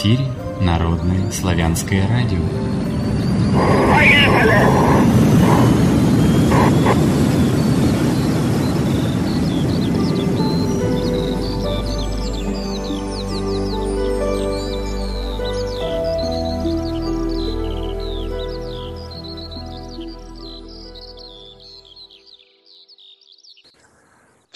эфире Народное славянское радио. Поехали!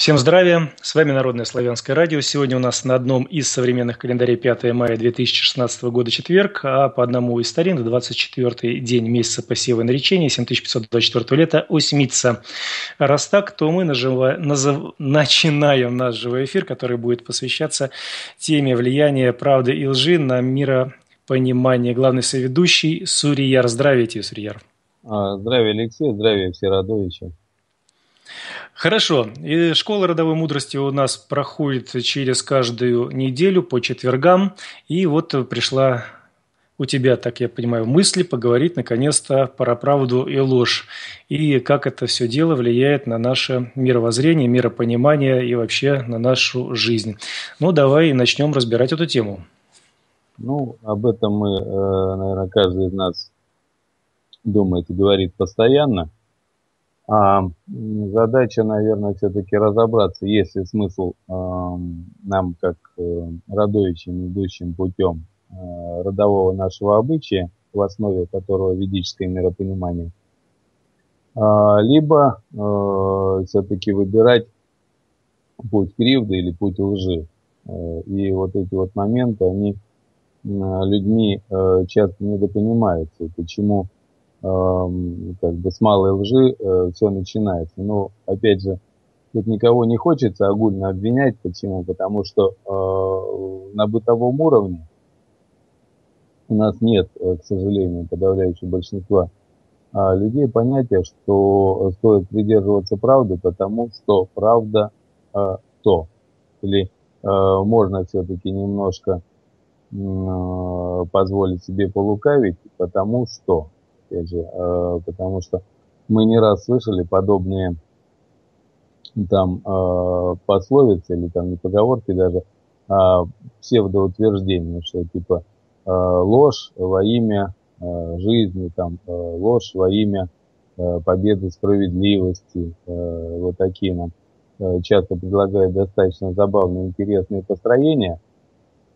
Всем здравия! С вами Народное славянское радио. Сегодня у нас на одном из современных календарей 5 мая 2016 года четверг, а по одному из старинных 24 день месяца посева и наречения 7524 лета Осьмица. Раз так, то мы нажива... назов... начинаем наш живой эфир, который будет посвящаться теме влияния правды и лжи на миропонимание. Главный соведущий Сурияр. Здравия Сурияр. А, здравия, Алексей. Здравия, все Радовичи. Хорошо. И школа родовой мудрости у нас проходит через каждую неделю по четвергам. И вот пришла у тебя, так я понимаю, мысли поговорить наконец-то про правду и ложь. И как это все дело влияет на наше мировоззрение, миропонимание и вообще на нашу жизнь. Ну, давай начнем разбирать эту тему. Ну, об этом мы, э, наверное, каждый из нас думает и говорит постоянно. А, задача, наверное, все-таки разобраться, есть ли смысл э, нам, как э, родовичам, идущим путем э, родового нашего обычая, в основе которого ведическое миропонимание, э, либо э, все-таки выбирать путь кривды или путь лжи. Э, и вот эти вот моменты, они людьми э, часто недопонимаются, почему как бы с малой лжи э, все начинается. Но, опять же, тут никого не хочется огульно обвинять. Почему? Потому что э, на бытовом уровне у нас нет, э, к сожалению, подавляющего большинства э, людей понятия, что стоит придерживаться правды, потому что правда э, то. Или э, можно все-таки немножко э, позволить себе полукавить, потому что опять же, э, потому что мы не раз слышали подобные там э, пословицы или там не поговорки даже, а псевдоутверждения, что типа э, ложь во имя жизни, там ложь во имя победы справедливости, вот такие нам часто предлагают достаточно забавные, интересные построения,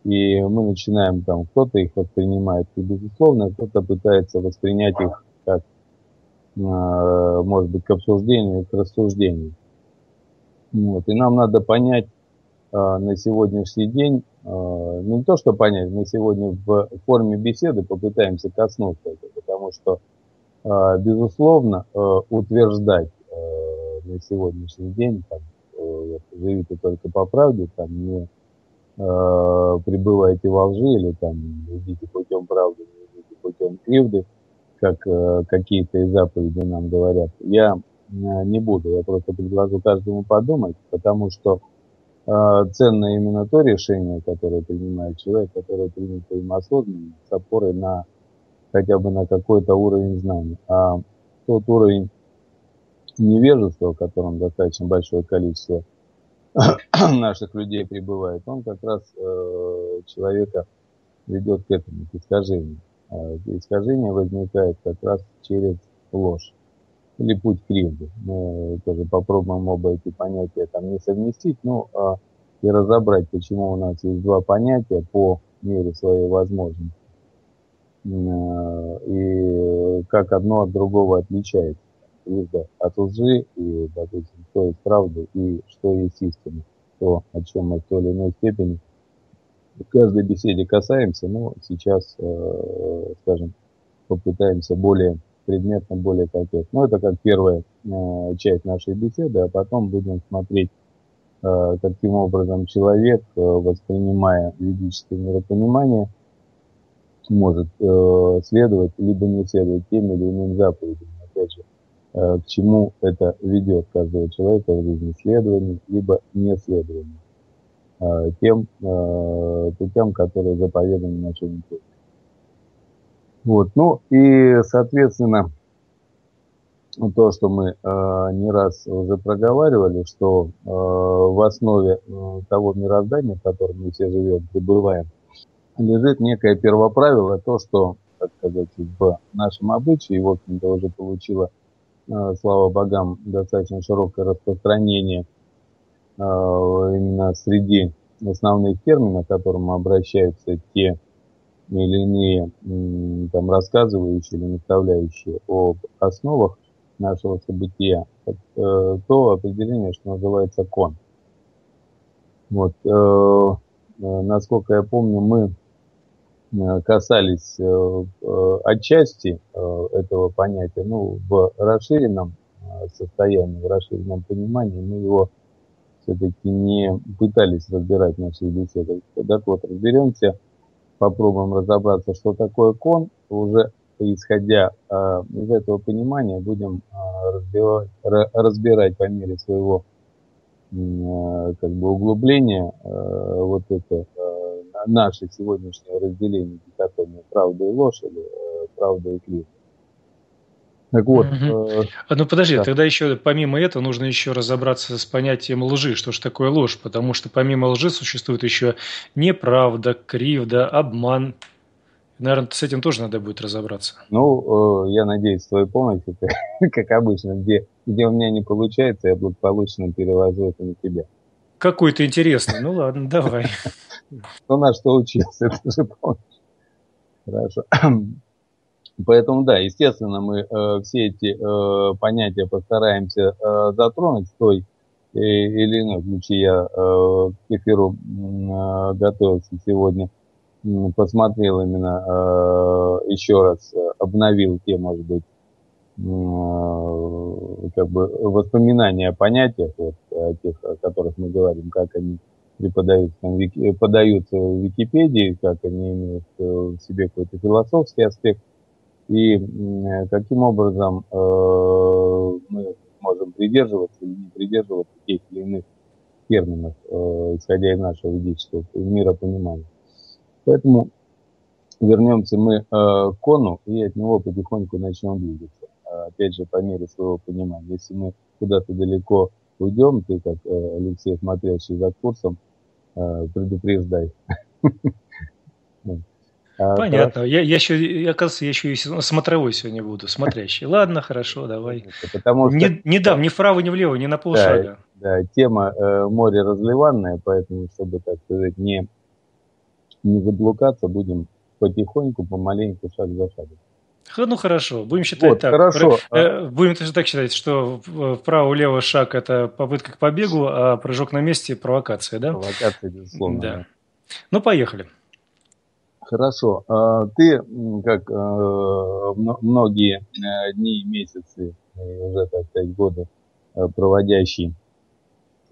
и мы начинаем там, кто-то их воспринимает, и безусловно, кто-то пытается воспринять их как, а, может быть, к обсуждению, к рассуждению. Вот. И нам надо понять а, на сегодняшний день, ну не то, что понять, мы сегодня в форме беседы попытаемся коснуться этого, потому что, безусловно, утверждать на сегодняшний день, там, э, живите только по правде, там, не э, пребываете во лжи или там идите путем правды, идите путем кривды, как э, какие-то из заповедей нам говорят, я э, не буду, я просто предложу каждому подумать, потому что э, ценно именно то решение, которое принимает человек, которое принято им осознанно, с опорой на хотя бы на какой-то уровень знаний. А тот уровень невежества, в котором достаточно большое количество наших людей прибывает, он как раз э, человека ведет к этому, к искажению. А искажение возникает как раз через ложь или путь кривды. Мы тоже попробуем оба эти понятия там не совместить, ну а и разобрать, почему у нас есть два понятия по мере своей возможности. Э, и как одно от другого отличается вывода от лжи и, допустим, что есть правда и что есть истина. То, о чем мы в той или иной степени в каждой беседе касаемся, но сейчас, э, скажем, попытаемся более предметно, более конкретно. Но это как первая э, часть нашей беседы, а потом будем смотреть, э, каким образом человек, воспринимая ведическое миропонимание, может следовать либо не следовать тем или иным заповедям. Опять же, к чему это ведет каждого человека в жизни следование, либо не следование э, тем э, путям, которые заповеданы на нашем пути. Вот, ну и, соответственно, то, что мы не раз уже проговаривали, что в основе того мироздания, в котором мы все живем, пребываем, лежит некое первоправило, то, что, так сказать, в нашем обычае, и, в общем-то, уже получило, э, слава богам, достаточно широкое распространение э, именно среди основных терминов, к которым обращаются те или иные там, рассказывающие или наставляющие об основах нашего события, э, то определение, что называется кон. Вот, насколько я помню, мы Э, касались э, э, отчасти этого понятия, ну, в расширенном состоянии, в расширенном понимании, мы его все-таки не пытались разбирать в наших беседах. Так вот, разберемся, попробуем разобраться, что такое кон, уже исходя из этого понимания, будем разбирать, разбирать по мере своего как бы углубления вот это наше сегодняшнее разделение дихотомии правда и ложь или э, правда и клин. Так вот. Угу. Э, ну подожди, да. тогда еще помимо этого нужно еще разобраться с понятием лжи. Что же такое ложь? Потому что помимо лжи существует еще неправда, кривда, обман. Наверное, с этим тоже надо будет разобраться. Ну, э, я надеюсь, с твоей помощью, как обычно, где, где у меня не получается, я благополучно переложу это на тебя. Какой ты интересный. Ну ладно, давай. Кто на что учился, ты же помнишь. Хорошо. Поэтому, да, естественно, мы э, все эти э, понятия постараемся э, затронуть в той э, или иной ключе. Я э, к эфиру э, готовился сегодня, э, посмотрел именно э, еще раз, э, обновил те, может быть, как бы воспоминания о понятиях, вот, о тех, о которых мы говорим, как они преподаются, там, вики, подаются в Википедии, как они имеют э, в себе какой-то философский аспект, и каким образом э, мы можем придерживаться или не придерживаться тех или иных терминов, э, исходя из нашего ведического миропонимания. Поэтому вернемся мы э, к кону и от него потихоньку начнем двигаться. Опять же, по мере своего понимания. Если мы куда-то далеко уйдем, ты как э, Алексей, смотрящий за курсом, Э, предупреждай. А, Понятно. Я, я еще, я, оказывается, я еще и смотровой сегодня буду, смотрящий. Ладно, хорошо, давай. Потому что... не, не дам ни вправо, ни влево, ни на полшага. Да, да тема э, море разливанная, поэтому, чтобы, так сказать, не, не заблукаться, будем потихоньку, помаленьку, шаг за шагом. Ну хорошо, будем считать вот, так. Хорошо. Э, будем так считать, что вправо-лево шаг это попытка к побегу, а прыжок на месте провокация, да? Провокация, безусловно. Да. Ну, поехали. Хорошо. А, ты, как э, многие э, дни, месяцы, уже, так сказать, годы проводящий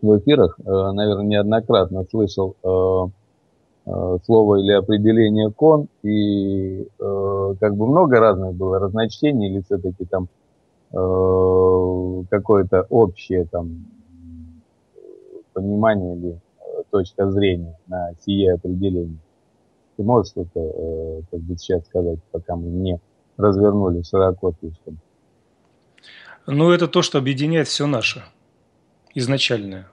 в эфирах, наверное, неоднократно слышал Э, слово или определение кон, и э, как бы много разных было разночтений, или все-таки там э, какое-то общее там понимание или э, точка зрения на сие определение. Ты можешь что-то э, как бы сейчас сказать, пока мы не развернули широко слишком? Ну, это то, что объединяет все наше, изначальное.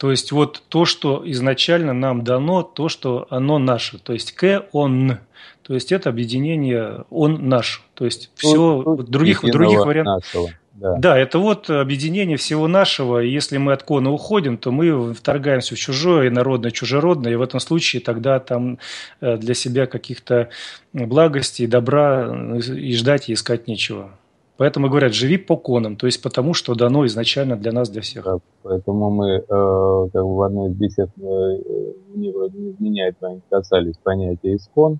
То есть вот то, что изначально нам дано, то, что оно наше. То есть к, он. То есть это объединение он наш. То есть все тут, других, других вариантов. Да. да, это вот объединение всего нашего. Если мы от кона уходим, то мы вторгаемся в чужое, народное, чужеродное. И в этом случае тогда там э, для себя каких-то благостей, добра э, и ждать и искать нечего. Поэтому говорят, живи по конам, то есть потому, что дано изначально для нас, для всех. Да, поэтому мы э, как бы в одной из бесед э, не, не изменяет, касались понятия искон.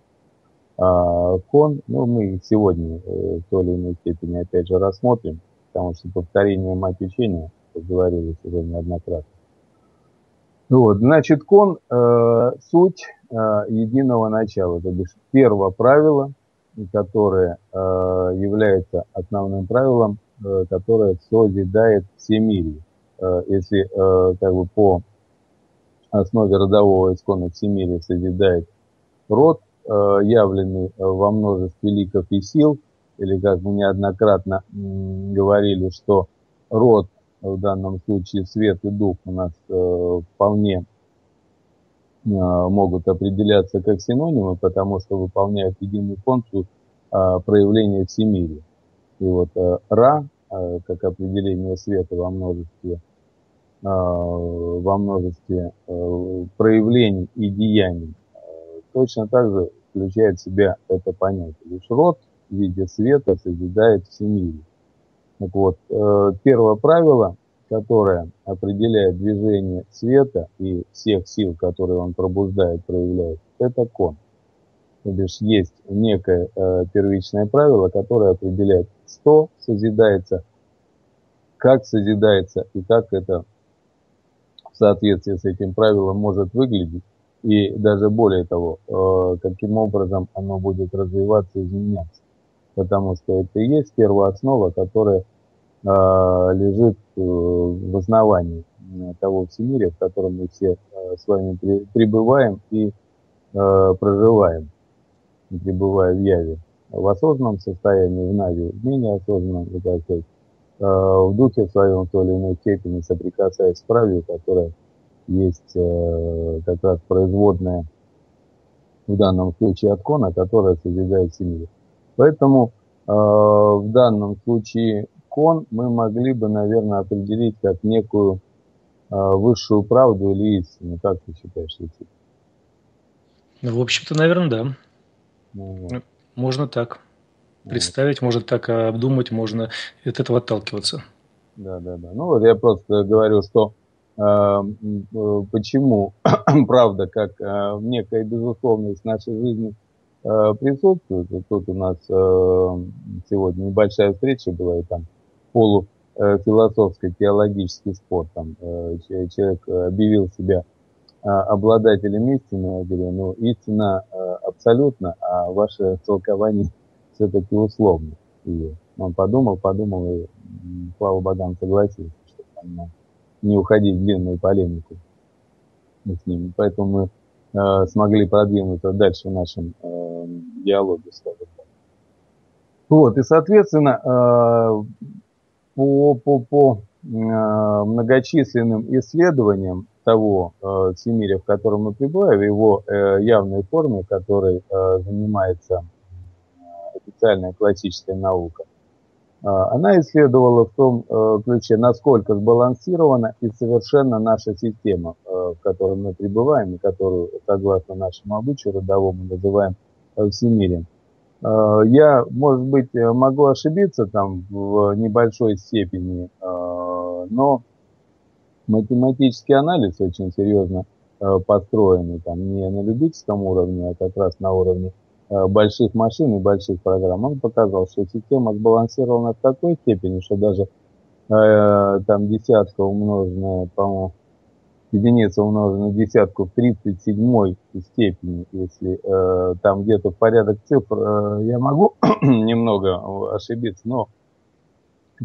А кон, ну, мы сегодня э, в той или иной степени опять же рассмотрим, потому что повторение мать учения, как говорилось уже неоднократно. Вот, значит, кон э, суть э, единого начала, то есть первое правило – которое э, является основным правилом, э, которое созидает всемирие. Э, если как бы по основе родового исконно всемирия созидает род, явленный во множестве ликов и сил, или как мы неоднократно говорили, что род в данном случае свет и дух у нас вполне могут определяться как синонимы, потому что выполняют единую функцию проявления всемирия. И вот Ра, как определение света во множестве, во множестве проявлений и деяний, точно так же включает в себя это понятие. Лишь род в виде света созидает всемирие. Так вот, э, первое правило, которое определяет движение света и всех сил, которые он пробуждает, проявляет, это кон. То бишь есть некое э, первичное правило, которое определяет, что созидается, как созидается и как это в соответствии с этим правилом может выглядеть. И даже более того, э, каким образом оно будет развиваться и изменяться потому что это и есть первая основа, которая лежит э, в основании того всемирия, в котором мы все э, с вами пребываем и э, проживаем, пребывая в яве. В осознанном состоянии, в нави, в менее осознанном, так сказать, э, в духе своем в той или иной степени соприкасаясь с правью, которая есть э, как раз производная в данном случае от кона, которая созидает семью. Поэтому э, в данном случае кон мы могли бы, наверное, определить как некую э, высшую правду или истину. Как ты считаешь, Летит? Ну, в общем-то, наверное, да. Ну, вот. Можно так представить, можно так обдумать, можно от этого отталкиваться. Да, да, да. Ну вот я просто говорю, что э, э почему правда, как э, некая безусловность нашей жизни – присутствуют. И тут у нас сегодня небольшая встреча была, и там полуфилософский теологический спор. Там э, человек объявил себя обладателем истины. Я говорю, ну, истина абсолютно, а ваше толкование все-таки условно. И он подумал, подумал, и Слава Богам согласился, что там, не уходить в длинную полемику с ними. Поэтому мы Э, смогли продвинуть дальше в нашем э, диалоге, скажем так. Вот, и, соответственно, э, по, по, по многочисленным исследованиям того всемирия, в котором мы пребываем, его явной форме, которой занимается официальная классическая наука, а, она исследовала в том э, ключе, насколько сбалансирована и совершенно наша система, э, в которой мы пребываем, и которую, согласно нашему обычаю родовому, называем э, всемирием. Я, может быть, могу ошибиться там в небольшой степени, но математический анализ очень серьезно построенный, там не на любительском уровне, а как раз на уровне Э, больших машин и больших программ, он показал, что система сбалансирована в такой степени, что даже э, там десятка умноженная, по-моему, единица умноженная десятку в 37 степени, если э, там где-то порядок цифр, э, я могу немного ошибиться, но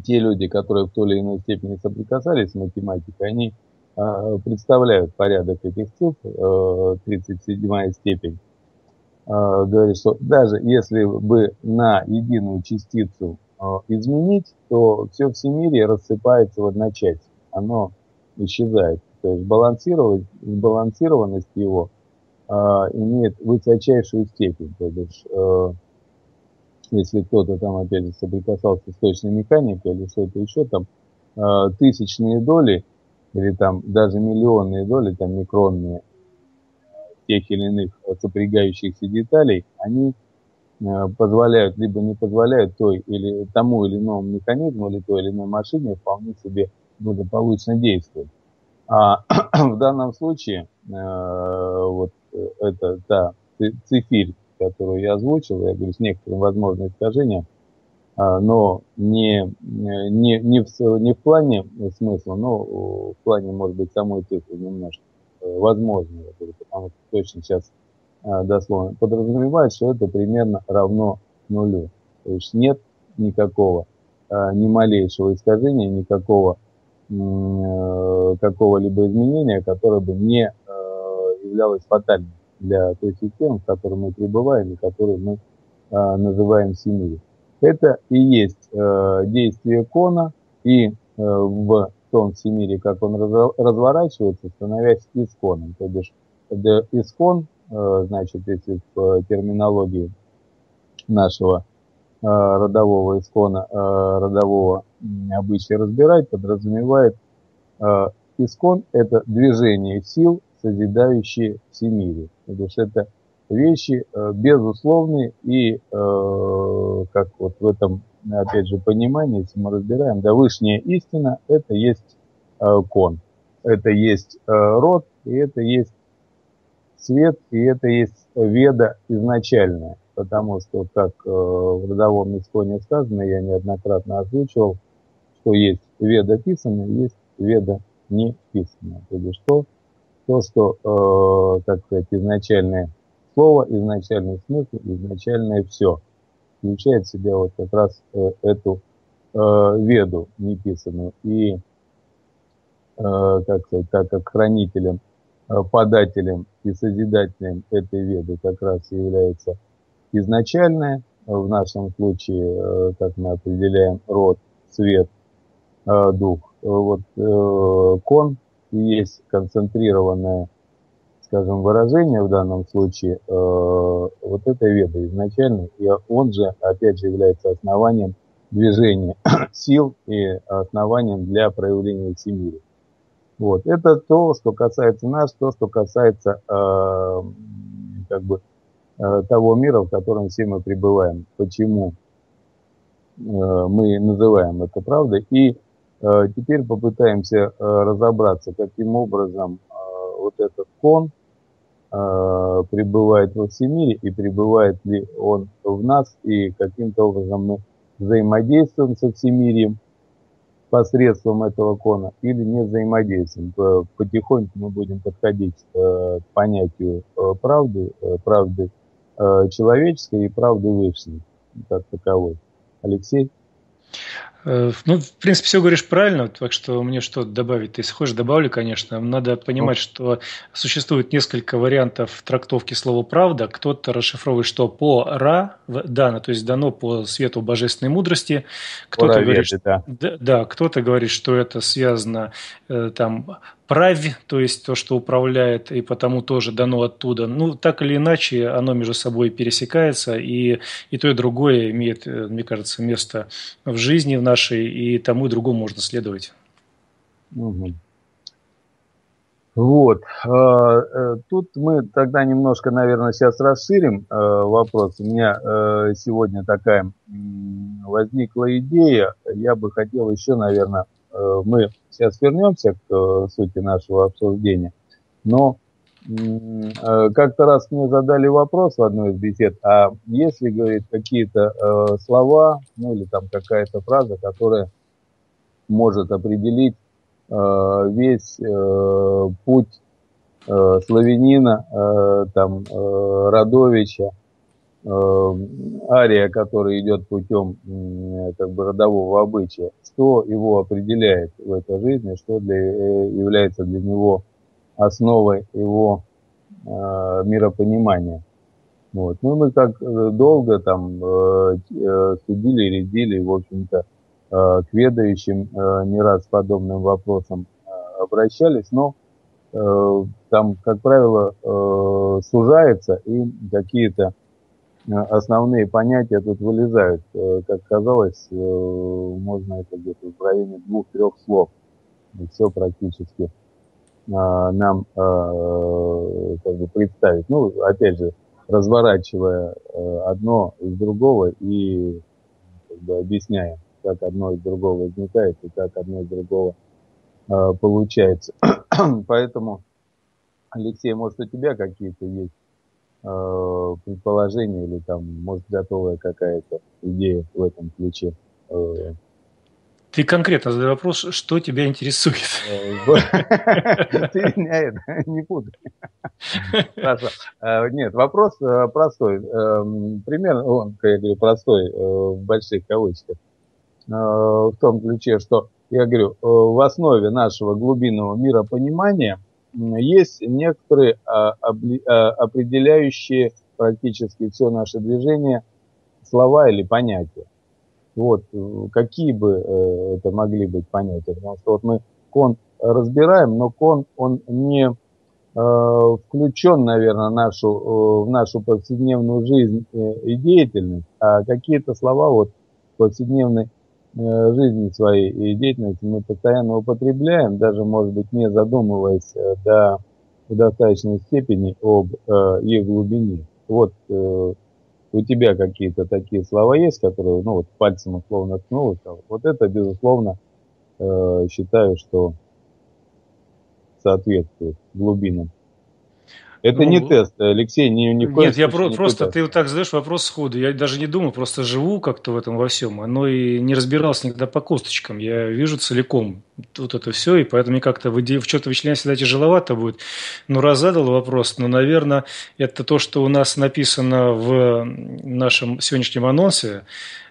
те люди, которые в той или иной степени соприкасались с математикой, они э, представляют порядок этих цифр, э, 37 степень, Э, говорит, что даже если бы на единую частицу э, изменить, то все всемирие рассыпается в одночасье. Оно исчезает. То есть балансировать, сбалансированность его э, имеет высочайшую степень. То есть, э, если кто-то там, опять же, соприкасался с точной механикой или что-то еще, там э, тысячные доли или там даже миллионные доли, там микронные, тех или иных сопрягающихся деталей, они э, позволяют, либо не позволяют той или тому или иному механизму или той или иной машине вполне себе благополучно действовать. А в данном случае э, вот это та цифирь, которую я озвучил, я говорю, с некоторым возможным искажением, э, но не, не, не, в, не в плане смысла, но в плане, может быть, самой цифры немножко. Э, возможно, потому что точно сейчас э, дословно подразумевает, что это примерно равно нулю. То есть нет никакого, э, ни малейшего искажения, никакого какого-либо изменения, которое бы не являлось фатальным для той системы, в которой мы пребываем и которую мы называем семьей. Это и есть действие кона, и в том всемире, как он разворачивается, становясь исконом. То бишь искон, значит, если в терминологии нашего родового искона, родового обычая разбирать, подразумевает искон – это движение сил, созидающие всемирие. То есть это вещи безусловные и, как вот в этом опять же, понимание, если мы разбираем, да, высшая истина – это есть э, кон, это есть э, род, и это есть свет, и это есть веда изначальная. Потому что, как э, в родовом исконе сказано, я неоднократно озвучивал, что есть веда писанная, есть веда не писанная. То есть что, то, что, э, так сказать, изначальное слово, изначальный смысл, изначальное все – включает в себя вот как раз э, эту э, веду неписанную. И, э, как сказать, так как хранителем, подателем и созидателем этой веды как раз является изначальная, в нашем случае, как мы определяем, род, цвет, дух. Вот кон есть концентрированная скажем, выражение в данном случае, э, вот этой веда изначально, и он же, опять же, является основанием движения сил и основанием для проявления всемирия. Вот. Это то, что касается нас, то, что касается э, как бы, э, того мира, в котором все мы пребываем. Почему э, мы называем это правдой. И э, теперь попытаемся э, разобраться, каким образом э, вот этот кон э, пребывает во всемире и пребывает ли он в нас и каким-то образом мы взаимодействуем со всемирием посредством этого кона или не взаимодействуем. Потихоньку мы будем подходить э, к понятию э, правды, э, правды э, человеческой и правды высшей как таковой. Алексей? Э, ну, в принципе, все говоришь правильно, так что мне что добавить? Если хочешь, добавлю, конечно. Надо понимать, что существует несколько вариантов трактовки слова «правда». Кто-то расшифровывает, что по «ра» дано, то есть дано по свету божественной мудрости. Кто-то говорит, да. Да, да, кто-то говорит, что это связано э, там праве, то есть то, что управляет, и потому тоже дано оттуда. Ну, так или иначе, оно между собой пересекается, и, и то, и другое имеет, э, мне кажется, место в жизни в нашей, и тому и другому можно следовать. Угу. Вот. А, э, тут мы тогда немножко, наверное, сейчас расширим э, вопрос. У меня сегодня такая возникла идея. Я бы хотел еще, наверное, Э, мы сейчас вернемся к э, сути нашего обсуждения, но э, как-то раз мне задали вопрос в одной из бесед, а если, говорит, какие-то слова, ну или там какая-то фраза, которая может определить весь путь славянина, там, Радовича, ария, который идет путем как бы родового обычая, что его определяет в этой жизни, что для, э, является для него основой его э, миропонимания. Вот. Ну, мы как э, долго там э, э, судили, рядили, в общем-то, э, к ведающим э, не раз подобным вопросам э, обращались, но э, там, как правило, э, сужается и какие-то основные понятия тут вылезают. Как казалось, можно это где-то в районе двух-трех слов. И все практически нам а, как бы представить. Ну, опять же, разворачивая э, одно из другого и как бы объясняя, как одно из другого возникает и как одно из другого а, получается. Поэтому, Алексей, может, у тебя какие-то есть предположение или там, может, готовая какая-то идея в этом ключе. Э, Ты конкретно задай вопрос, что тебя интересует. Э, Ты меня это не путай. Э, нет, вопрос простой. Примерно, он, как я говорю, простой в больших кавычках. В том ключе, что я говорю, в основе нашего глубинного миропонимания – есть некоторые а, а, определяющие практически все наше движение слова или понятия. Вот, какие бы э, это могли быть понятия, потому что вот мы кон разбираем, но кон, он не э, включен, наверное, нашу, э, в нашу повседневную жизнь э, и деятельность, а какие-то слова вот повседневной э, жизни своей и деятельности мы постоянно употребляем, даже, может быть, не задумываясь э, до, в достаточной степени об э, их глубине. Вот э, у тебя какие-то такие слова есть, которые, ну, вот пальцем условно ткнул, вот это, безусловно, э, считаю, что соответствует глубинам. Это ну, не тест, Алексей, не, не Нет, я про, не просто, ты вот так задаешь вопрос сходу. Я даже не думаю, просто живу как-то в этом во всем. Оно и не разбирался никогда по косточкам. Я вижу целиком вот это все, и поэтому мне как-то в, в что-то вычленять всегда тяжеловато будет. Но раз задал вопрос, ну, наверное, это то, что у нас написано в нашем сегодняшнем анонсе.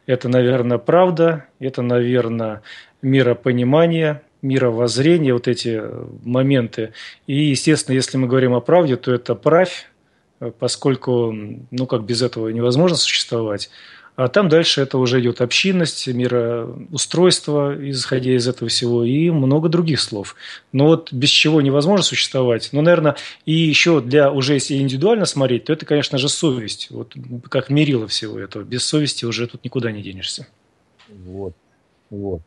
Это, наверное, правда, это, наверное, миропонимание – мировоззрение, вот эти моменты. И, естественно, если мы говорим о правде, то это правь, поскольку, ну, как без этого невозможно существовать. А там дальше это уже идет общинность, мироустройство, исходя из этого всего, и много других слов. Но вот без чего невозможно существовать. Ну, наверное, и еще для уже если индивидуально смотреть, то это, конечно же, совесть. Вот как мерило всего этого. Без совести уже тут никуда не денешься. Вот, вот.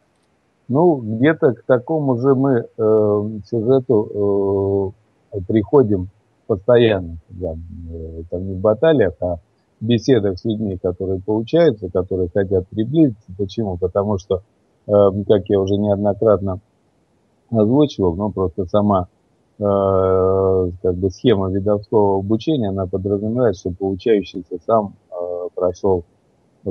Ну, где-то к такому же мы э, сюжету э, приходим постоянно, да, э, там не в баталиях, а в беседах с людьми, которые получаются, которые хотят приблизиться. Почему? Потому что, э, как я уже неоднократно озвучивал, но просто сама э, как бы схема видовского обучения, она подразумевает, что получающийся сам э, прошел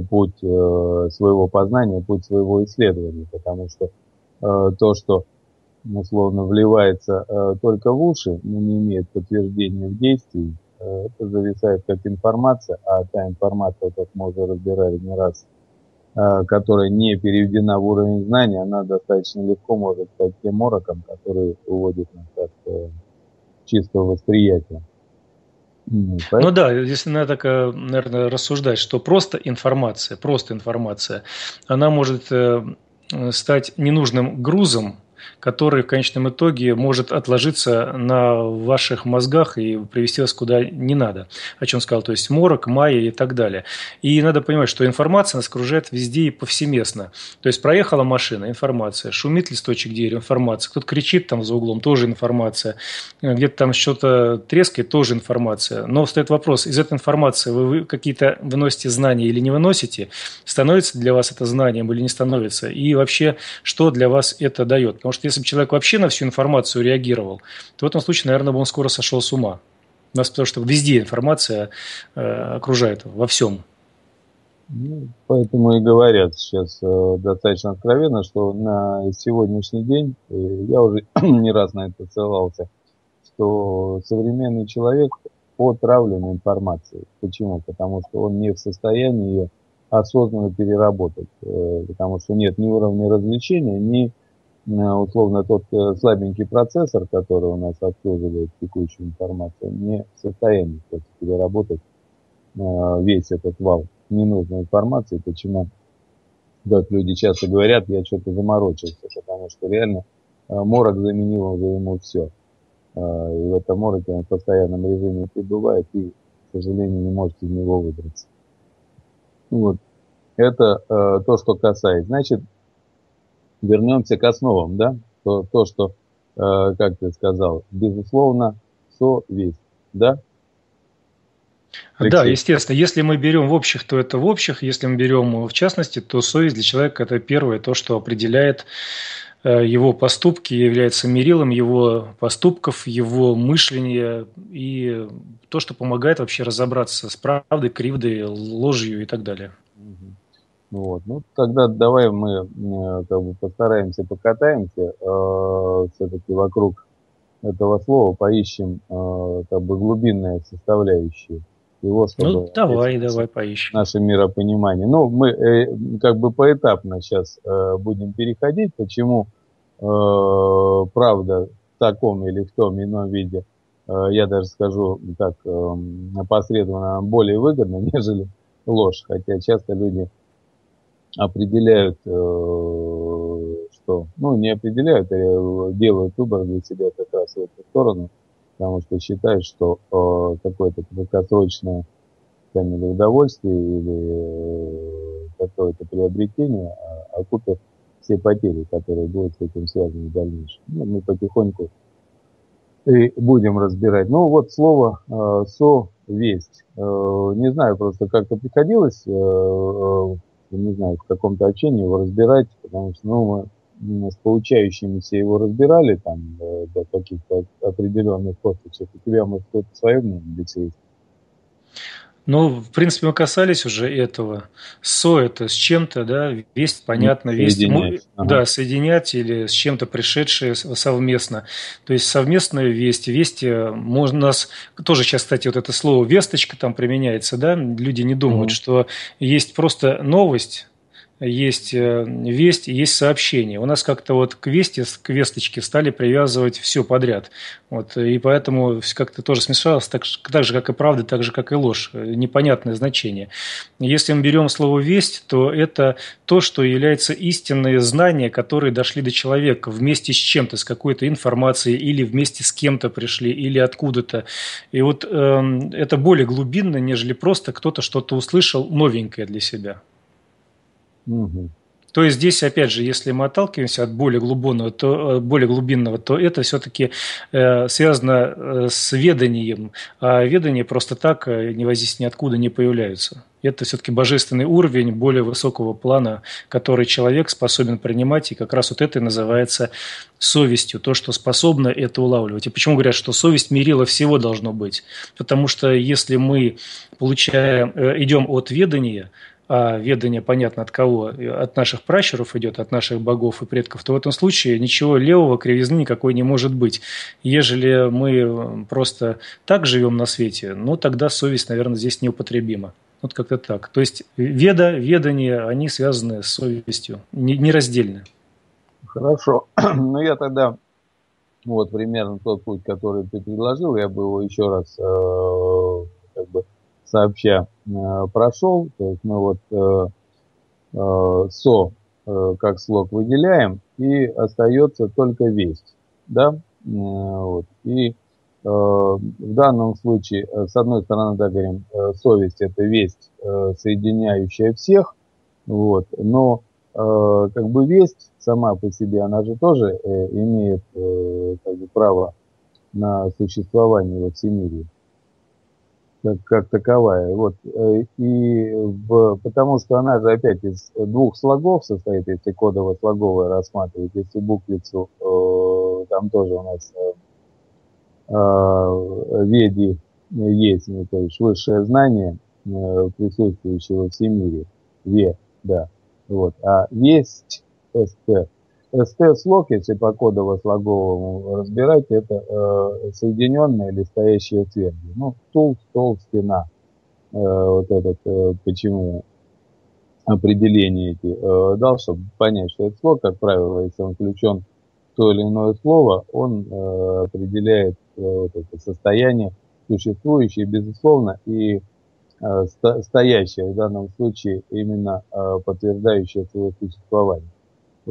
путь э, своего познания, путь своего исследования, потому что э, то, что условно вливается э, только в уши, но не имеет подтверждения в действии, это зависает как информация, а та информация, как мы уже разбирали не раз, которая не переведена в уровень знания, она достаточно легко может стать тем мороком, который уводит нас от чистого восприятия. Ну, ну да, если надо так, э, наверное, рассуждать, что просто информация, просто информация, она может э, стать ненужным грузом который в конечном итоге может отложиться на ваших мозгах и привести вас куда не надо. О чем сказал, то есть морок, майя и так далее. И надо понимать, что информация нас окружает везде и повсеместно. То есть проехала машина, информация, шумит листочек дерева, информация, кто-то кричит там за углом, тоже информация, где-то там что-то трескает, тоже информация. Но встает вопрос, из этой информации вы какие-то выносите знания или не выносите, становится для вас это знанием или не становится, и вообще, что для вас это дает. Потому что если бы человек вообще на всю информацию реагировал, то в этом случае, наверное, бы он скоро сошел с ума. У нас потому что везде информация э, окружает, во всем. Ну, поэтому и говорят сейчас э, достаточно откровенно, что на сегодняшний день, э, я уже не раз на это ссылался, что современный человек отравлен информацией. Почему? Потому что он не в состоянии ее осознанно переработать, э, потому что нет ни уровня развлечения, ни условно тот э, слабенький процессор, который у нас обслуживает текущую информацию, не в состоянии кстати, переработать э, весь этот вал ненужной информации. Почему, как люди часто говорят, я что-то заморочился, потому что реально э, морок заменил уже ему все. И в этом мороке он в постоянном режиме пребывает и, к сожалению, не может из него выбраться. Вот. Это э, то, что касается. Значит, вернемся к основам, да, то, то что, э, как ты сказал, безусловно, совесть, да? Алексей. Да, естественно. Если мы берем в общих, то это в общих. Если мы берем в частности, то совесть для человека – это первое, то, что определяет э, его поступки, является мерилом его поступков, его мышления и то, что помогает вообще разобраться с правдой, кривдой, ложью и так далее. Вот. Ну, тогда давай мы э, как бы постараемся покатаемся э, все-таки вокруг этого слова, поищем э, как бы глубинные составляющие его, чтобы ну, давай, давай поищем. наше миропонимание. Ну, мы э, как бы поэтапно сейчас э, будем переходить, почему э, правда в таком или в том ином виде, э, я даже скажу так э, опосредованно, более выгодно, нежели ложь, хотя часто люди определяют, э, что, ну, не определяют, а делают выбор для себя как раз в эту сторону, потому что считают, что э, какое-то краткосрочное или удовольствие, или э, какое-то приобретение а, окупит все потери, которые будут с этим связаны в дальнейшем. Ну, мы потихоньку и будем разбирать. Ну вот слово э, совесть. Э, не знаю, просто как-то приходилось, э, э, не знаю, в каком-то общении его разбирать, потому что ну, мы с получающимися его разбирали там э, до каких-то определенных косточек. У тебя, может, кто-то свое мнение есть? Ну, в принципе, мы касались уже этого. Со это с чем-то, да, весть, понятно, весть, соединять. ага. да, соединять или с чем-то пришедшее совместно. То есть совместная весть, весть, э, можно нас, тоже сейчас, кстати, вот это слово весточка там применяется, да, люди не думают, угу. что есть просто новость, есть э, весть, есть сообщение. У нас как-то вот к вести, к весточке стали привязывать все подряд. Вот, и поэтому как-то тоже смешалось, так, так же, как и правда, так же, как и ложь. Непонятное значение. Если мы берем слово «весть», то это то, что является истинные знания, которые дошли до человека вместе с чем-то, с какой-то информацией, или вместе с кем-то пришли, или откуда-то. И вот э, это более глубинно, нежели просто кто-то что-то услышал новенькое для себя. Угу. То есть здесь, опять же, если мы отталкиваемся от более глубинного, то, э, более глубинного, то это все-таки э, связано э, с веданием. А ведания просто так, э, не возись ниоткуда, не появляются. Это все-таки божественный уровень более высокого плана, который человек способен принимать, и как раз вот это и называется совестью, то, что способно это улавливать. И почему говорят, что совесть мерила всего должно быть? Потому что если мы получаем, идем от ведания, а ведание понятно от кого, от наших пращуров идет, от наших богов и предков, то в этом случае ничего левого, кривизны никакой не может быть. Ежели мы просто так живем на свете, ну тогда совесть, наверное, здесь неупотребима. Вот как-то так. То есть веда, ведание, они связаны с совестью, нераздельно. Хорошо. Ну я тогда вот примерно тот путь, который ты предложил, я бы его еще раз э, как бы сообща э, прошел. То есть мы вот э, э, со как слог выделяем, и остается только весть. Да? Вот. И в данном случае, с одной стороны, да, говорим, совесть это весть, соединяющая всех, вот, но как бы весть сама по себе, она же тоже имеет как бы, право на существование во всемирии как, как таковая. Вот. Э, и в, потому что она же опять из двух слогов состоит, если кодово-слоговое рассматривать, если буквицу, э, там тоже у нас э, э веди есть, ну, то есть высшее знание, э, присутствующее во всем мире. Ве, да. Вот. А есть СТ, СТ-слог, если по кодово-слоговому разбирать, это э, соединенная или стоящая твердь. Ну, стул, стол, стена. Э, вот этот, э, почему определение эти э, дал, чтобы понять, что это слог, как правило, если он включен в то или иное слово, он э, определяет э, вот это состояние существующее, безусловно, и э, стоящее в данном случае именно э, подтверждающее свое существование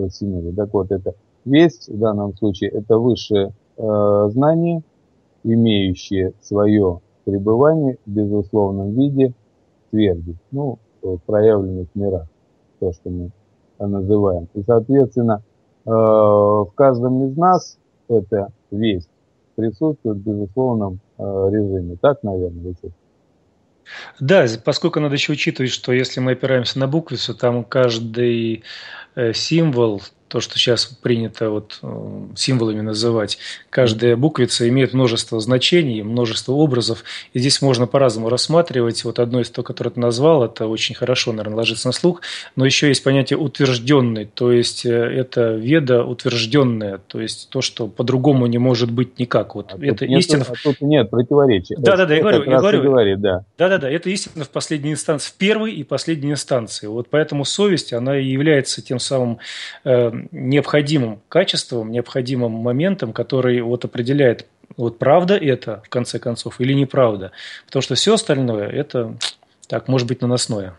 всемире. Так вот, это весть в данном случае это высшее э, знание, имеющее свое пребывание в безусловном виде тверди, ну, проявленных мирах, то, что мы называем. И, соответственно, э, в каждом из нас эта весть присутствует в безусловном э, режиме. Так, наверное, Вячеслав? Да, поскольку надо еще учитывать, что если мы опираемся на буквицу, там каждый Э, символ то, что сейчас принято вот э, символами называть. Каждая буквица имеет множество значений, множество образов, и здесь можно по-разному рассматривать. Вот одно из того, которое ты назвал, это очень хорошо, наверное, ложится на слух, но еще есть понятие утвержденный, то есть э, это веда утвержденная, то есть то, что по-другому не может быть никак. Вот а это нет, истина. А тут нет противоречия. Да, да, да, я говорю, я говорю, говорит, да. Да, да, да, это истина в последней инстанции, в первой и последней инстанции. Вот поэтому совесть, она и является тем самым необходимым качеством, необходимым моментом, который вот определяет, вот правда это в конце концов или неправда. Потому что все остальное это так, может быть, наносное.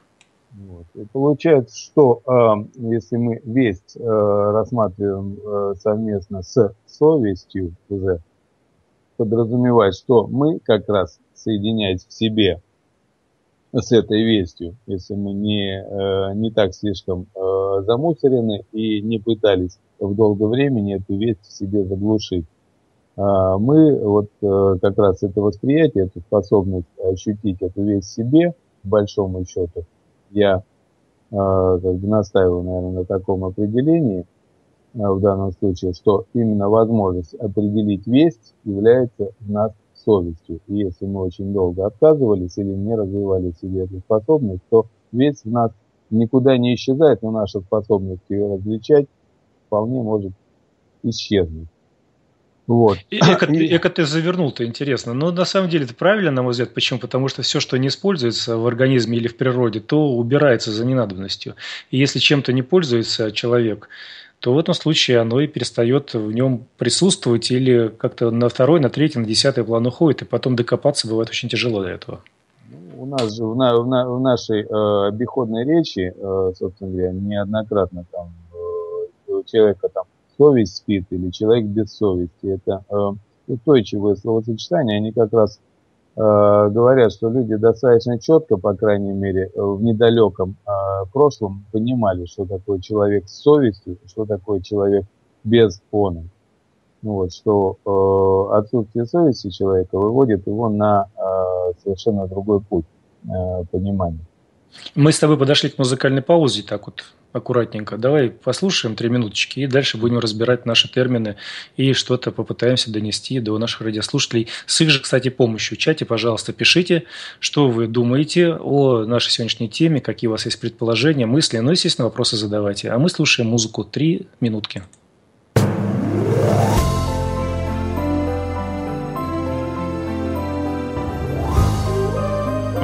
Вот. Получается, что э, если мы весть э, рассматриваем э, совместно с совестью уже, подразумевает, что мы как раз соединяясь в себе с этой вестью, если мы не, э, не так слишком э, замусорены и не пытались в долгое времени эту весть в себе заглушить. А мы вот э, как раз это восприятие, эту способность ощутить эту весть в себе, в большому счету, я как бы настаиваю, наверное, на таком определении в данном случае, что именно возможность определить весть является в нас совестью. И если мы очень долго отказывались или не развивали в себе эту способность, то весь в нас никуда не исчезает, но наша способность ее различать вполне может исчезнуть. Вот. Эко, эко ты завернул-то интересно. Но на самом деле это правильно, на мой взгляд. Почему? Потому что все, что не используется в организме или в природе, то убирается за ненадобностью. И если чем-то не пользуется человек, то в этом случае оно и перестает в нем присутствовать или как-то на второй, на третий, на десятый план уходит, и потом докопаться бывает очень тяжело до этого. Ну, у нас же в, на, в, на, в нашей э, обиходной речи, э, собственно говоря, неоднократно там э, у человека там совесть спит или человек без совести. Это э, устойчивые словосочетания, они как раз говорят, что люди достаточно четко, по крайней мере, э, в недалеком э, прошлом понимали, что такое человек с совестью, что такое человек без фона. Ну вот, что э, отсутствие совести человека выводит его на э, совершенно другой путь э, понимания. Мы с тобой подошли к музыкальной паузе, так вот аккуратненько. Давай послушаем три минуточки и дальше будем разбирать наши термины и что-то попытаемся донести до наших радиослушателей. С их же, кстати, помощью. В чате, пожалуйста, пишите, что вы думаете о нашей сегодняшней теме, какие у вас есть предположения, мысли, ну, естественно, вопросы задавайте. А мы слушаем музыку три минутки.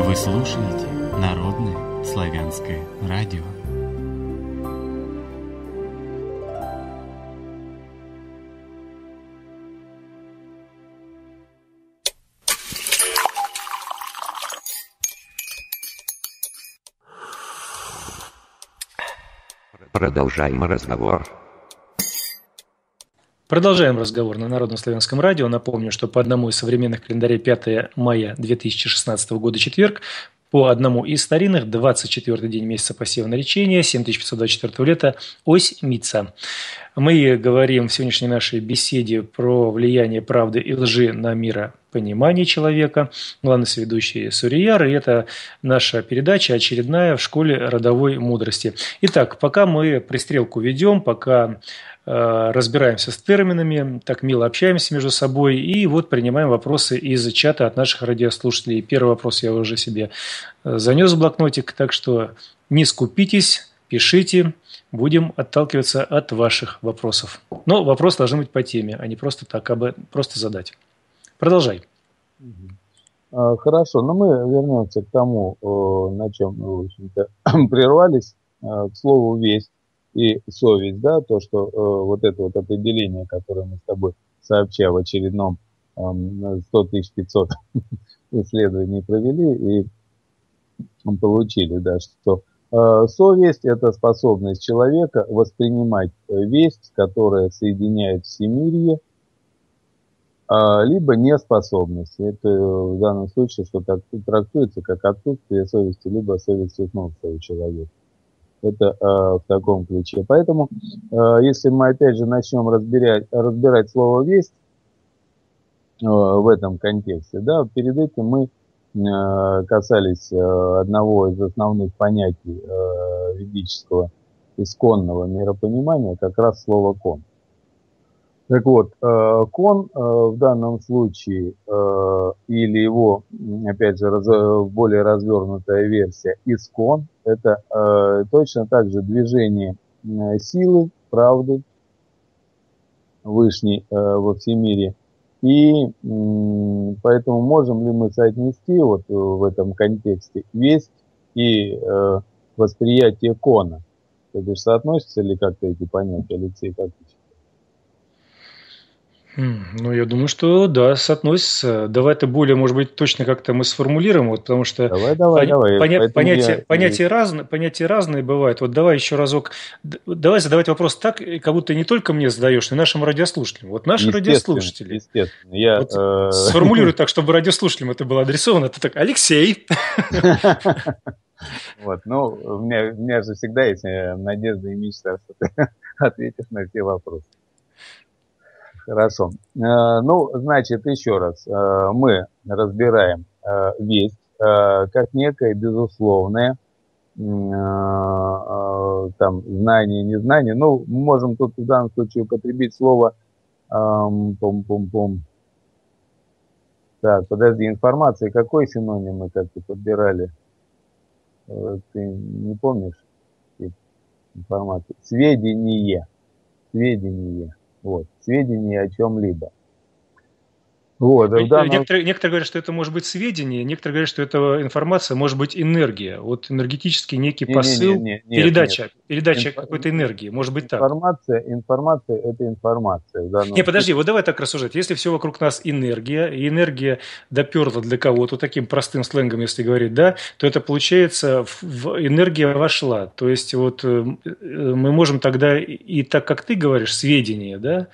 Вы слушаете Народное славянское радио. Продолжаем разговор. Продолжаем разговор на Народном славянском радио. Напомню, что по одному из современных календарей 5 мая 2016 года четверг, по одному из старинных 24 день месяца посева наречения, 7524 лета, ось Мица. Мы говорим в сегодняшней нашей беседе про влияние правды и лжи на миропонимание человека. Главный соведущий Сурияр, и это наша передача очередная в школе родовой мудрости. Итак, пока мы пристрелку ведем, пока разбираемся с терминами, так мило общаемся между собой и вот принимаем вопросы из чата от наших радиослушателей. Первый вопрос я уже себе э, занес в блокнотик, так что не скупитесь, пишите, будем отталкиваться от ваших вопросов. Но вопросы должны быть по теме, а не просто так, а бы просто задать. Продолжай. А, хорошо, но мы вернемся к тому, на чем мы, в общем-то, прервались, к слову «весть» и «совесть», да, то, что вот это вот определение, которое мы с тобой сообща в очередном 100 500 исследований провели и получили, да, что Э, совесть – это способность человека воспринимать э, весть, которая соединяет всемирье, а, либо неспособность. Это в данном случае, что так трактуется как отсутствие совести, либо совесть у человека. Это э, в таком ключе. Поэтому, если мы опять же начнем разбирать, разбирать слово «весть» в этом контексте, да, перед этим мы Э, касались э, одного из основных понятий э, ведического исконного миропонимания, как раз слово «кон». Так вот, кон в данном случае, или его, опять же, более развернутая версия, искон, это точно так же движение силы, правды, вышней во всемире, и поэтому можем ли мы соотнести вот э, в этом контексте весть и э, восприятие кона? То есть соотносятся ли как-то эти понятия, Алексей, как ты Ну, я думаю, что да, соотносится. Давай это более, может быть, точно как-то мы сформулируем, вот, потому что давай, давай, поня- давай. поня- понятия, я... понятия, разные, понятия разные бывают. Вот давай еще разок, давай задавать вопрос так, как будто не только мне задаешь, но и нашим радиослушателям. Вот наши естественно, радиослушатели. Естественно. Я, вот э... Сформулируй так, чтобы радиослушателям это было адресовано. Это так, Алексей. Вот, ну, у меня, у меня же всегда есть э, надежда и мечта, что ты ответишь на все вопросы. Хорошо. Э, ну, значит, еще раз. Э, мы разбираем весть как некое безусловное там знание, незнание. Ну, мы можем тут в данном случае употребить слово пом-пом-пом. Так, подожди, информация. Какой синоним мы как-то подбирали? Ты не помнишь информацию? Сведение. Сведение. Вот. Сведения о чем-либо. Вот, данном... некоторые, некоторые говорят, что это может быть сведения, некоторые говорят, что это информация может быть энергия. Вот энергетический некий не, посыл, не, не, не, передача, нет. передача Инф... какой-то энергии, может быть информация, так. Информация, это информация. Да, не, подожди, вот давай так рассуждать. Если все вокруг нас энергия, и энергия доперла для кого-то, таким простым сленгом, если говорить, да, то это получается, в энергия вошла. То есть вот э, мы можем тогда и так, как ты говоришь, сведения, да,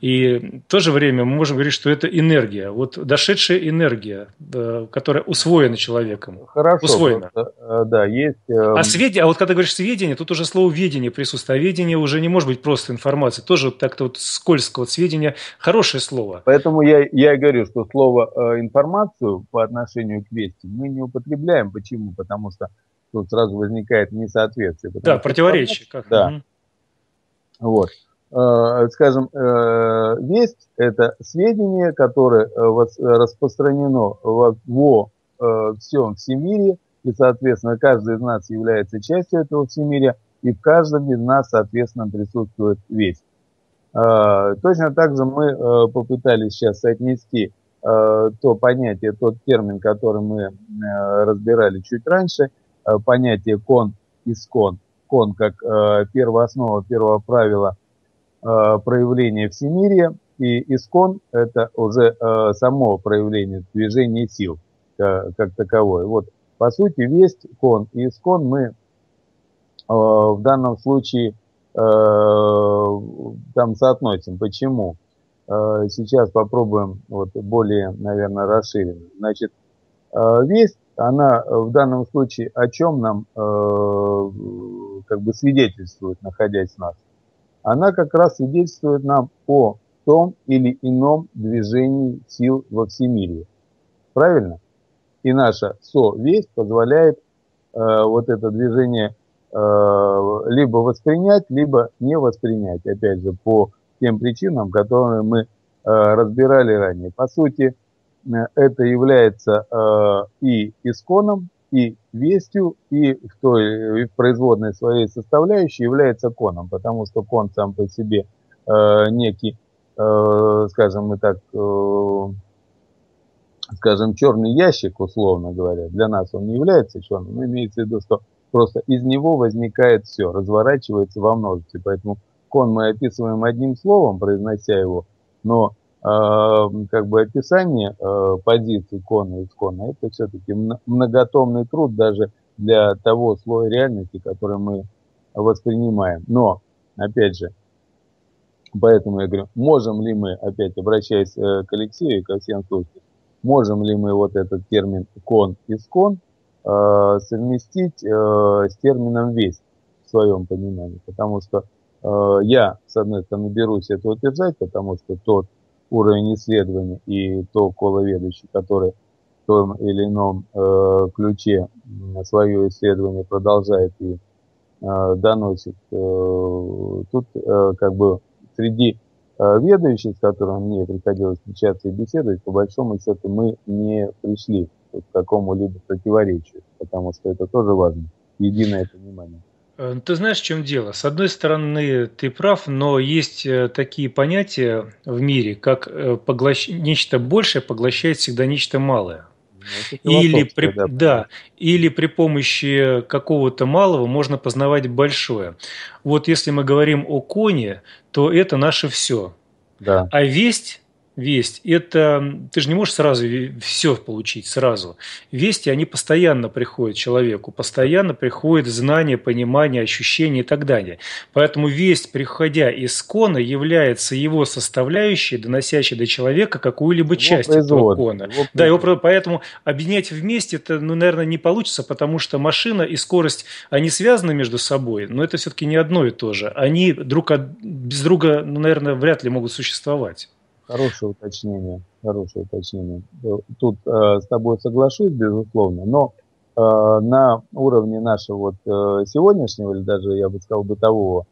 и в то же время мы можем говорить, что это энергия энергия, вот дошедшая энергия, которая усвоена человеком. Хорошо. Усвоена. Просто, э, да, есть... Э, а сведения, а вот когда говоришь сведения, тут уже слово ведение присутствует. А ведение уже не может быть просто информация. Тоже вот так-то вот скользко. Вот сведения – хорошее слово. Поэтому я, я говорю, что слово э, информацию по отношению к вести мы не употребляем. Почему? Потому что тут сразу возникает несоответствие. Да, противоречие. Как? Да. Угу. Вот. Э, скажем, э, весть – это сведение, которое э, распространено во, всем всемире, и, соответственно, каждый из нас является частью этого всемиря, и в каждом из нас, соответственно, присутствует весть. Точно так же мы попытались сейчас соотнести то понятие, тот термин, который мы разбирали чуть раньше, понятие кон искон. Кон как первооснова, первого правила Э, проявление всемирия, и искон – это уже э, само проявление движения сил как, как таковое. Вот, по сути, весть, кон и искон мы э, в данном случае там соотносим. Почему? Сейчас попробуем вот более, наверное, расширенно. Значит, весть, она в данном случае о чем нам как бы свидетельствует, находясь в нас? Она как раз свидетельствует нам о том или ином движении сил во всемирье. Правильно? И наша совесть позволяет э, вот это движение э, либо воспринять, либо не воспринять. Опять же, по тем причинам, которые мы э, разбирали ранее. По сути, э, это является э, и исконом, и вестью, и в той в производной своей составляющей является коном, потому что кон сам по себе э, некий, э, скажем мы так, э, скажем, черный ящик, условно говоря, для нас он не является черным, но имеется в виду, что просто из него возникает все, разворачивается во множестве, поэтому кон мы описываем одним словом, произнося его, но как бы описание а, позиции кона и искона, это все-таки многотомный труд даже для того слоя реальности, который мы воспринимаем. Но, опять же, поэтому я говорю, можем ли мы, опять обращаясь э, к Алексею и ко всем слушателям, можем ли мы вот этот термин кон и скон а, совместить э, с термином весть в своем понимании, потому что э, я, с одной стороны, берусь это утверждать, потому что тот уровень исследований и то коловедущий, который в том или ином э, ключе свое исследование продолжает и э, доносит. Э, тут э, как бы среди э, ведающих, с которыми мне приходилось встречаться и беседовать, по большому счету мы не пришли к какому-либо противоречию, потому что это тоже важно, единое понимание. Э, ты знаешь, в чем дело? С одной стороны, ты прав, но есть э, такие понятия в мире, как э, поглощ... нечто большее поглощает всегда нечто малое. Ну, или при, да. да, или при помощи какого-то малого можно познавать большое. Вот если мы говорим о коне, то это наше все. Да. А весть весть, это ты же не можешь сразу все получить сразу. Вести, они постоянно приходят человеку, постоянно приходят знания, понимание, ощущения и так далее. Поэтому весть, приходя из кона, является его составляющей, доносящей до человека какую-либо часть этого кона. Его да, его, поэтому объединять вместе это, ну, наверное, не получится, потому что машина и скорость, они связаны между собой, но это все-таки не одно и то же. Они друг от, без друга, ну, наверное, вряд ли могут существовать. Хорошее уточнение, хорошее уточнение. Тут э, с тобой соглашусь, безусловно, но э, на уровне нашего вот э, сегодняшнего, или даже, я бы сказал, бытового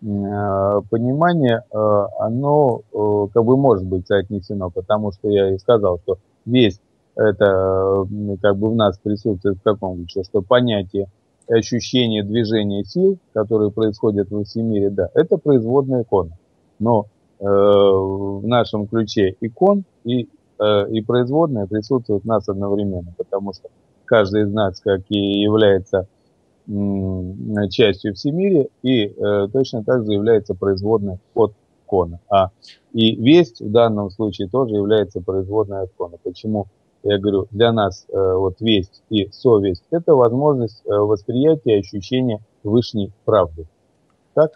э, понимания, э, оно э, как бы может быть соотнесено, потому что я и сказал, что весь это э, как бы в нас присутствует в каком ключе, что понятие ощущение движения сил, которые происходят в всемире, да, это производная икона. Но в нашем ключе икон и, э, и производная присутствуют у нас одновременно, потому что каждый из нас, как и является частью всемирия, и э, точно так же является производной от кона. А и весть в данном случае тоже является производной от кона. Почему? Я говорю, для нас вот весть и совесть – это возможность восприятия и ощущения высшей правды. Так?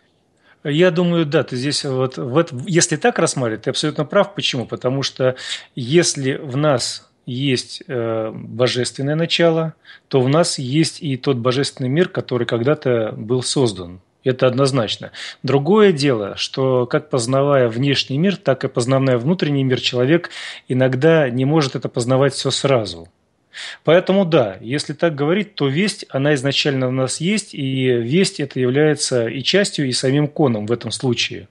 Я думаю, да, ты здесь вот, вот если так рассматривать, ты абсолютно прав. Почему? Потому что если в нас есть э, божественное начало, то в нас есть и тот божественный мир, который когда-то был создан. Это однозначно. Другое дело, что как познавая внешний мир, так и познавая внутренний мир, человек иногда не может это познавать все сразу – Поэтому да, если так говорить, то весть, она изначально у нас есть, и весть это является и частью, и самим коном в этом случае.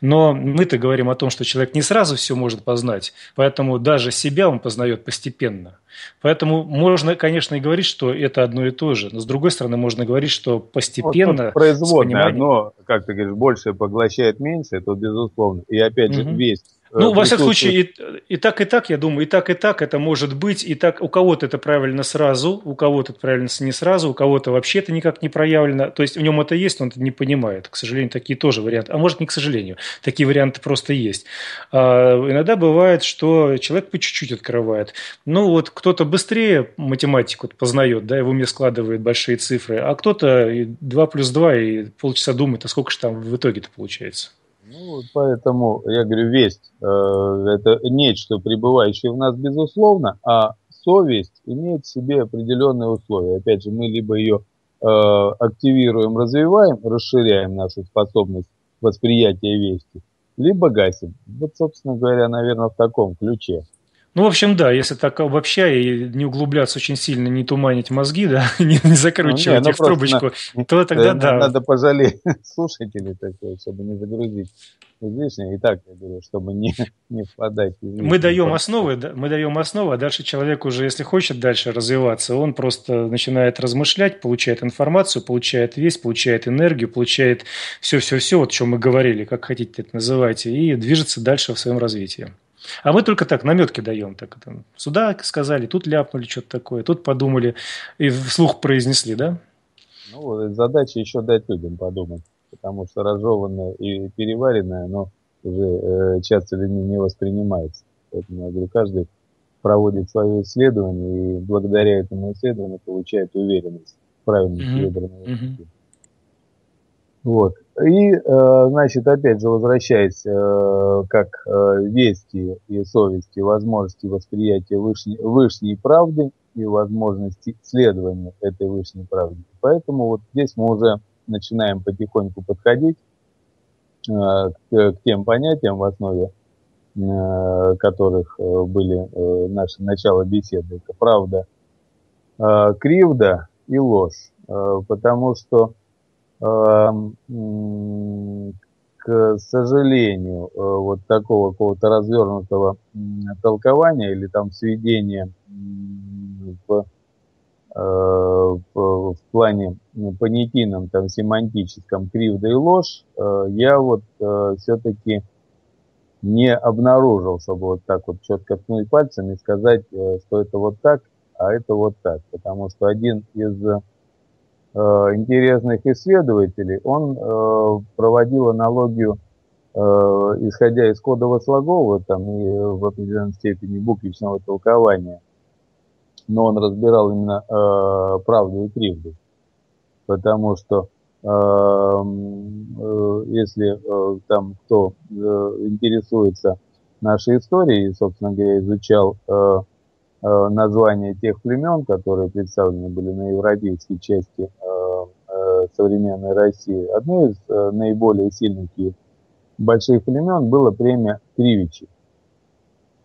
Но мы-то говорим о том, что человек не сразу все может познать, поэтому даже себя он познает постепенно. Поэтому можно, конечно, и говорить, что это одно и то же, но с другой стороны можно говорить, что постепенно... Вот производное пониманием... одно, как ты говоришь, больше поглощает меньше, это безусловно. И опять же, угу. весть ну, во всяком случае, и, и так, и так, я думаю, и так, и так это может быть. И так у кого-то это правильно сразу, у кого-то это правильно не сразу, у кого-то вообще это никак не проявлено. То есть в нем это есть, но он это не понимает. К сожалению, такие тоже варианты. А может, не к сожалению. Такие варианты просто есть. А, иногда бывает, что человек по чуть-чуть открывает. Ну, вот кто-то быстрее математику познает, да, и в уме складывает большие цифры, а кто-то 2 плюс 2 и полчаса думает, а сколько же там в итоге-то получается. Ну, поэтому, я говорю, весть э, это нечто, пребывающее в нас безусловно, а совесть имеет в себе определенные условия. Опять же, мы либо ее э, активируем, развиваем, расширяем нашу способность восприятия вести, либо гасим. Вот, собственно говоря, наверное, в таком ключе. Ну, в общем, да, если так обобщая и не углубляться очень сильно, не туманить мозги, да, не, не закручивать ну, не, ну, их в трубочку, на, то тогда да. Надо пожалеть слушателей, такое, чтобы не загрузить излишнее. И так, я говорю, чтобы не, не впадать Мы даем основы, да, мы даем основы, а дальше человек уже, если хочет дальше развиваться, он просто начинает размышлять, получает информацию, получает весь, получает энергию, получает все-все-все, вот о чем мы говорили, как хотите это называйте, и движется дальше в своем развитии. А мы только так, наметки даем. Так, там, сюда сказали, тут ляпнули что-то такое, тут подумали и вслух произнесли, да? Ну, задача еще дать людям подумать, потому что разжеванное и переваренное, оно уже э, часто людьми не воспринимается. Поэтому я говорю, каждый проводит свое исследование и благодаря этому исследованию получает уверенность в правильности mm-hmm. выбранного mm-hmm. Вот. И, э, значит, опять же, возвращаясь э, как э, вести и совести, возможности восприятия высшей, высшей правды и возможности исследования этой высшей правды. Поэтому вот здесь мы уже начинаем потихоньку подходить к, к тем понятиям, в основе которых были наши начало беседы. Это правда, кривда и ложь. Потому что к сожалению, э, вот такого какого-то развернутого толкования или там сведения в, э, в, в плане понятийном, там, семантическом, кривда и ложь, э, я вот все-таки не обнаружил, чтобы вот так вот четко ткнуть пальцем и сказать, что это вот так, а это вот так. Потому что один из интересных исследователей, он э, проводил аналогию исходя из кодово-слогового там и в определенной степени буквичного толкования, но он разбирал именно правду и кривду. Потому что если там кто интересуется нашей истории, собственно говоря, изучал Э, названия тех племен, которые представлены были на европейской части э, э, современной России. Одно из наиболее сильных и больших племен было племя Кривичи.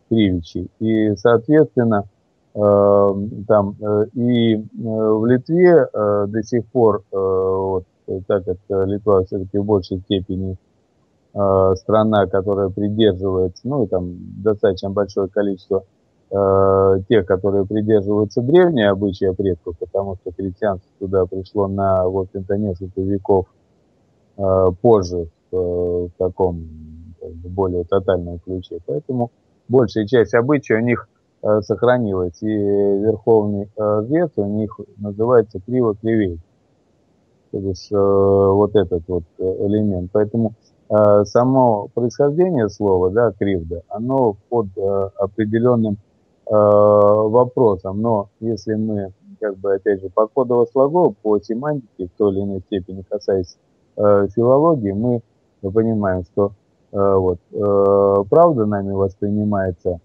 Кривичи. И, соответственно, там и в Литве до сих пор, вот, так как Литва все-таки в большей степени страна, которая придерживается, ну, и там достаточно большое количество э, тех, которые придерживаются древней обычая предков, потому что христианство туда пришло на, в общем-то, несколько веков э, позже в, в таком как более тотальном ключе. Поэтому большая часть обычая у них э, сохранилась. И верховный э, у них называется криво-кривей. То есть э, вот этот вот элемент. Поэтому э, само происхождение слова, да, кривда, оно под э, определенным Э, вопросом, но если мы, как бы, опять же, по кодово-слогово, по семантике, в той или иной степени касаясь э, филологии, мы понимаем, что э, вот, э, правда нами воспринимается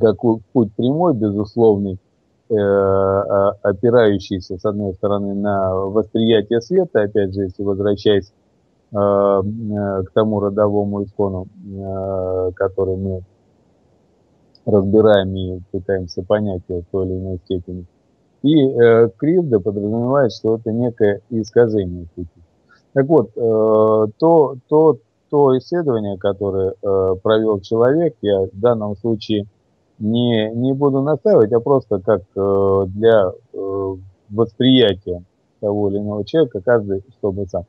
как путь прямой, безусловный, э, опирающийся, с одной стороны, на восприятие света, опять же, если возвращаясь э, к тому родовому искону, э, который мы разбираем и пытаемся понять его в той или иной степени. И э, кривда подразумевает, что это некое искажение пути. Так вот, э, то, то, то исследование, которое э, провел человек, я в данном случае не, не буду настаивать, а просто как э, для э, восприятия того или иного человека, каждый чтобы сам.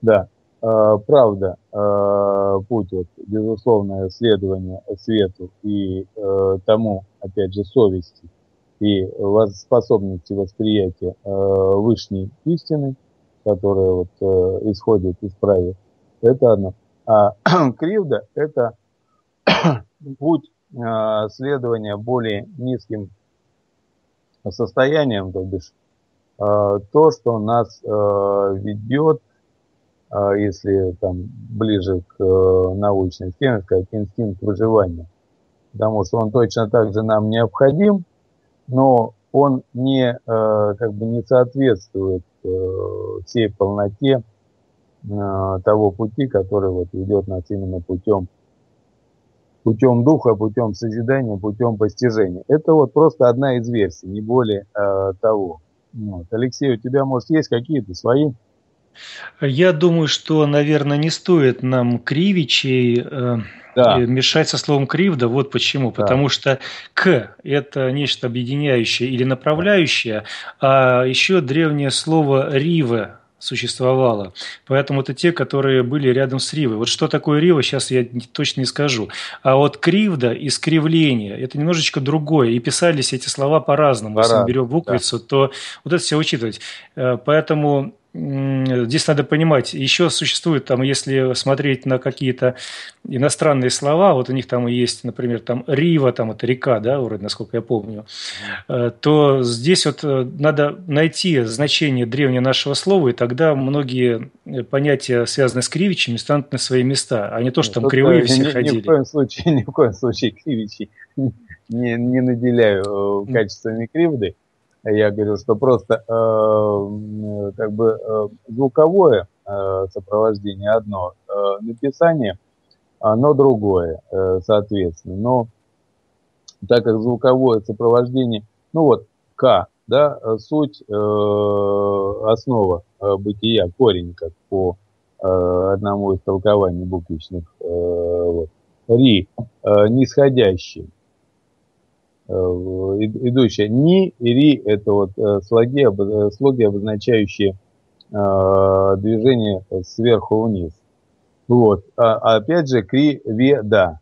Да, правда, э, путь, вот, безусловное следование свету и э, тому, опять же, совести и способности восприятия высшей истины, которая вот исходит из правил, это одно. А кривда – это путь следования более низким состоянием, то бишь то, что нас ведет если там ближе к э, научной теме, сказать, инстинкт выживания. Потому что он точно так же нам необходим, но он не, э, как бы не соответствует э, всей полноте того пути, который вот ведет нас именно путем путем духа, путем созидания, путем постижения. Это вот просто одна из версий, не более того. Вот. Алексей, у тебя, может, есть какие-то свои я думаю, что, наверное, не стоит нам кривичей э, да. Э, мешать со словом кривда. Вот почему. Да. Потому что к – это нечто объединяющее или направляющее, а еще древнее слово рива существовало. Поэтому это те, которые были рядом с Ривой. Вот что такое Рива, сейчас я точно не скажу. А вот кривда, искривление – это немножечко другое. И писались эти слова по-разному. По Если мы берем буквицу, да. то вот это все учитывать. Э, поэтому здесь надо понимать, еще существует там, если смотреть на какие-то иностранные слова, вот у них там есть, например, там Рива, там это река, да, вроде, насколько я помню, э, то здесь вот э, надо найти значение древнего нашего слова, и тогда многие э, понятия, связанные с кривичами, станут на свои места, а не то, что там кривые все ни, ходили. Ни в коем случае, ни в коем случае кривичи не, не наделяю качествами кривды я говорю, что просто э, как бы э, звуковое э, сопровождение одно, э, написание оно другое, э, соответственно. Но так как звуковое сопровождение, ну вот К, да, суть, э, основа э, бытия, корень, как по э, одному из толкований буквичных, э, вот. Ри, э, нисходящий, Э, идущая. Ни и ри – это вот э, слоги, э, слоги, обозначающие движение сверху вниз. Вот. А, опять же, кри, веда.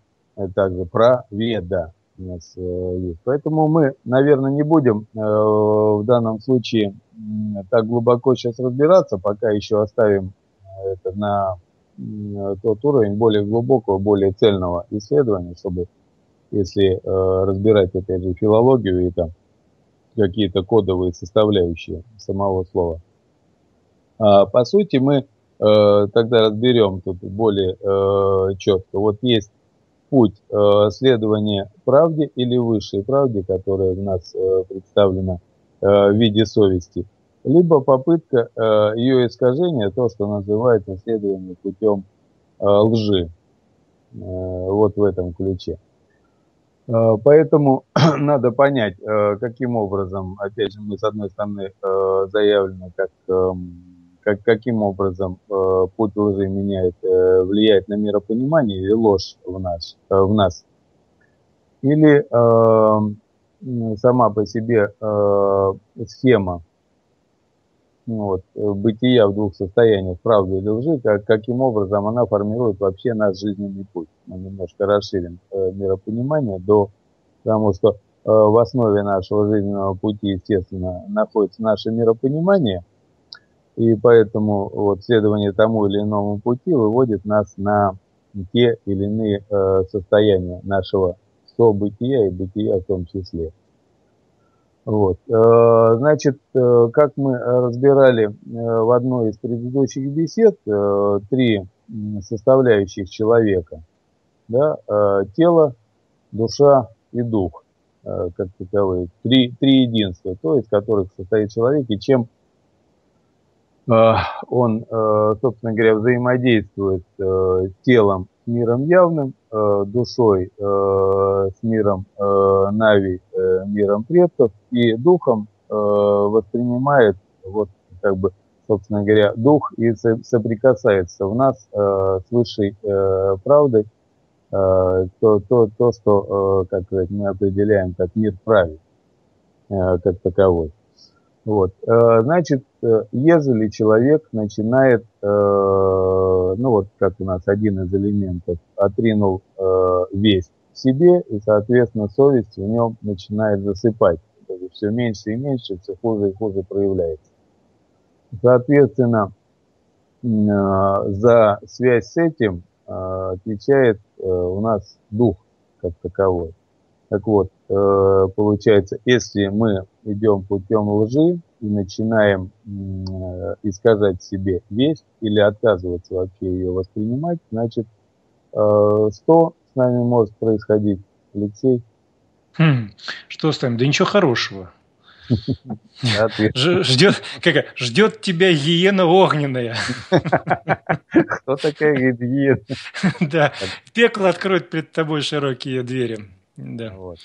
Также про веда у нас есть. Поэтому мы, наверное, не будем в данном случае так глубоко сейчас разбираться, пока еще оставим это на тот уровень более глубокого, более цельного исследования, чтобы, если э, разбирать, опять же, филологию и там какие-то кодовые составляющие самого слова. А, по сути, мы э, тогда разберем тут более э, четко. Вот есть путь э, следования правде или высшей правде, которая у нас э, представлена э, в виде совести, либо попытка э, ее искажения, то, что называется следование путем э, лжи. Э, вот в этом ключе. Э, поэтому надо понять, э, каким образом, опять же, мы с одной стороны э, заявлено, как эм, как, каким образом э, путь лжи меняет, э, влияет на миропонимание или ложь в, наш, э, в нас. Или э, сама по себе э, схема вот, бытия в двух состояниях, правды или лжи, как, каким образом она формирует вообще наш жизненный путь. Мы немножко расширим э, миропонимание до потому что э, в основе нашего жизненного пути, естественно, находится наше миропонимание – и поэтому вот следование тому или иному пути выводит нас на те или иные э, состояния нашего события и бытия в том числе. Вот. Э, значит, э, как мы разбирали э, в одной из предыдущих бесед, три составляющих человека. Да, тело, душа и дух, как таковые. Три, три единства, то из которых состоит человек. И чем он, э, собственно говоря, взаимодействует э, с телом, с миром явным, душой с миром Нави, миром предков, и духом воспринимает, вот как бы, собственно говоря, дух и соприкасается в нас с высшей правдой, то, то, то что, как сказать, мы определяем как мир правит, как таковой. Вот. Э, значит, э, ежели человек начинает, э, ну вот как у нас один из элементов, отринул весть в себе, и, соответственно, совесть в нем начинает засыпать. Все меньше и меньше, все хуже и хуже проявляется. Соответственно, за связь с этим отвечает у нас дух как таковой. Так вот, э, получается, если мы идем путем лжи и начинаем искажать себе весть или отказываться вообще ее воспринимать, значит, э, что с нами может происходить, Алексей? Хм, что с нами? Да ничего хорошего. Ждет, как, ждет тебя гиена огненная. Кто такая гиена? Да, пекло откроет перед тобой широкие двери. Да. Вот.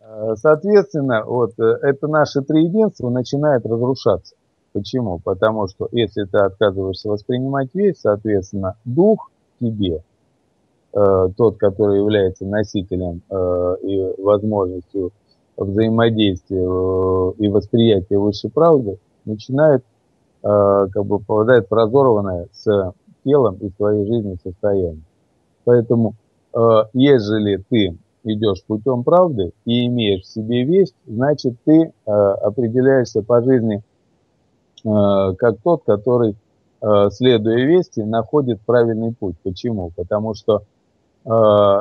Э, соответственно, вот э, это наше триединство начинает разрушаться. Почему? Потому что если ты отказываешься воспринимать вещь, соответственно, дух тебе, э, тот, который является носителем э, и возможностью взаимодействия э, и восприятия высшей правды, начинает э, как бы попадает в разорванное с телом и своей жизнью состояние. Поэтому, ежели ты идешь путем правды и имеешь в себе весть, значит ты э, определяешься по жизни э, как тот, который, э, следуя вести, находит правильный путь. Почему? Потому что э,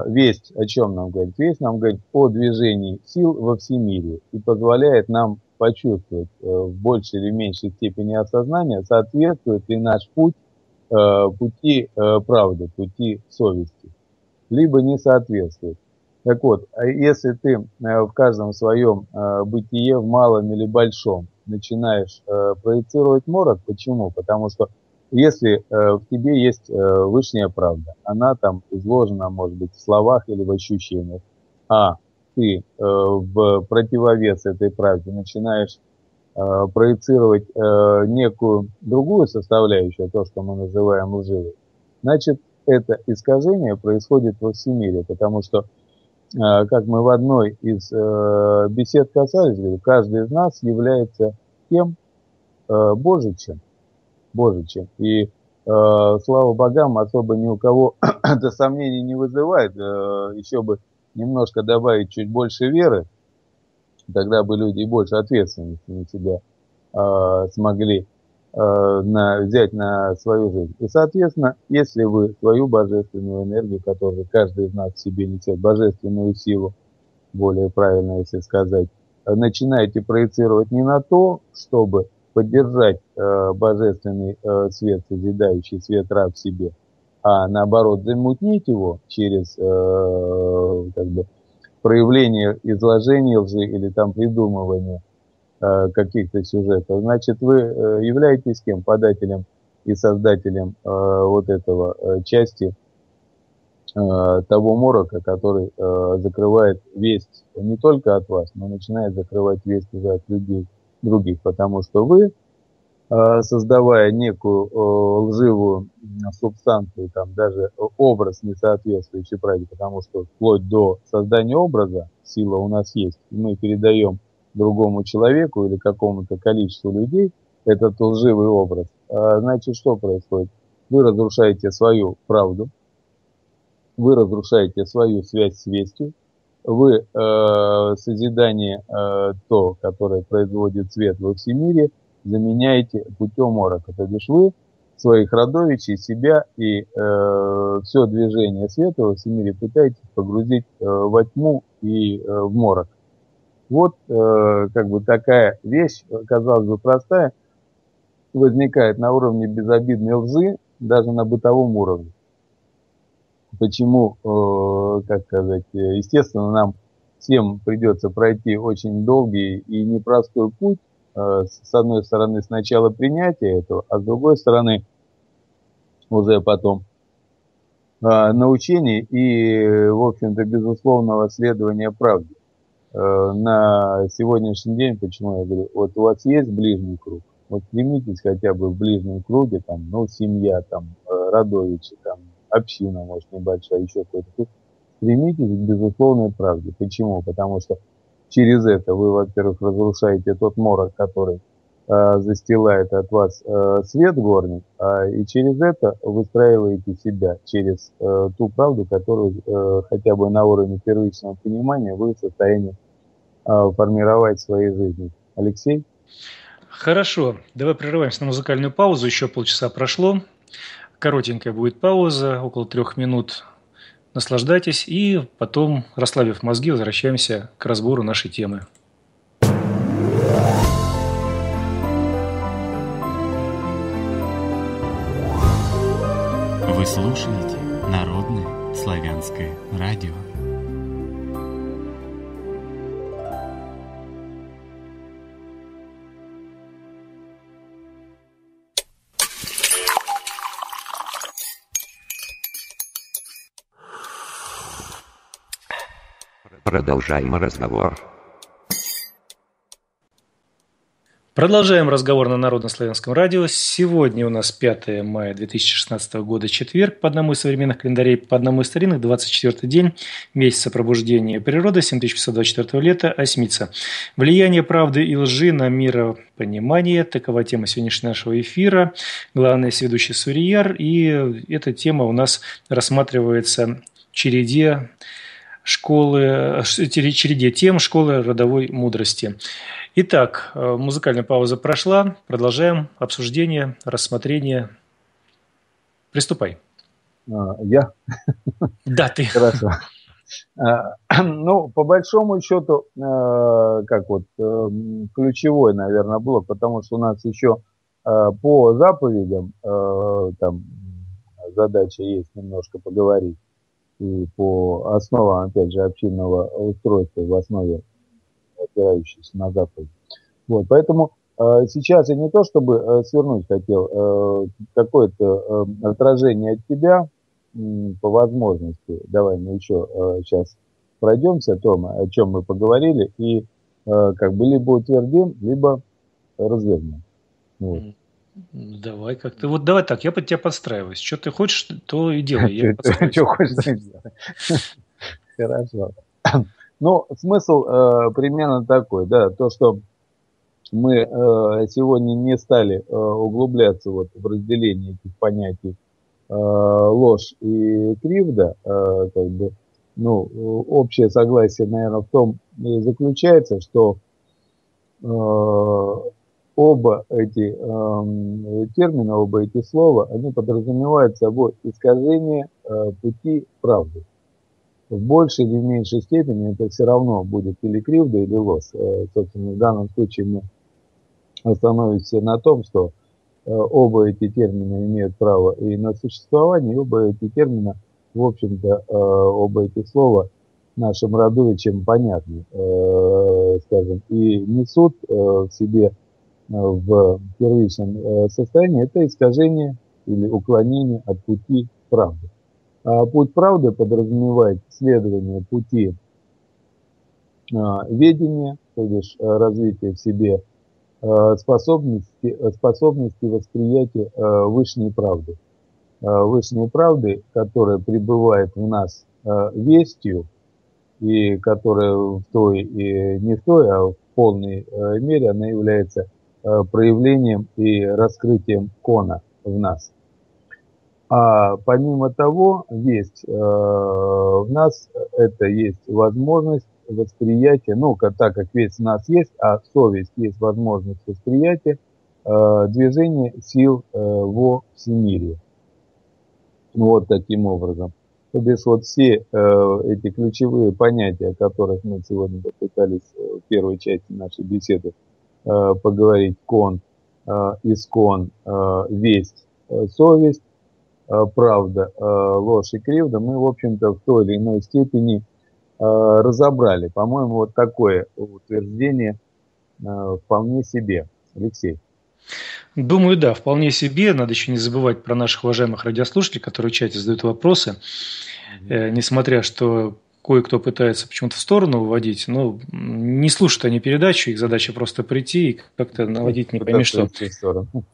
весть о чем нам говорит? Весть нам говорит о движении сил во всемире и позволяет нам почувствовать э, в большей или меньшей степени осознания, соответствует ли наш путь э, пути э, правды, пути совести, либо не соответствует. Так вот, а если ты э, в каждом своем э, бытие, в малом или большом, начинаешь э, проецировать морок, почему? Потому что если в тебе есть высшая правда, она там изложена, может быть, в словах или в ощущениях, а ты в противовес этой правде начинаешь проецировать некую другую составляющую, то, что мы называем лживой, значит, это искажение происходит во всемире, потому что как мы в одной из э, бесед касались, говорю, каждый из нас является тем э, Божичем, Божичем. И слава богам, особо ни у кого это сомнений не вызывает. Еще бы немножко добавить чуть больше веры, тогда бы люди больше ответственности на себя смогли на, взять на свою жизнь. И, соответственно, если вы свою божественную энергию, которую каждый из нас в себе несет, божественную силу, более правильно, если сказать, начинаете проецировать не на то, чтобы поддержать э, божественный э, свет, созидающий свет раб в себе, а наоборот замутнить его через э, как бы, проявление изложения лжи или там придумывание э, каких-то сюжетов, значит вы э, являетесь кем? Подателем и создателем э, вот этого э, части э, того морока, который э, закрывает весть не только от вас, но начинает закрывать весть уже от людей других, потому что вы, э, создавая некую э, лживую субстанцию, там даже образ не соответствующий правде, потому что вплоть до создания образа сила у нас есть, мы передаем другому человеку или какому-то количеству людей этот лживый образ, а значит, что происходит? Вы разрушаете свою правду, вы разрушаете свою связь с вестью, вы э, созидание э, то, которое производит свет во всемире, заменяете путем морока. То бишь вы своих родовичей, себя и э, все движение света во всемире пытаетесь погрузить э, во тьму и э, в морок. Вот э, как бы такая вещь, казалось бы, простая, возникает на уровне безобидной лжи, даже на бытовом уровне. Почему, э, как сказать, естественно, нам всем придется пройти очень долгий и непростой путь, э, с одной стороны, сначала принятия этого, а с другой стороны, уже потом э, научение и, в общем-то, безусловного следования правде. На сегодняшний день, почему я говорю, вот у вас есть ближний круг, вот стремитесь хотя бы в ближнем круге, там, ну, семья, там, родовичи, там, община, может, небольшая, еще какой-то. Стремитесь к безусловной правде. Почему? Потому что через это вы, во-первых, разрушаете тот морок, который э, застилает от вас э, свет горный, а, и через это выстраиваете себя, через э, ту правду, которую э, хотя бы на уровне первичного понимания вы в состоянии э, формировать в своей жизни. Алексей? Хорошо, давай прерываемся на музыкальную паузу, еще полчаса прошло. Коротенькая будет пауза, около трех минут. Наслаждайтесь и потом, расслабив мозги, возвращаемся к разбору нашей темы. Вы слушаете Народное славянское радио. Продолжаем разговор. Продолжаем разговор на Народно-славянском радио. Сегодня у нас 5 мая 2016 года, четверг, по одному из современных календарей, по одному из старинных, 24 день месяца пробуждения природы, 7524 лета, осьмица. Влияние правды и лжи на миропонимание – такова тема сегодняшнего нашего эфира. Главный сведущий Сурияр, и эта тема у нас рассматривается в череде школы, череде тем школы родовой мудрости. Итак, э, музыкальная пауза прошла. Продолжаем обсуждение, рассмотрение. Приступай. А, я? Да, ты. Хорошо. А, ну, по большому счету, э, как вот э, ключевой, наверное, блок, потому что у нас еще по заповедям там задача есть немножко поговорить и по основам, опять же, общинного устройства в основе опирающейся на заповедь. Вот, поэтому э, сейчас я не то чтобы э, свернуть хотел, э, какое-то э, отражение от тебя э, по возможности. Давай мы еще э, сейчас пройдемся о том, о чем мы поговорили, и э, как бы либо утвердим, либо развернем. Вот. Давай как-то. Вот давай так, я под тебя подстраиваюсь. Что ты хочешь, то и делай. Что хочешь, то делай. Хорошо. Ну, смысл э, примерно такой, да, то, что мы э, сегодня не стали э, углубляться вот в разделение этих понятий э, ложь и кривда, э, как бы, ну, общее согласие, наверное, в том и заключается, что э, оба эти э, термина, оба эти слова, они подразумевают собой искажение э, пути правды. В большей или меньшей степени это все равно будет или кривда, или ложь. Э, собственно, в данном случае мы остановимся на том, что э, оба эти термина имеют право и на существование, и оба эти термина, в общем-то, э, оба эти слова нашим родовичам понятны, э, скажем, и несут э, в себе в первичном э, состоянии, это искажение или уклонение от пути правды. А путь правды подразумевает следование пути а, ведения, то есть э, развитие в себе э, способности, способности восприятия высшей правды. Высшей правды, которая пребывает в нас вестью, и которая в той и не в той, а в полной мере она является проявлением и раскрытием кона в нас. А помимо того, есть э, в нас это есть возможность восприятия, ну, так как весь в нас есть, а совесть есть возможность восприятия э, движения сил э, во всемирье. Вот таким образом. То бишь вот все э, эти ключевые понятия, о которых мы сегодня попытались в первой части нашей беседы Э, поговорить кон, э, искон, э, весть, совесть, правда, ложь и кривда, мы, в общем-то, в той или иной степени разобрали. По-моему, вот такое утверждение вполне себе. Алексей. Думаю, да, вполне себе. Надо еще не забывать про наших уважаемых радиослушателей, которые в чате задают вопросы. Несмотря, что кое-кто пытается почему-то в сторону выводить, но не слушают они передачу, их задача просто прийти и как-то наводить не пойми что.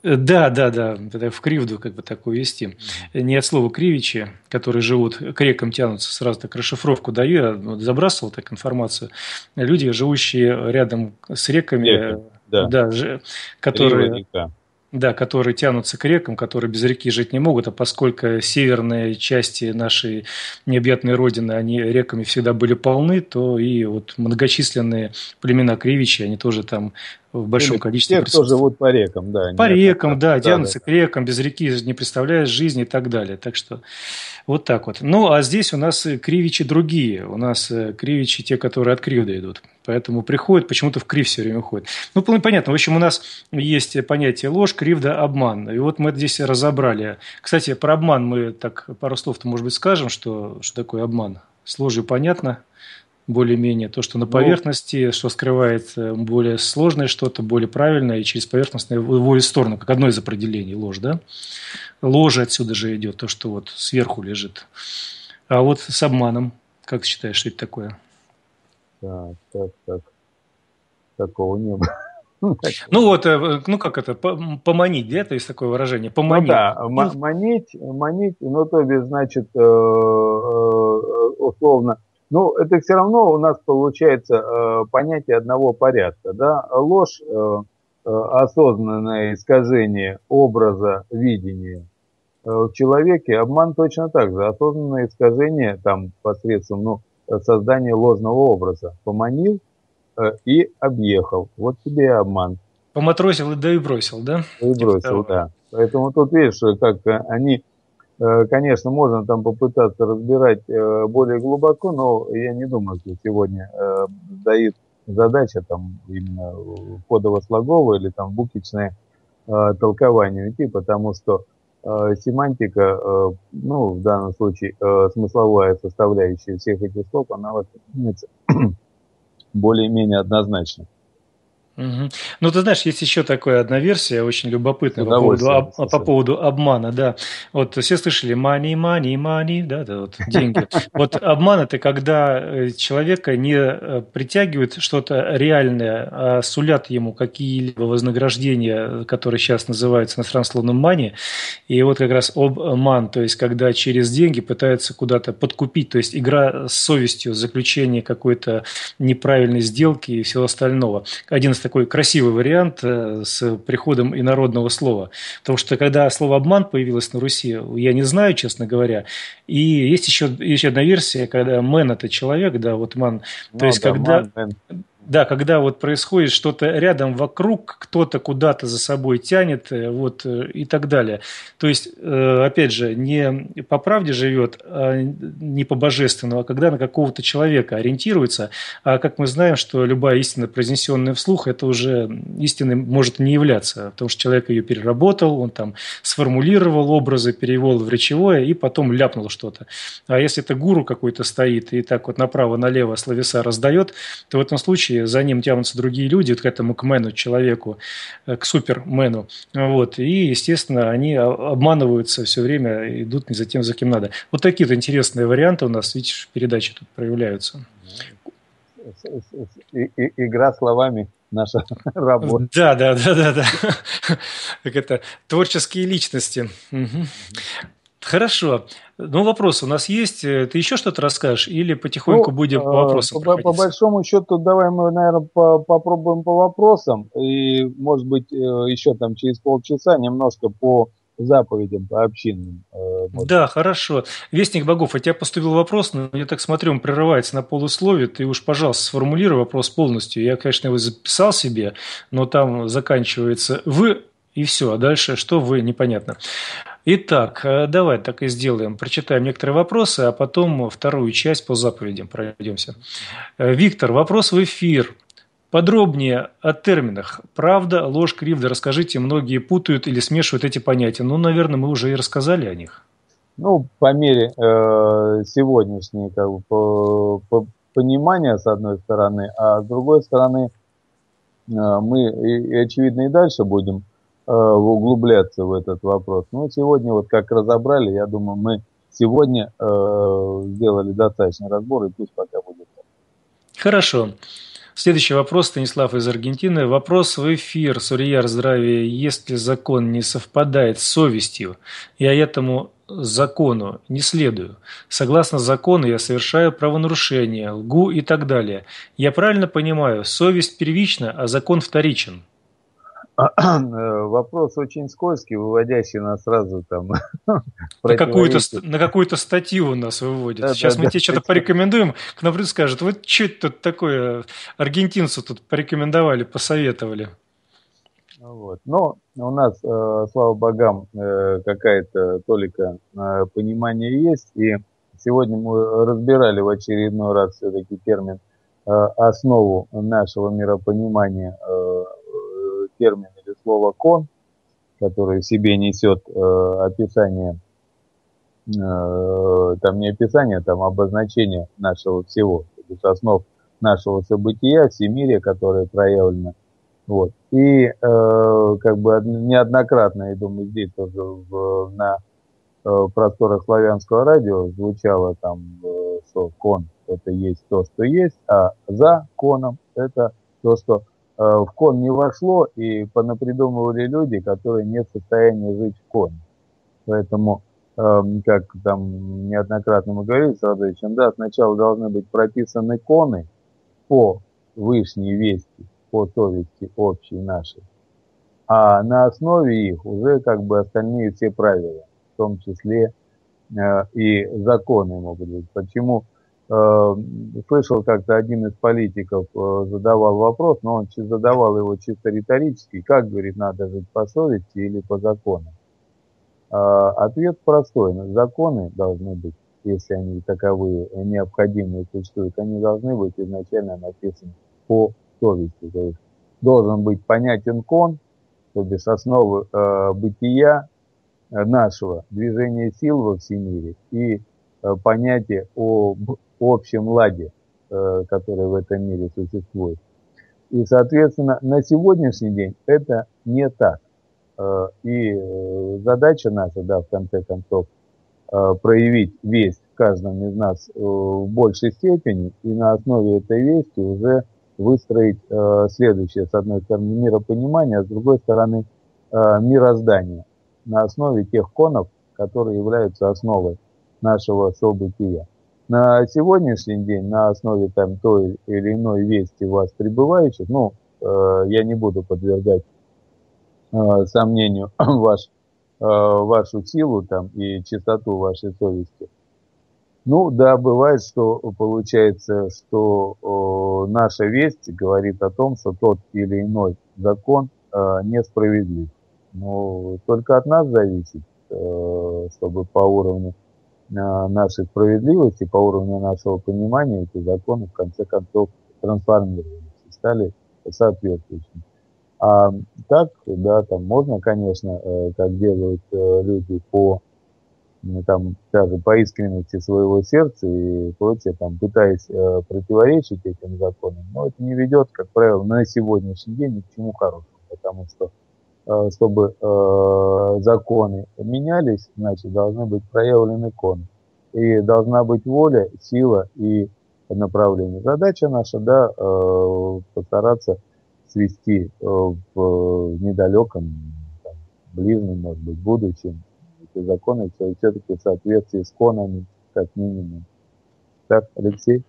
Да, да, да, в кривду как бы такую вести. Не от слова кривичи, которые живут, к рекам тянутся, сразу так расшифровку даю, я забрасывал так информацию. Люди, живущие рядом с реками, Река, да. Да, которые... Река да, которые тянутся к рекам, которые без реки жить не могут, а поскольку северные части нашей необъятной родины, они реками всегда были полны, то и вот многочисленные племена Кривичи, они тоже там в большом Или количестве. Те, кто живут по рекам, да. По рекам, да, да, тянутся да. к рекам, без реки не представляешь жизни и так далее. Так что вот так вот. Ну, а здесь у нас кривичи другие. У нас э, кривичи те, которые от кривда идут. Поэтому приходят, почему-то в крив все время уходят. Ну, понятно. В общем, у нас есть понятие ложь, кривда, обман. И вот мы здесь разобрали. Кстати, про обман мы так пару слов-то, может быть, скажем, что, что такое обман. С ложью понятно, более-менее то, что на ну, поверхности, ну, что скрывает э, более сложное что-то, более правильное, и через поверхностное выводит в сторону, как одно из определений ложь, да? Ложь отсюда же идет, то, что вот сверху лежит. А вот с обманом, как считаешь, что это такое? Так, так, так. Такого не было. Ну вот, э, ну как это, поманить, да, то есть такое выражение, ну поманить. Ну, да, манить, манить, ну то есть, значит, э, условно, ну, это все равно у нас получается э, понятие одного порядка. Да? Ложь, э, э, осознанное искажение образа видения э, в человеке, обман точно так же. Осознанное искажение там, посредством ну, создания ложного образа. Поманил э, и объехал. Вот тебе и обман. Поматросил, да и бросил, да? И бросил, да. Поэтому тут видишь, как они Э, конечно, можно там попытаться разбирать э, более глубоко, но я не думаю, что сегодня э, стоит задача там именно кодово-слоговое или там буквичное толкование идти, потому что семантика, ну, в данном случае смысловая составляющая всех этих слов, она воспринимается более-менее однозначно. Угу. Ну, ты знаешь, есть еще такая одна версия, очень любопытная по поводу, об, по поводу обмана, да. Вот все слышали money, money, money, да, да, вот деньги. Вот обман – это когда э, человека не э, притягивает что-то реальное, а сулят ему какие-либо вознаграждения, которые сейчас называются иностранным money. И вот как раз обман, то есть когда через деньги пытаются куда-то подкупить, то есть игра с совестью, заключение какой-то неправильной сделки и всего остального. Один из такой красивый вариант э, с приходом инородного слова. Потому что когда слово «обман» появилось на Руси, я не знаю, честно говоря. И есть еще, еще одна версия, когда «мэн» – это человек, да, вот «ман». То ну, есть, да, когда... Man, man. Да, когда вот происходит что-то рядом, вокруг, кто-то куда-то за собой тянет, э, вот, э, и так далее. То есть, э, опять же, не по правде живет, а не по божественному, а когда на какого-то человека ориентируется. А как мы знаем, что любая истина, произнесенная вслух, это уже истиной может не являться, потому что человек ее переработал, он там сформулировал образы, перевел в речевое и потом ляпнул что-то. А если это гуру какой-то стоит и так вот направо-налево словеса раздает, то в этом случае за ним тянутся другие люди, вот к этому, к мену, человеку, э, к супермену. Вот. И, естественно, они обманываются все время, идут не за тем, за кем надо. Вот такие-то интересные варианты у нас, видишь, в передаче тут проявляются. Игра словами наша работа. Да, да, да, да, да. Как это творческие личности. Угу. Хорошо. Ну, вопрос у нас есть. Ты еще что-то расскажешь или потихоньку ну, будем по вопросам по, по большому счету, давай мы, наверное, по, попробуем по вопросам. И, может быть, э, еще там через полчаса немножко по заповедям, по общинным. Э, может. Да, хорошо. Вестник богов, у тебя поступил вопрос, но я так смотрю, он прерывается на полусловие. Ты уж, пожалуйста, сформулируй вопрос полностью. Я, конечно, его записал себе, но там заканчивается «вы» и все, а дальше что «вы» непонятно. Итак, э, давай так и сделаем. Прочитаем некоторые вопросы, а потом вторую часть по заповедям пройдемся. Э, Виктор, вопрос в эфир. Подробнее о терминах. Правда, ложь, кривда. Расскажите, многие путают или смешивают эти понятия. Ну, наверное, мы уже и рассказали о них. Ну, по мере э, сегодняшней как бы, по, по понимания, с одной стороны, а с другой стороны, э, мы, и, очевидно, и дальше будем углубляться в этот вопрос. Но сегодня вот как разобрали, я думаю, мы сегодня э, сделали достаточный разбор, и пусть пока будет. Хорошо. Следующий вопрос, Станислав из Аргентины. Вопрос в эфир. Сурьяр, здравия. Если закон не совпадает с совестью, я этому закону не следую. Согласно закону я совершаю правонарушение, лгу и так далее. Я правильно понимаю, совесть первична, а закон вторичен? Э, вопрос очень скользкий, выводящий нас сразу там на какую-то на какую-то статью нас выводит. Да, Сейчас да, мы да, тебе что-то порекомендуем, к нам скажет, вот что это тут такое аргентинцу тут порекомендовали, посоветовали. Вот. Но у нас, э, слава богам, э, какая-то толика понимания есть. И сегодня мы разбирали в очередной раз все-таки термин основу нашего миропонимания термин или слово «кон», который в себе несет э, описание, э, там не описание, там обозначение нашего всего, то есть основ нашего события, всемирия, которое проявлено. Вот. И э, как бы неоднократно, я думаю, здесь тоже в, на э, просторах славянского радио звучало там, э, что кон это есть то, что есть, а за коном это то, что в кон не вошло, и понапридумывали люди, которые не в состоянии жить в коне. Поэтому, эм, как там неоднократно мы говорили с Радовичем, да, сначала должны быть прописаны коны по вышней вести, по совести общей нашей, а на основе их уже как бы остальные все правила, в том числе э, и законы могут быть. Почему Э, слышал как-то один из политиков э, задавал вопрос, но он задавал его чисто риторически, как, говорит, надо жить по совести или по закону. А, ответ простой, законы должны быть, если они таковые необходимые существуют, они должны быть изначально написаны по совести. То есть должен быть понятен кон, то бишь основы э, бытия нашего, движения сил во всемире и э, понятие об общем ладе, э, который в этом мире существует. И, соответственно, на сегодняшний день это не так. Э, и э, задача наша, да, в конце концов, проявить весть в каждом из нас в большей степени и на основе этой вести уже выстроить следующее, с одной стороны, миропонимание, а с другой стороны, мироздание на основе тех конов, которые являются основой нашего события. На сегодняшний день на основе там той или иной вести вас прибывающих, ну, э, я не буду подвергать э, сомнению ваш, э, вашу силу там и чистоту вашей совести. Ну да, бывает, что получается, что о, наша весть говорит о том, что тот или иной закон э, несправедлив. Но только от нас зависит, э, чтобы по уровню э, нашей справедливости, по уровню нашего понимания эти законы в конце концов трансформировались и стали соответствующими. А так, да, там можно, конечно, э, как делают э, люди по там даже по искренности своего сердца и прочее, там, пытаясь э, противоречить этим законам, но это не ведет, как правило, на сегодняшний день ни к чему хорошему, потому что э, чтобы э, законы менялись, значит, должны быть проявлены коны. И должна быть воля, сила и направление. Задача наша, да, э, постараться свести э, в недалеком, там, ближнем, может быть, будущем эти законы все-таки в соответствии с конами, как минимум. Так, Алексей?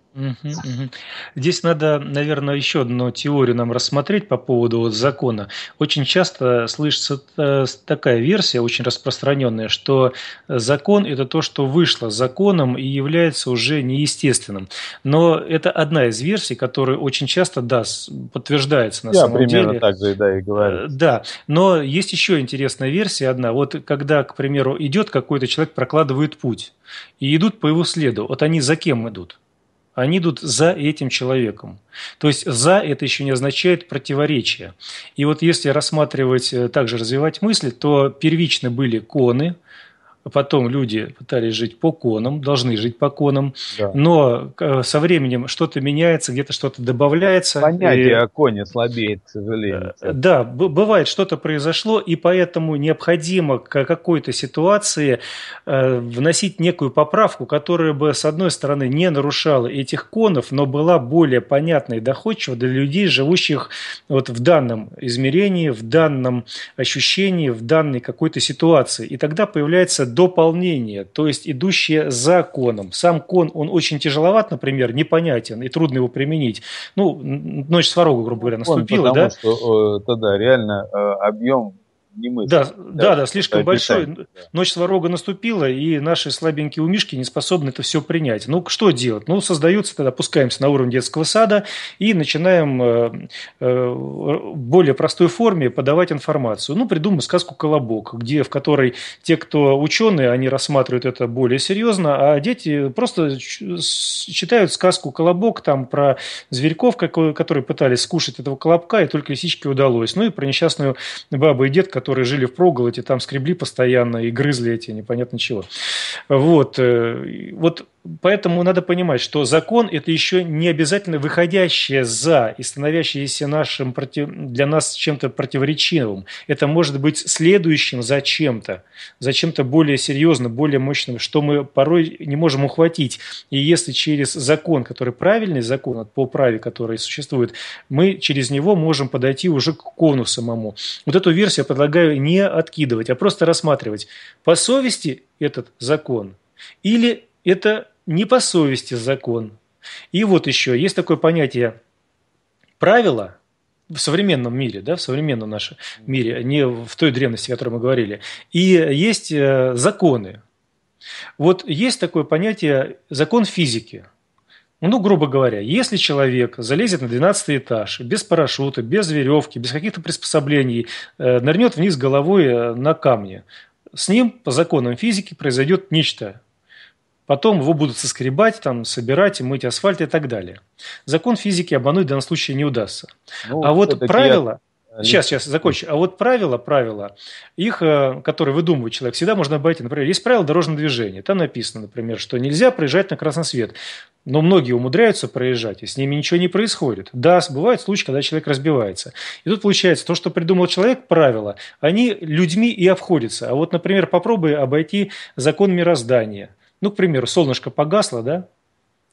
Здесь надо, наверное, еще одну теорию нам рассмотреть по поводу вот закона. Очень часто слышится э, такая версия, очень распространенная, что закон – это то, что вышло законом и является уже неестественным. Но это одна из версий, которая очень часто, да, подтверждается на Я самом примерно деле. так же, да, и говорю. Э, да, но есть еще интересная версия одна. Вот когда, к примеру, идет какой-то человек, прокладывает путь, и идут по его следу, вот они за кем идут? Они идут за этим человеком. То есть «за» – это еще не означает противоречие. И вот если рассматривать, э, также развивать мысль, то первично были коны – Потом люди пытались жить по конам, должны жить по конам, да. но э, со временем что-то меняется, где-то что-то добавляется. Понятие и... о коне слабеет, к сожалению. Э, да, бывает, что-то произошло, и поэтому необходимо к какой-то ситуации э, вносить некую поправку, которая бы, с одной стороны, не нарушала этих конов, но была более понятной и доходчива для людей, живущих вот в данном измерении, в данном ощущении, в данной какой-то ситуации. И тогда появляется дополнение, то есть идущее за коном. Сам кон, он очень тяжеловат, например, непонятен и трудно его применить. Ну, ночь сварога, грубо говоря, наступила, он, потому да? Что, э, тогда реально э, объем немыслимо. Да, да, да, слишком большой. Да. Ночь сварога наступила, и наши слабенькие умишки не способны это все принять. Ну, что делать? Ну, создаются, тогда опускаемся на уровень детского сада и начинаем э, э, в более простой форме подавать информацию. Ну, придумаем сказку «Колобок», где, в которой те, кто ученые, они рассматривают это более серьезно, а дети просто читают сказку «Колобок» там про зверьков, которые пытались скушать этого колобка, и только лисичке удалось. Ну, и про несчастную бабу и детка, которые жили в проголоде, там скребли постоянно и грызли эти непонятно чего. Вот. Э, вот Поэтому надо понимать, что закон – это еще не обязательно выходящее за и становящееся нашим против... для нас чем-то противоречивым. Это может быть следующим за чем-то, за чем-то более серьезным, более мощным, что мы порой не можем ухватить. И если через закон, который правильный закон, по праве, который существует, мы через него можем подойти уже к кону самому. Вот эту версию я предлагаю не откидывать, а просто рассматривать, по совести этот закон или это не по совести закон. И вот еще есть такое понятие правила в современном мире, да, в современном нашем мире, не в той древности, о которой мы говорили. И есть э, законы. Вот есть такое понятие закон физики. Ну, грубо говоря, если человек залезет на 12 этаж без парашюта, без веревки, без каких-то приспособлений, э, нырнет вниз головой э, на камни, с ним по законам физики произойдет нечто Потом его будут соскребать, там, собирать и мыть асфальт и так далее. Закон физики обмануть в данном случае не удастся. Ну, а вот правила... Я... Сейчас, сейчас, закончу. А вот правила, правила, их, э, которые выдумывает человек, всегда можно обойти. Например, есть правила дорожного движения. Там написано, например, что нельзя проезжать на красный свет. Но многие умудряются проезжать, и с ними ничего не происходит. Да, бывают случаи, когда человек разбивается. И тут получается, то, что придумал человек, правила, они людьми и обходятся. А вот, например, попробуй обойти закон мироздания – ну, к примеру, солнышко погасло, да?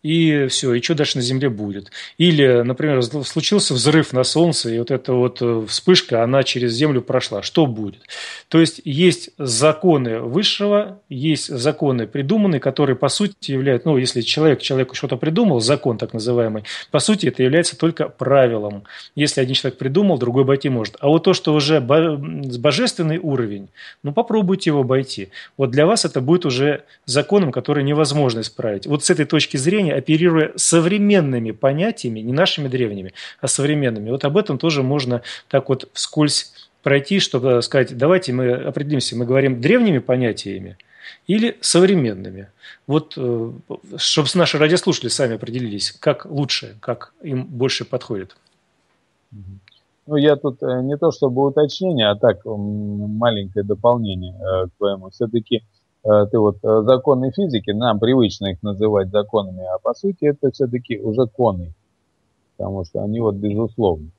И все, и что дальше на Земле будет. Или, например, случился взрыв на Солнце, и вот эта вот э, вспышка, она через Землю прошла. Что будет? То есть, есть законы высшего, есть законы придуманные, которые, по сути, являются, ну, если человек человеку что-то придумал, закон так называемый, по сути, это является только правилом. Если один человек придумал, другой обойти может. А вот то, что уже божественный уровень, ну, попробуйте его обойти. Вот для вас это будет уже законом, который невозможно исправить. Вот с этой точки зрения мышления, оперируя современными понятиями, не нашими древними, а современными. Вот об этом тоже можно так вот вскользь пройти, чтобы сказать, давайте мы определимся, мы говорим древними понятиями или современными. Вот, э, чтобы наши радиослушатели сами определились, как лучше, как им больше подходит. Ну, я тут э, не то чтобы уточнение, а так маленькое дополнение э, к твоему. Все-таки Э, ты вот э, законы физики, нам привычно их называть законами, а по сути это все-таки уже коны, потому что они вот безусловны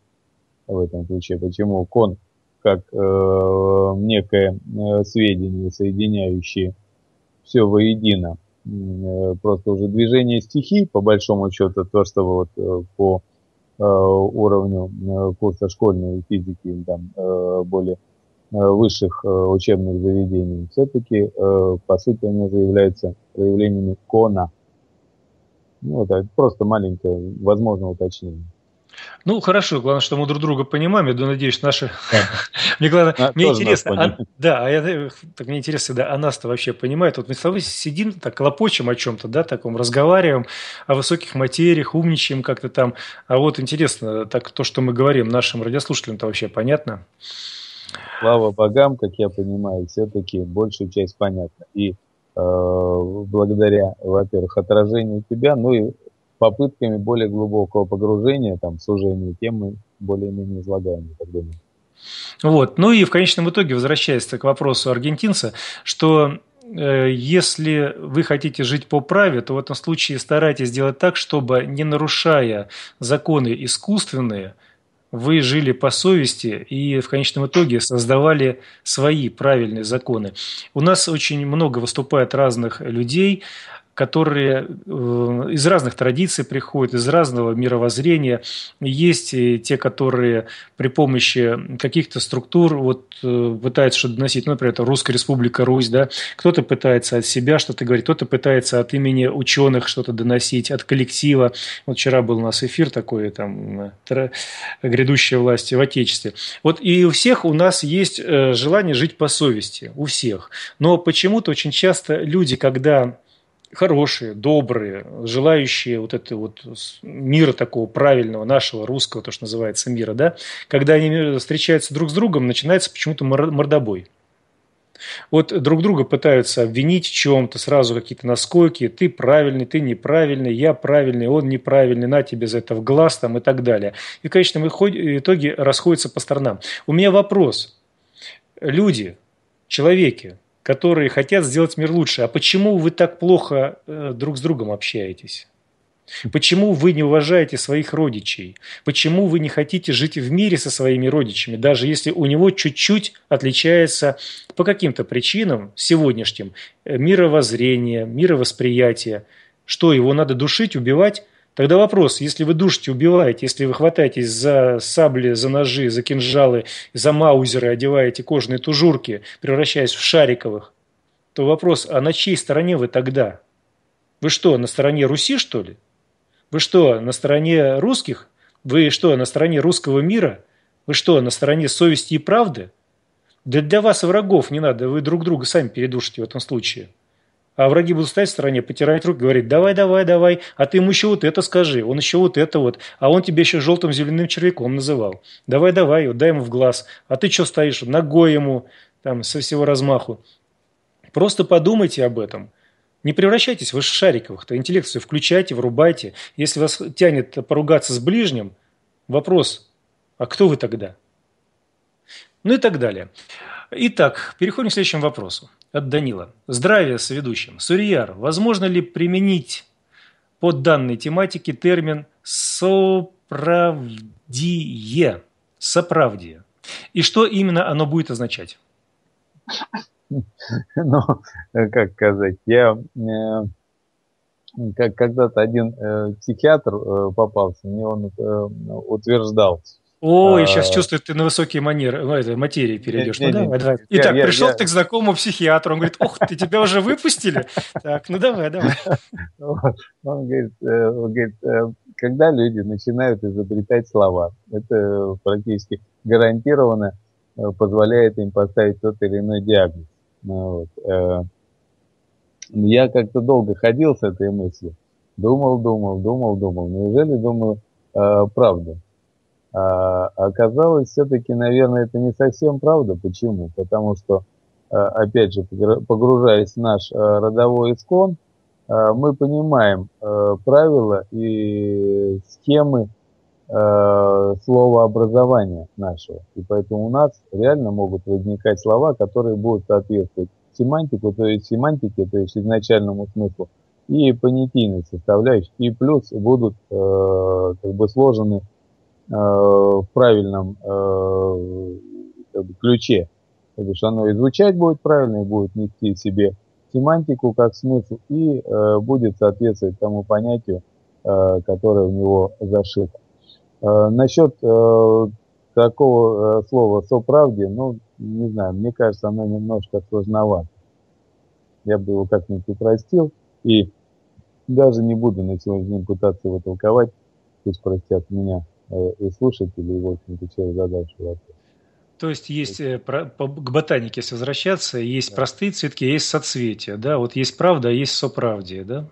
в этом случае. Почему кон как э, некое э, сведение, соединяющее все воедино, э, просто уже движение стихий, по большому счету, то, что вот э, по э, уровню э, курса школьной физики там э, более Э, высших э, учебных заведений, все-таки, э, по сути, они уже являются проявлениями кона. Ну, это просто маленькое, возможно, уточнение. Ну, хорошо, главное, что мы друг друга понимаем. Я надеюсь, наши... Мне главное, а, мне интересно, а, да, а я, так мне интересно, да, а нас-то вообще понимает. Вот мы с тобой сидим, так лопочем о чем-то, да, таком, разговариваем о высоких материях, умничаем как-то там. А вот интересно, так то, что мы говорим нашим радиослушателям-то вообще понятно? Слава богам, как я понимаю, все-таки большая часть понятна. И э, благодаря, во-первых, отражению тебя, ну и попытками более глубокого погружения, там, сужения темы более-менее излагаемые, так думаю. Вот. Ну и в конечном итоге, возвращаясь к вопросу аргентинца, что э, если вы хотите жить по праве, то в этом случае старайтесь сделать так, чтобы, не нарушая законы искусственные, вы жили по совести и в конечном итоге создавали свои правильные законы. У нас очень много выступает разных людей, которые э, из разных традиций приходят, из разного мировоззрения. Есть и те, которые при помощи каких-то структур вот, э, пытаются что-то доносить. Ну, например, это Русская Республика Русь. Да? Кто-то пытается от себя что-то говорить, кто-то пытается от имени ученых что-то доносить, от коллектива. Вот вчера был у нас эфир такой, там, грядущая власти в Отечестве. Вот и у всех у нас есть э, желание жить по совести, у всех. Но почему-то очень часто люди, когда хорошие, добрые, желающие вот этого вот мира такого правильного, нашего, русского, то, что называется мира, да, когда они встречаются друг с другом, начинается почему-то мордобой. Вот друг друга пытаются обвинить в чем-то, сразу какие-то наскоки, ты правильный, ты неправильный, я правильный, он неправильный, на тебе за это в глаз там и так далее. И в конечном итоге расходятся по сторонам. У меня вопрос. Люди, человеки, которые хотят сделать мир лучше. А почему вы так плохо э, друг с другом общаетесь? Почему вы не уважаете своих родичей? Почему вы не хотите жить в мире со своими родичами, даже если у него чуть-чуть отличается по каким-то причинам сегодняшним э, мировоззрение, мировосприятие? Что, его надо душить, убивать? Тогда вопрос, если вы душите, убиваете, если вы хватаетесь за сабли, за ножи, за кинжалы, за маузеры, одеваете кожаные тужурки, превращаясь в шариковых, то вопрос, а на чьей стороне вы тогда? Вы что, на стороне Руси, что ли? Вы что, на стороне русских? Вы что, на стороне русского мира? Вы что, на стороне совести и правды? Да для вас врагов не надо, вы друг друга сами передушите в этом случае. А враги будут стоять в стороне, потирать руки, говорить, давай, давай, давай, а ты ему еще вот это скажи, он еще вот это вот, а он тебе еще желтым зеленым червяком называл. Давай, давай, вот, дай ему в глаз, а ты что стоишь, ногой ему, там, со всего размаху. Просто подумайте об этом. Не превращайтесь в шариковых-то, интеллект свой включайте, врубайте. Если вас тянет поругаться с ближним, вопрос, а кто вы тогда? Ну и так далее. Итак, переходим к следующему вопросу от Данила. Здравия с ведущим. Сурьяр, возможно ли применить под данной тематике термин «соправдие», «соправдие»? И что именно оно будет означать? Ну, как сказать, я э, как когда-то один э, психиатр э, попался, мне он э, утверждал, о, я сейчас а. чувствую, ты на высокие манеры, ну, это, материи перейдешь. ну, давай, давай. Итак, пришел ты к знакомому психиатру, он говорит, ох, ты тебя уже выпустили? Так, ну давай, давай. Он говорит, э, он говорит, э, когда люди начинают изобретать слова, это практически гарантированно позволяет им поставить тот или иной диагноз. Ну, вот. Я как-то долго ходил с этой мыслью, думал, думал, думал, думал. Неужели, думаю, правда? А, оказалось, все-таки, наверное, это не совсем правда. Почему? Потому что, а, опять же, погружаясь в наш а, родовой искон, а, мы понимаем правила и схемы слова образования нашего. И поэтому у нас реально могут возникать слова, которые будут соответствовать семантику, то есть семантике, то есть изначальному смыслу, и понятийной составляющей, и плюс будут как бы сложены в правильном э, ключе. То есть оно и звучать будет правильно, и будет нести себе семантику как смысл, и э, будет соответствовать тому понятию, которое в него зашито. Насчет такого слова «соправде», ну, не знаю, мне кажется, оно немножко сложновато. Я бы его как-нибудь упростил, и даже не буду на сегодняшний день пытаться его толковать, пусть простят меня Э, и слушатели, и, в общем-то, человек задавший вопрос. То есть есть э, к ботанике, если возвращаться, есть да. простые цветки, есть соцветия, да, вот есть правда, а есть соправдие, да?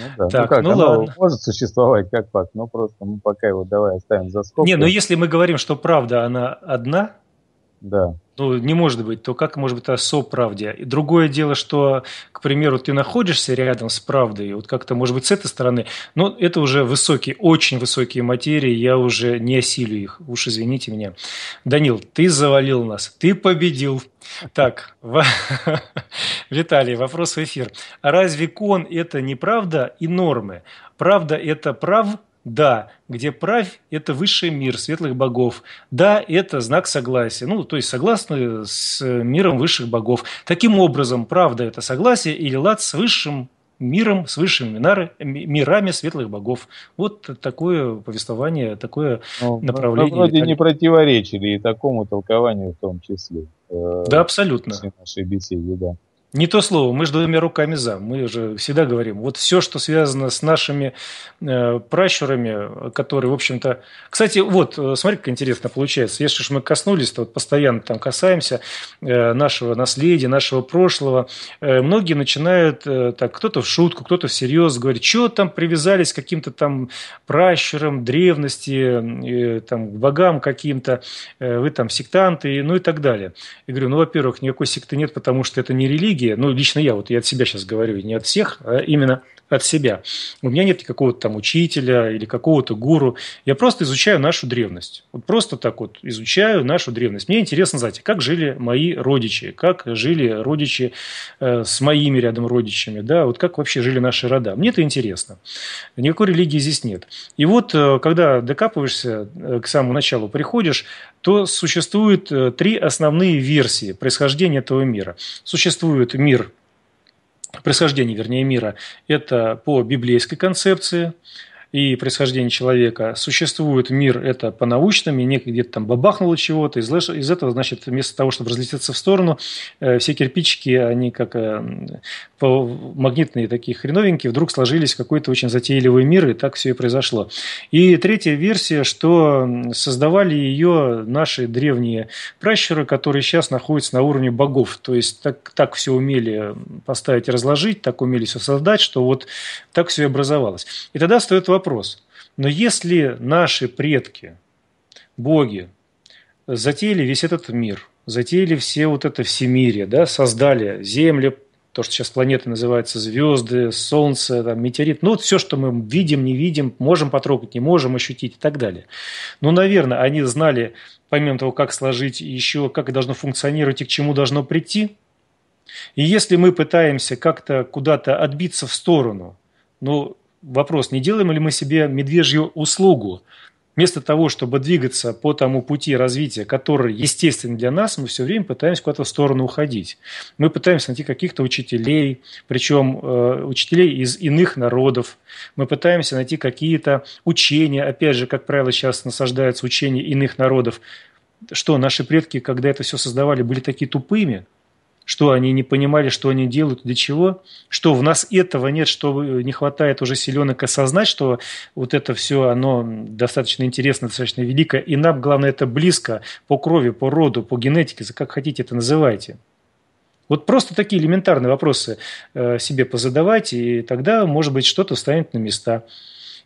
Ну да, так, ну как, ну ладно. может существовать как факт, но просто мы пока его давай оставим за скобкой. Не, но если мы говорим, что правда, она одна, да ну, не может быть, то как может быть это соправдие? И другое дело, что, к примеру, ты находишься рядом с правдой, вот как-то, может быть, с этой стороны, но это уже высокие, очень высокие материи, я уже не осилю их, уж извините меня. Данил, ты завалил нас, ты победил. Так, Виталий, вопрос в эфир. Разве кон – это не правда и нормы? Правда – это прав, да, где правь – это высший мир светлых богов. Да, это знак согласия. Ну, то есть согласны с миром высших богов. Таким образом, правда – это согласие или лад с высшим миром, с высшими мирами светлых богов. Вот такое повествование, такое ну, направление. вроде не противоречили и такому толкованию в том числе. Э, да, абсолютно. В нашей беседе, да. Не то слово, мы же двумя руками за. Мы же всегда говорим, вот все, что связано с нашими э, пращурами, которые, в общем-то... Кстати, вот, э, смотри, как интересно получается. Если уж мы коснулись, то вот постоянно там касаемся э, нашего наследия, нашего прошлого, э, многие начинают, э, так, кто-то в шутку, кто-то всерьез говорить, что там привязались к каким-то там пращурам древности, э, там, к богам каким-то, э, вы там сектанты, ну и так далее. Я говорю, ну, во-первых, никакой секты нет, потому что это не религия, религия, ну, лично я, вот я от себя сейчас говорю, не от всех, а именно от себя. У меня нет какого-то там учителя или какого-то гуру. Я просто изучаю нашу древность. Вот просто так вот изучаю нашу древность. Мне интересно знать, как жили мои родичи, как жили родичи э, с моими рядом родичами, да, вот как вообще жили наши рода. Мне это интересно. Никакой религии здесь нет. И вот, э, когда докапываешься э, к самому началу, приходишь, то существует э, три основные версии происхождения этого мира. Существует мир происхождение, вернее, мира, это по библейской концепции – и происхождение человека. Существует мир, это по-научному, и где-то там бабахнуло чего-то, из, из этого, значит, вместо того, чтобы разлететься в сторону, э, все кирпичики, они как э, магнитные такие хреновенькие, вдруг сложились в какой-то очень затейливый мир, и так все и произошло. И третья версия, что создавали ее наши древние пращуры, которые сейчас находятся на уровне богов. То есть так, так все умели поставить и разложить, так умели все создать, что вот так все и образовалось. И тогда стоит вопрос, вопрос. Но если наши предки, боги, затеяли весь этот мир, затеяли все вот это всемирие, да, создали земли, то, что сейчас планеты называются звезды, солнце, там, метеорит, ну вот все, что мы видим, не видим, можем потрогать, не можем ощутить и так далее. Ну, наверное, они знали, помимо того, как сложить, еще как должно функционировать и к чему должно прийти. И если мы пытаемся как-то куда-то отбиться в сторону, ну, вопрос, не делаем ли мы себе медвежью услугу, Вместо того, чтобы двигаться по тому пути развития, который естественно для нас, мы все время пытаемся куда-то в сторону уходить. Мы пытаемся найти каких-то учителей, причем э, учителей из иных народов. Мы пытаемся найти какие-то учения. Опять же, как правило, сейчас насаждаются учения иных народов. Что, наши предки, когда это все создавали, были такие тупыми – что они не понимали, что они делают, для чего? Что в нас этого нет, что не хватает уже силенок осознать, что вот это все, оно достаточно интересно, достаточно велико, и нам, главное, это близко по крови, по роду, по генетике, как хотите это называйте. Вот просто такие элементарные вопросы э, себе позадавайте, и тогда, может быть, что-то встанет на места.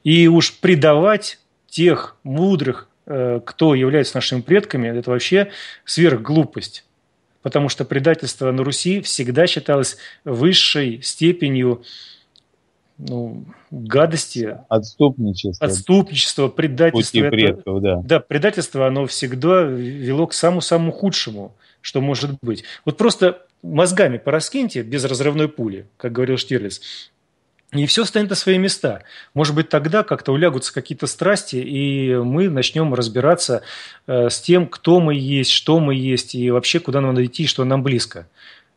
И уж предавать тех мудрых, э, кто является нашими предками, это вообще сверхглупость потому что предательство на Руси всегда считалось высшей степенью ну, гадости. Отступничество. Отступничество, предательство. Пути предков, это, да. Да, предательство, оно всегда вело к самому-самому худшему, что может быть. Вот просто мозгами пораскиньте без разрывной пули, как говорил Штирлиц, и все станет на свои места. Может быть, тогда как-то улягутся какие-то страсти, и мы начнем разбираться э, с тем, кто мы есть, что мы есть, и вообще, куда нам надо идти, что нам близко.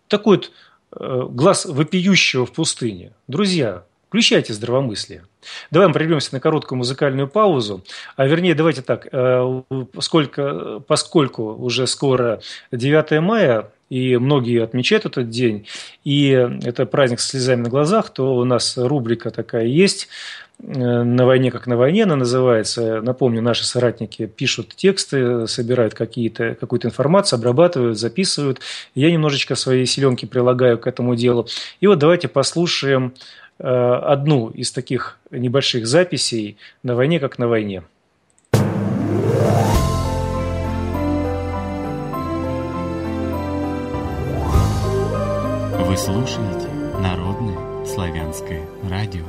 Такой вот э, глаз вопиющего в пустыне. Друзья, включайте здравомыслие. Давай мы прервемся на короткую музыкальную паузу. А вернее, давайте так, э, сколько, поскольку уже скоро 9 мая, и многие отмечают этот день, и это праздник с слезами на глазах, то у нас рубрика такая есть э, на войне как на войне она называется. Напомню, наши соратники пишут тексты, собирают какие-то, какую-то информацию, обрабатывают, записывают. Я немножечко свои силенки прилагаю к этому делу. И вот давайте послушаем э, одну из таких небольших записей на войне как на войне. Слушаете Народное славянское радио.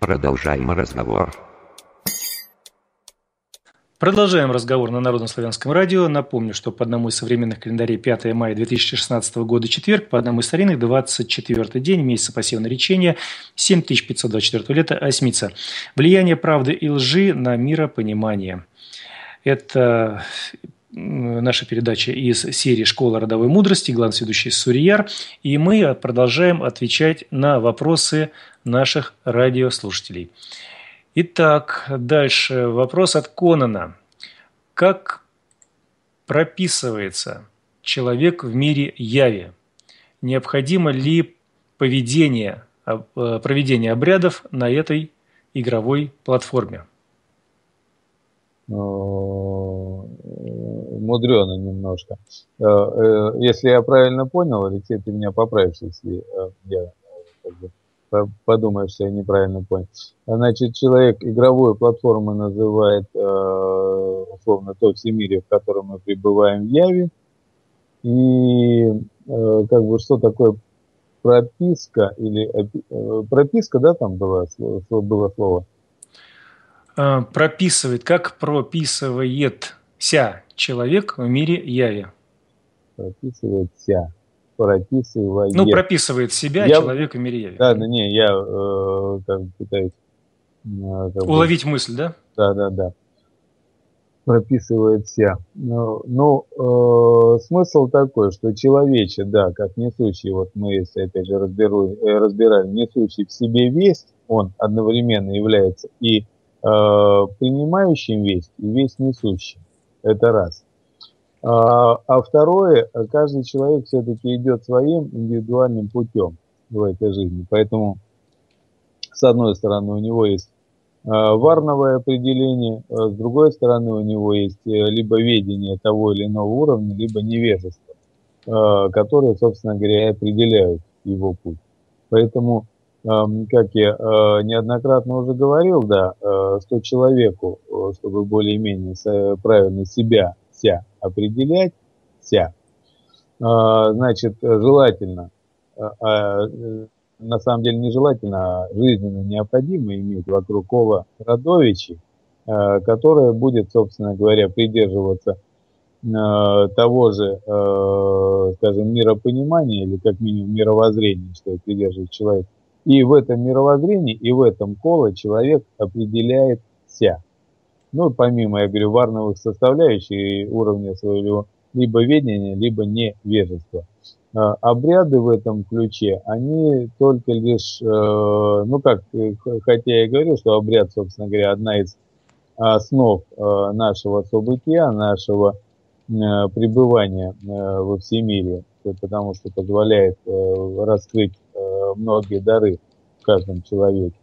Продолжаем разговор. Продолжаем разговор на Народном славянском радио. Напомню, что по одному из современных календарей 5 мая 2016 года четверг, по одному из старинных 24 день месяца пассивного речения 7524 лета осьмица. Влияние правды и лжи на миропонимание. Это наша передача из серии «Школа родовой мудрости», главный ведущий Сурияр, и мы продолжаем отвечать на вопросы наших радиослушателей. Итак, дальше вопрос от Конана. Как прописывается человек в мире яви? Необходимо ли поведение, э, проведение обрядов на этой игровой платформе? Мудрено немножко. Э, э, если я правильно понял, Алексей, ты меня поправишь, если я подумаешь, что я неправильно понял. Значит, человек игровую платформу называет, э, условно, то всемирие, в котором мы пребываем в Яве. И э, как бы что такое прописка или э, прописка, да, там было, было слово? Прописывает, как прописывается человек в мире Яви. Прописывается прописывает. Ну, прописывает себя я, человек в мире Да, да, не, я э, как пытаюсь... Э, как Уловить бы, мысль, да? Да, да, да. Прописывает себя. Ну, ну э, смысл такой, что человече, да, как несущий, вот мы, если опять же разберу, э, разбираем, несущий в себе весть, он одновременно является и э, принимающим весть, и весть несущим. Это раз. А, а второе, каждый человек все-таки идет своим индивидуальным путем в этой жизни. Поэтому, с одной стороны, у него есть а, варновое определение, а с другой стороны, у него есть э, либо видение того или иного уровня, либо невежество, а, которые, собственно говоря, определяют его путь. Поэтому, как я неоднократно уже говорил, да, что человеку, чтобы более-менее правильно себя ся определять ся. А, значит, желательно, а, а, на самом деле нежелательно, а жизненно необходимо иметь вокруг Ова родовичей, которая будет, собственно говоря, придерживаться того же, скажем, миропонимания или как минимум мировоззрения, что придерживает человек. И в этом мировоззрении, и в этом коло человек определяется. Ну, помимо, я говорю, варновых составляющих уровня своего либо ведения, либо невежества. А, обряды в этом ключе, они только лишь, э, ну как, хотя я говорю, что обряд, собственно говоря, одна из основ э, нашего события, нашего э, пребывания во всемире, потому что позволяет раскрыть многие дары в каждом человеке.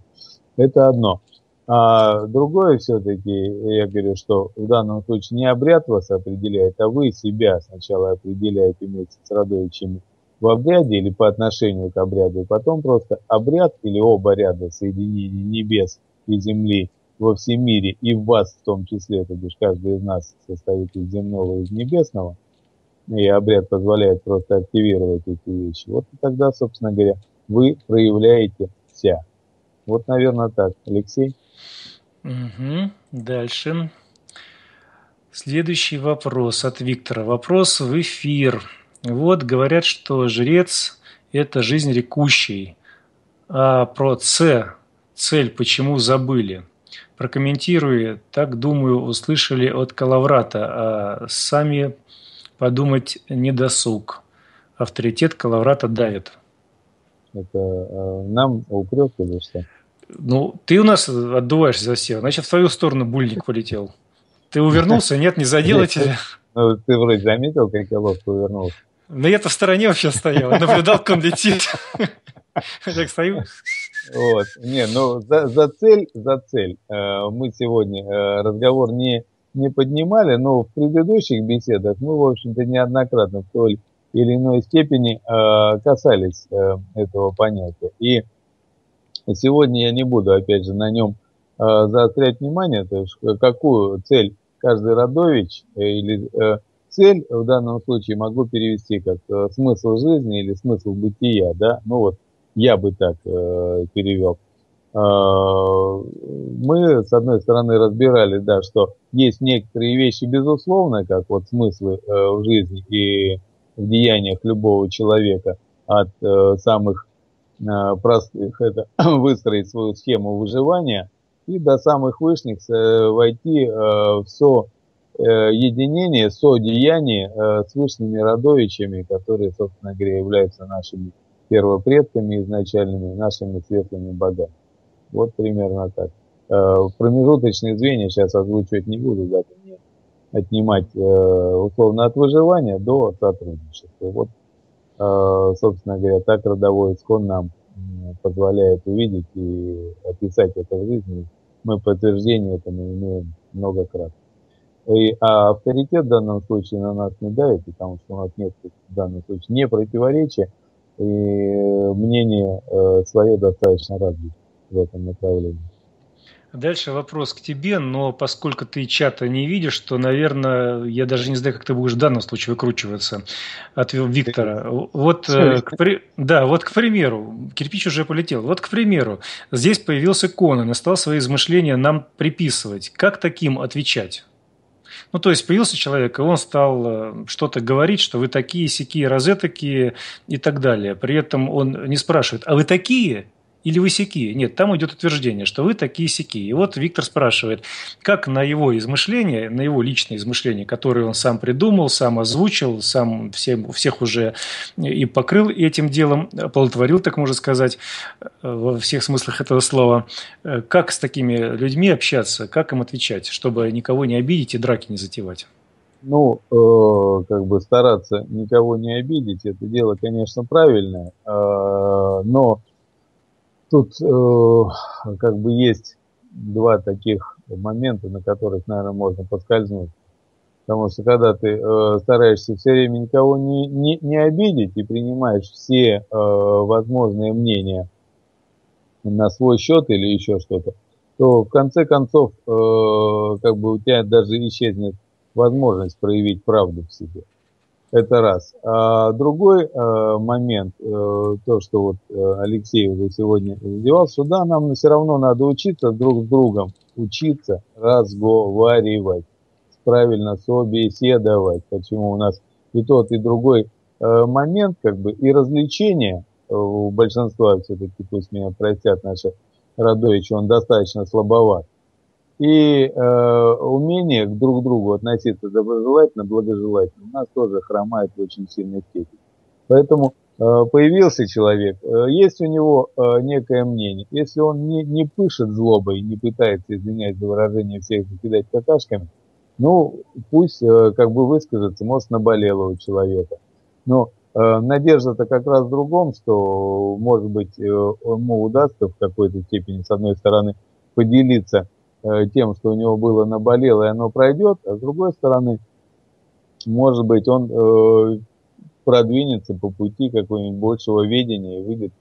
Это одно. А другое все-таки, я говорю, что в данном случае не обряд вас определяет, а вы себя сначала определяете вместе с родовичами в обряде или по отношению к обряду, и потом просто обряд или оба ряда соединения небес и земли во всем мире и вас в том числе, то бишь каждый из нас состоит из земного и из небесного, и обряд позволяет просто активировать эти вещи. Вот тогда, собственно говоря, вы проявляете себя. Вот, наверное, так. Алексей? Угу. Дальше. Следующий вопрос от Виктора. Вопрос в эфир. Вот говорят, что жрец – это жизнь рекущий. А про Ц, цель почему забыли? Прокомментируя, так, думаю, услышали от Калаврата, а сами подумать не досуг. Авторитет Калаврата давит. Это э, нам упрек или что? Ну, ты у нас отдуваешься за всех. Значит, в твою сторону бульник полетел. Ты увернулся? Нет, не задел тебя. Ну, ты вроде заметил, как я ловко увернулся. Ну, я-то в стороне вообще стоял, наблюдал, как он летит. Так стою. Вот. Не, ну, за, за цель, за цель. Э, мы сегодня э, разговор не, не поднимали, но в предыдущих беседах мы, в общем-то, неоднократно в той или иной степени э, касались этого понятия. И Сегодня я не буду, опять же, на нем э, заострять внимание, то есть э, какую цель каждый родович э, или э, цель в данном случае могу перевести как э, смысл жизни или смысл бытия, да, ну вот я бы так э, перевел. Э, мы, с одной стороны, разбирали, да, что есть некоторые вещи, безусловно, как вот смыслы э, в жизни и в деяниях любого человека, от э, самых Э, простых – это выстроить свою схему выживания и до самых вышних э, войти э, в со единение, содеяние с вышними родовичами, которые, собственно говоря, являются нашими первопредками изначальными, нашими светлыми богами. Вот примерно так. Промежуточные звенья сейчас озвучивать не буду, дабы не отнимать условно от выживания до сотрудничества. Вот Э, собственно говоря, так родовой исход нам позволяет увидеть и описать это в жизни. Мы подтверждение этому имеем многократно. И, а авторитет в данном случае на нас не давит, потому что у нас нет в данном случае не противоречия, и мнение э, свое достаточно развито в этом направлении. Дальше вопрос к тебе, но поскольку ты чата не видишь, то, наверное, я даже не знаю, как ты будешь в данном случае выкручиваться от Виктора. Вот, э, к, да, вот к примеру, кирпич уже полетел. Вот, к примеру, здесь появился Конан и стал свои измышления нам приписывать. Как таким отвечать? Ну, то есть появился человек, и он стал э, что-то говорить, что вы такие, сякие, розетокие и так далее. При этом он не спрашивает, а вы такие? Или вы сякие? Нет, там идет утверждение, что вы такие сякие. И вот Виктор спрашивает, как на его измышления, на его личные измышления, которые он сам придумал, сам озвучил, сам всем, всех уже и покрыл этим делом, оплодотворил, так можно сказать, во всех смыслах этого слова. Как с такими людьми общаться, как им отвечать, чтобы никого не обидеть и драки не затевать? Ну, э, как бы стараться никого не обидеть, это дело, конечно, правильное, э, но Тут э, как бы есть два таких момента, на которых, наверное, можно подскользнуть. Потому что когда ты э, стараешься все время никого не, не, не обидеть и принимаешь все э, возможные мнения на свой счет или еще что-то, то в конце концов э, как бы у тебя даже исчезнет возможность проявить правду в себе. Это раз. А другой э, момент, э, то, что вот э, Алексей уже сегодня издевался, что да, нам все равно надо учиться друг с другом учиться разговаривать, правильно собеседовать. Почему у нас и тот, и другой момент, как бы, и развлечения э, у большинства все-таки, пусть меня простят наши родовичи, он достаточно слабоват. И э, умение друг другу относиться доброжелательно, благожелательно у нас тоже хромает очень сильной степени. Поэтому э, появился человек, э, есть у него э, некое мнение. Если он не, не пышет злобой, не пытается, извиняюсь за выражение, всех закидать какашками, ну, пусть э, как бы выскажется, может, наболело у человека. Но э, надежда-то как раз в другом, что, может быть, э, ему удастся в какой-то степени, с одной стороны, поделиться тем, что у него было наболело, и оно пройдет, а с другой стороны, может быть, он э, продвинется по пути какого-нибудь большего ведения и выйдет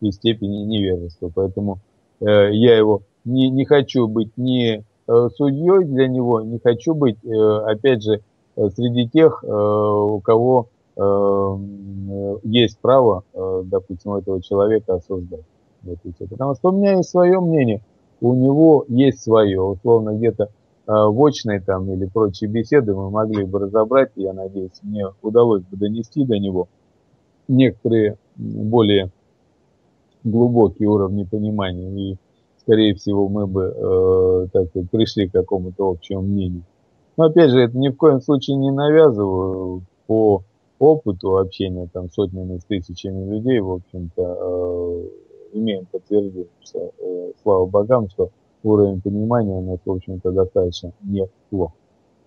из степени невежества. Поэтому э, я его не, не хочу быть ни э, судьей для него, не хочу быть, э, опять же, э, среди тех, э, у кого э, есть право, э, допустим, этого человека осуждать. Потому что у меня есть свое мнение – у него есть свое, условно где-то э, в очной там или прочие беседы мы могли бы разобрать, я надеюсь, мне удалось бы донести до него некоторые более глубокие уровни понимания, и, скорее всего, мы бы, э, так сказать, пришли к какому-то общему мнению. Но, опять же, это ни в коем случае не навязываю. По опыту общения там сотнями тысячами людей, в общем-то, э, имеем подтверждение, что, э, слава богам, что уровень понимания у нас, в общем-то, достаточно неплох.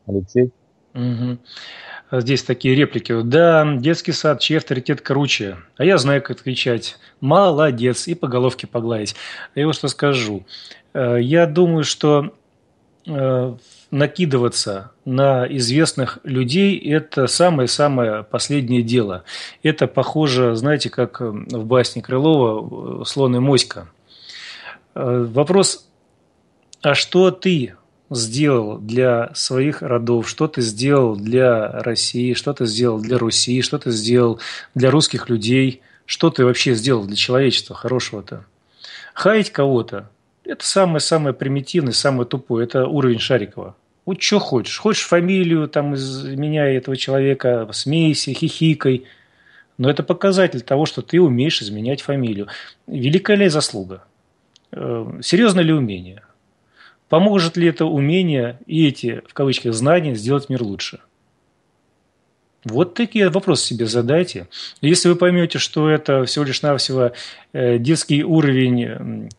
Алексей? Угу. Здесь такие реплики. Да, детский сад, чей авторитет круче. А я знаю, как отвечать. Молодец. И по головке погладить. Я вот что скажу. Э, я думаю, что э, накидываться на известных людей – это самое-самое последнее дело. Это похоже, знаете, как в басне Крылова «Слон и моська». Э, вопрос, а что ты сделал для своих родов, что ты сделал для России, что ты сделал для Руси, что ты сделал для русских людей, что ты вообще сделал для человечества хорошего-то? Хаять кого-то – это самое-самое примитивное, самое тупое, это уровень Шарикова. Вот что хочешь. Хочешь фамилию, там, изменяя этого человека, смейся, хихикай. Но это показатель того, что ты умеешь изменять фамилию. Великая ли заслуга? Э, серьезно ли умение? Поможет ли это умение и эти, в кавычках, знания сделать мир лучше? Вот такие вопросы себе задайте. Если вы поймете, что это всего лишь навсего э, детский уровень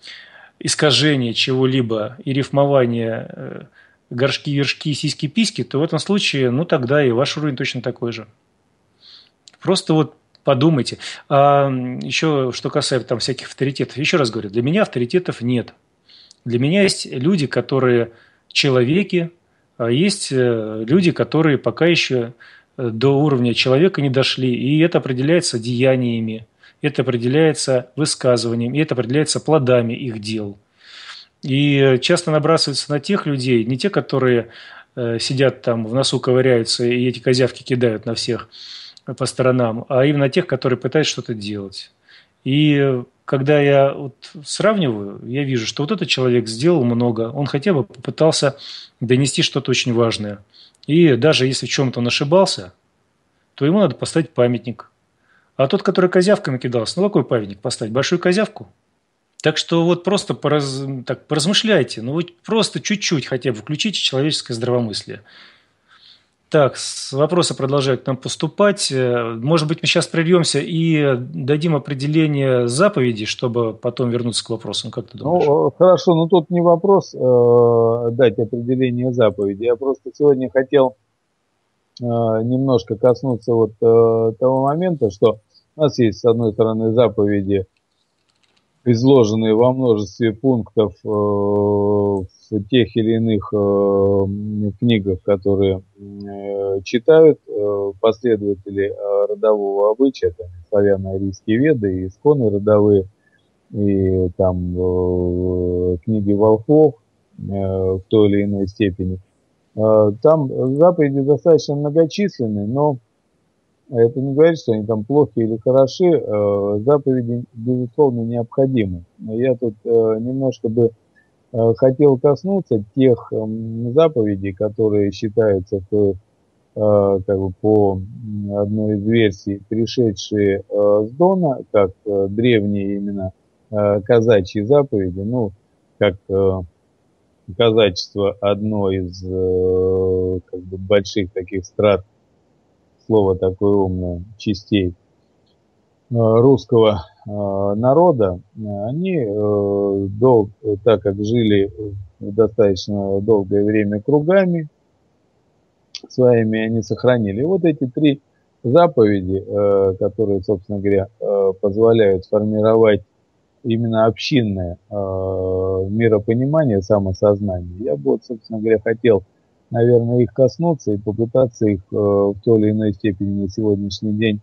искажения чего-либо и рифмования э, горшки, вершки, сиськи, письки, то в этом случае, ну, тогда и ваш уровень точно такой же. Просто вот подумайте. А еще, что касается там всяких авторитетов, еще раз говорю, для меня авторитетов нет. Для меня есть люди, которые человеки, а есть э, люди, которые пока еще э, до уровня человека не дошли, и это определяется деяниями, это определяется высказыванием, и это определяется плодами их дел – и часто набрасываются на тех людей, не те, которые э, сидят там в носу ковыряются и эти козявки кидают на всех по сторонам, а именно тех, которые пытаются что-то делать. И когда я вот сравниваю, я вижу, что вот этот человек сделал много, он хотя бы попытался донести что-то очень важное. И даже если в чем-то он ошибался, то ему надо поставить памятник. А тот, который козявками кидался, ну какой памятник поставить? Большую козявку? Так что вот просто пораз, так, поразмышляйте, ну вот просто чуть-чуть хотя бы включите человеческое здравомыслие. Так, вопросы продолжают к нам поступать. Э, может быть, мы сейчас прервемся и дадим определение заповеди, чтобы потом вернуться к вопросам. Как ты думаешь? Ну, хорошо, но тут не вопрос э, дать определение заповеди. Я просто сегодня хотел э, немножко коснуться вот э, того момента, что у нас есть, с одной стороны, заповеди изложенные во множестве пунктов э, в тех или иных э, книгах, которые э, читают последователи родового обычая, там, славяно-арийские веды, и исконы родовые, и там книги волхвов в той или иной степени. Там заповеди достаточно многочисленные, но это не говорит, что они там плохи или хороши, э, заповеди, безусловно, необходимы. Я тут э, немножко бы хотел коснуться тех заповедей, которые считаются как бы по одной из версий, пришедшие с Дона, как древние именно казачьи заповеди, ну, как казачество одно из как бы, больших таких страт, слово такое умное, частей русского Э, народа, они, э, дол, так как жили достаточно долгое время кругами своими, они сохранили. вот эти три заповеди, э, которые, собственно говоря, позволяют сформировать именно общинное миропонимание, самосознание. Я бы, вот, собственно говоря, хотел, наверное, их коснуться и попытаться их в той или иной степени на сегодняшний день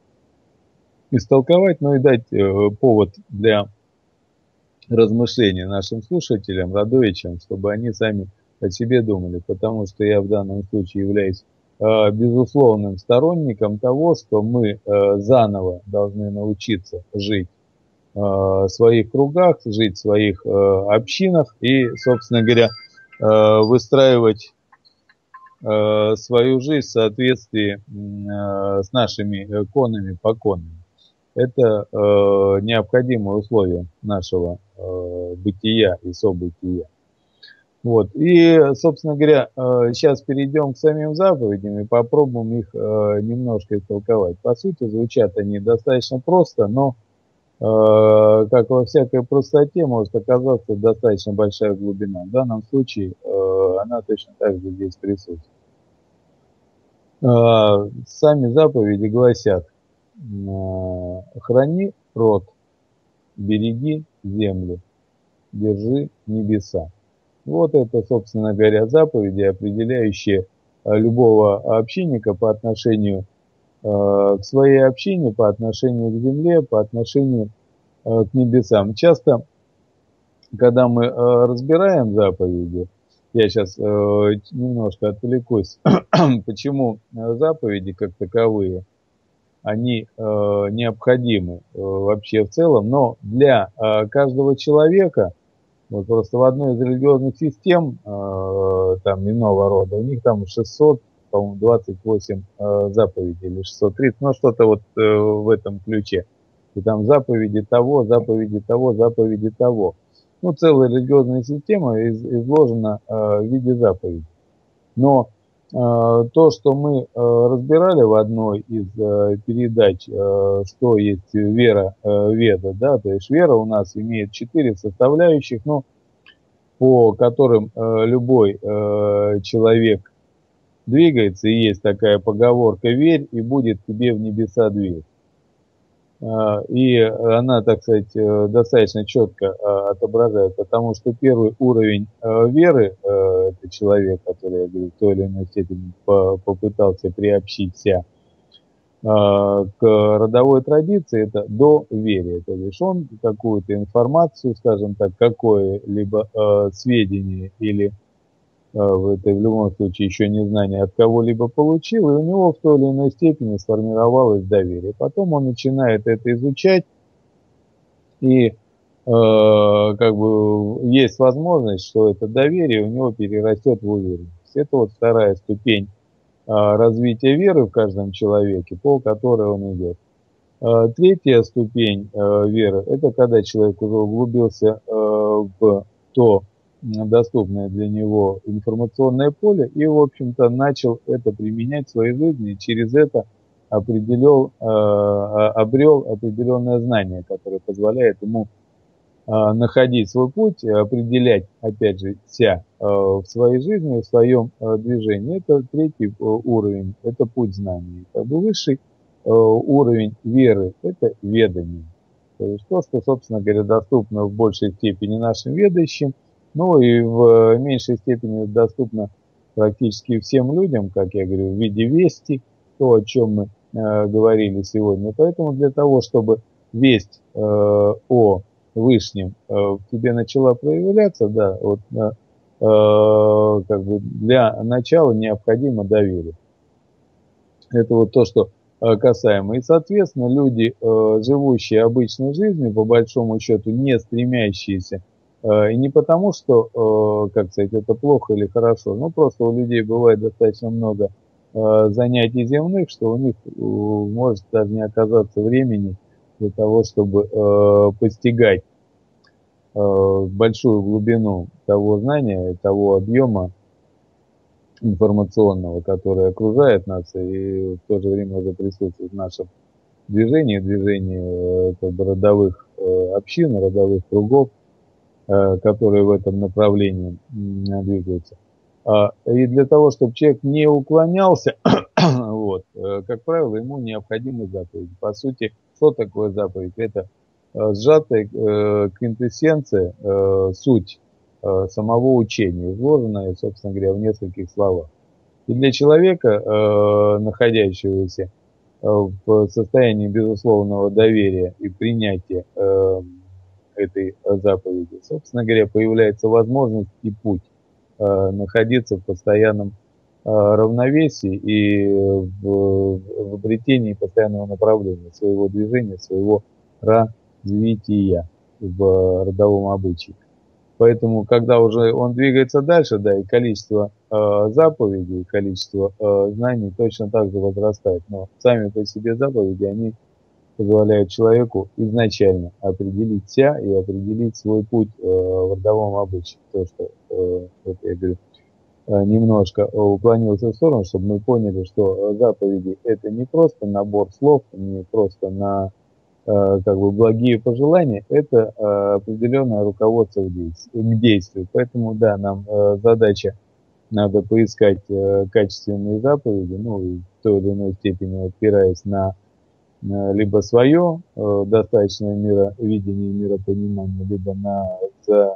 истолковать, но и дать э, повод для размышления нашим слушателям, радовичам, чтобы они сами о себе думали, потому что я в данном случае являюсь э, безусловным сторонником того, что мы э, заново должны научиться жить в своих кругах, жить в своих общинах и, собственно говоря, выстраивать свою жизнь в соответствии с нашими конами, поконами это э, необходимое условие нашего э, бытия и события. Вот. И, собственно говоря, э, сейчас перейдем к самим заповедям и попробуем их э, немножко истолковать. По сути, звучат они достаточно просто, но, э, как во всякой простоте, может оказаться достаточно большая глубина. В данном случае э, она точно так же здесь присутствует. Э, сами заповеди гласят – храни род, береги землю, держи небеса. Вот это, собственно говоря, заповеди, определяющие э, любого общинника по отношению э, к своей общине, по отношению к земле, по отношению э, к небесам. Часто, когда мы разбираем заповеди, я сейчас немножко отвлекусь, почему заповеди как таковые – они э, необходимы э, вообще в целом, но для э, каждого человека, вот просто в одной из религиозных систем, э, там иного рода, у них там 600, по-моему, 28 э, заповедей или 630, ну что-то вот э, в этом ключе. И там заповеди того, заповеди того, заповеди того. Ну, целая религиозная система из, изложена э, в виде заповедей. Но Э, то, что мы э, разбирали в одной из э, передач, что есть вера веда, да, то есть вера у нас имеет четыре составляющих, ну, по которым любой человек двигается, и есть такая поговорка «верь, и будет тебе в небеса дверь». А, и она, так сказать, э, достаточно четко а, отображает, потому что первый уровень э, веры, э, это человек, который, я говорю, в той или иной степени попытался приобщиться а, к родовой традиции, это доверие. То есть он какую-то информацию, скажем так, какое-либо сведение или в этой в любом случае еще не знание от кого-либо получил, и у него в той или иной степени сформировалось доверие. Потом он начинает это изучать, и э, как бы есть возможность, что это доверие у него перерастет в уверенность. Это вот вторая ступень э, развития веры в каждом человеке, по которой он идет. Э, третья ступень э, веры – это когда человек уже углубился э, в то, доступное для него информационное поле и, в общем-то, начал это применять в своей жизни, через это определил, э, обрел определенное знание, которое позволяет ему э, находить свой путь, определять, опять же, себя э, в своей жизни, в своем движении. Это третий уровень, это путь знаний. Как бы высший уровень веры – это ведание. То есть то, что, собственно говоря, доступно в большей степени нашим ведающим – ну и в меньшей степени доступно практически всем людям, как я говорю, в виде вести, то, о чем мы э, говорили сегодня. Поэтому для того, чтобы весть э, о Вышнем э, тебе начала проявляться, да, вот э, э, как бы для начала необходимо доверие. Это вот то, что э, касаемо. И, соответственно, люди, э, живущие обычной жизнью, по большому счету, не стремящиеся И не потому, что, как сказать, это плохо или хорошо, но просто у людей бывает достаточно много занятий земных, что у них может даже не оказаться времени для того, чтобы постигать большую глубину того знания, того объема, информационного, который окружает нас и в то же время уже присутствует в нашем движении, движении э, как бы, родовых э, общин, родовых кругов, э, которые в этом направлении двигаются. А, и для того, чтобы человек не уклонялся, вот, как правило, ему необходимы заповеди. По сути, что такое заповедь? Это сжатая квинтэссенция, суть Э, самого учения, изложенное, собственно говоря, в нескольких словах. И для человека, э, находящегося э, в состоянии безусловного доверия и принятия этой заповеди, собственно говоря, появляется возможность и путь находиться в постоянном равновесии и в, в обретении постоянного направления своего движения, своего развития в родовом обычае. Поэтому, когда уже он двигается дальше, да, и количество э, заповедей, количество э, знаний точно так же возрастает. Но сами по себе заповеди, они позволяют человеку изначально определить себя и определить свой путь э, в родовом обычае. То, что, э, вот я говорю, э, немножко уклонился в сторону, чтобы мы поняли, что заповеди это не просто набор слов, не просто на Э, как бы благие пожелания, это э, определенное руководство к действию. Поэтому, да, нам э, задача надо поискать качественные заповеди, ну, и в той или иной степени опираясь на либо свое достаточное мировидение, миропонимание, либо на, за,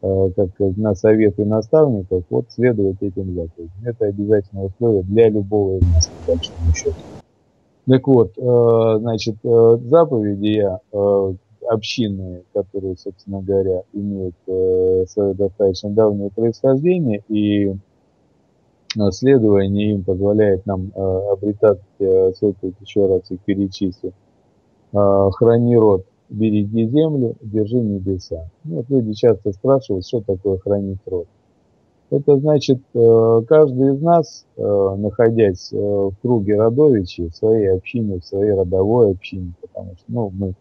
как на советы наставников, вот следовать этим заповедям. Это обязательное условие для любого из нас, по большому счету. Так вот, э, значит, э, заповеди я э, общинные, которые, собственно говоря, имеют свое достаточно давнее происхождение, и следование им позволяет нам обретать, соответственно, еще раз их перечислю, храни род, береги землю, держи небеса. Ну, вот люди часто спрашивают, что такое хранить род. Это значит, э, каждый из нас, э, находясь э, в круге родовичей, в своей общине, в своей родовой общине, потому что ну, мы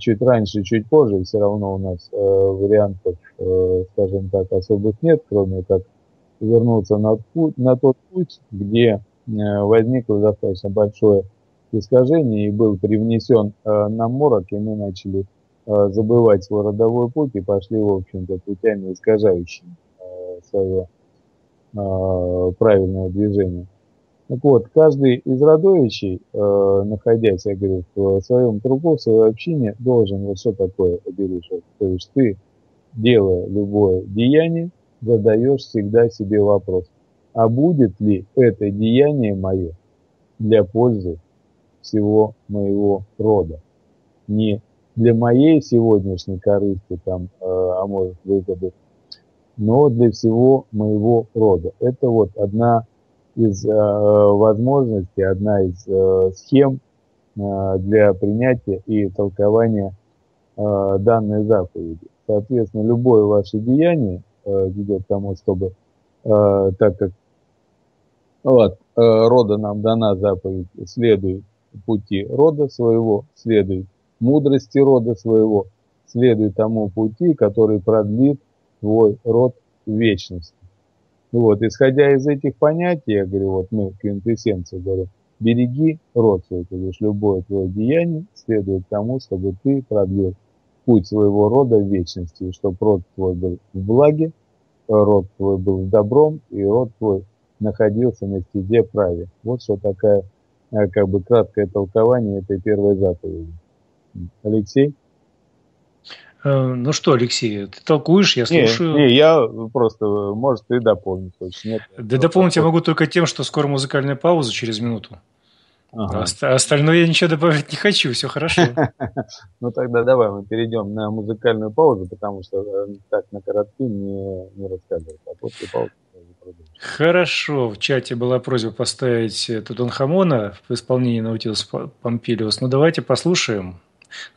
чуть раньше, чуть позже, все равно у нас вариантов, скажем так, особых нет, кроме как вернуться на, путь, на тот путь, где возникло достаточно большое искажение и был привнесен нам морок, и мы начали забывать свой родовой путь и пошли, в общем-то, путями искажающими свое э, правильное движение. Так вот, каждый из родовичей, э, находясь, я говорю, в своем кругу, в своей общине, должен, вот что такое, Бериша, то есть ты, делая любое деяние, задаешь всегда себе вопрос, а будет ли это деяние мое для пользы всего моего рода? Не для моей сегодняшней корысти, там, э, а может, выгоды, но для всего моего рода. Это вот одна из э, возможностей, одна из э, схем э, для принятия и толкования э, данной заповеди. Соответственно, любое ваше деяние ведет к тому, чтобы, э, так как вот, э, рода нам дана заповедь, следует пути рода своего, следует мудрости рода своего, следует тому пути, который продлит твой род вечности. Вот, исходя из этих понятий, я говорю, вот мы квинтэссенции говорю, береги род свой, то есть любое твое деяние следует тому, чтобы ты продлил путь своего рода в вечности, и чтобы род твой был в благе, род твой был в добром, и род твой находился на стезе праве. Вот что такая, э, как бы, краткое толкование этой первой заповеди. Алексей? Э, ну что, Алексей, ты толкуешь, я слушаю. Не, не я просто, может, ты дополнить хочешь, нет? Да дополнить я могу только тем, что скоро музыкальная пауза через минуту. Ага. А остальное я ничего добавить не хочу, все хорошо. Ну тогда давай мы перейдем на музыкальную паузу, потому что э, так на коротки не, не рассказывать, а после паузы Хорошо, в чате была просьба поставить Тутанхамона в исполнении Наутилус Помпилиус. Ну давайте послушаем.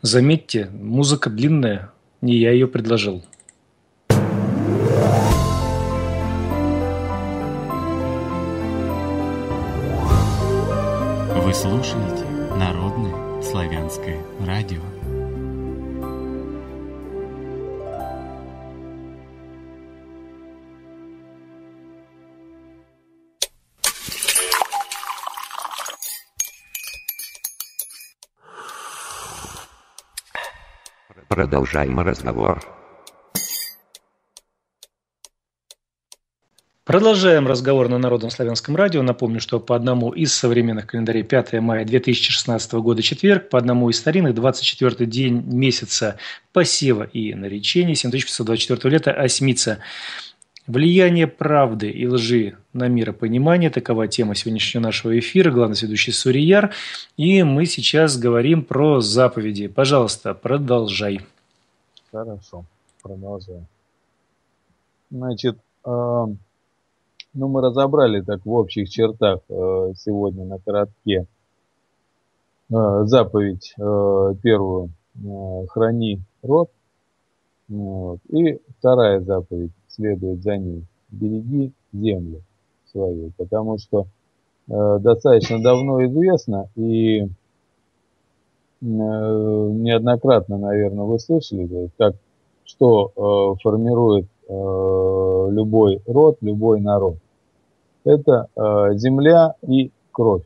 Заметьте, музыка длинная, Не я ее предложил. Слушаете Народное славянское радио. Продолжаем разговор. Продолжаем разговор на Народном славянском радио. Напомню, что по одному из современных календарей 5 мая 2016 года четверг, по одному из старинных 24 день месяца посева и наречения, 7524 лета осьмица. Влияние правды и лжи на миропонимание – такова тема сегодняшнего нашего эфира, главный ведущий Сурияр. И мы сейчас говорим про заповеди. Пожалуйста, продолжай. Хорошо, продолжаем. Значит, э, ну мы разобрали так в общих чертах э, сегодня на коротке э, заповедь э, первую «Храни род». Вот, и вторая заповедь следует за ней. Береги землю свою, потому что достаточно давно известно и неоднократно, наверное, вы слышали, как что формирует любой род, любой народ. Это э, земля и кровь.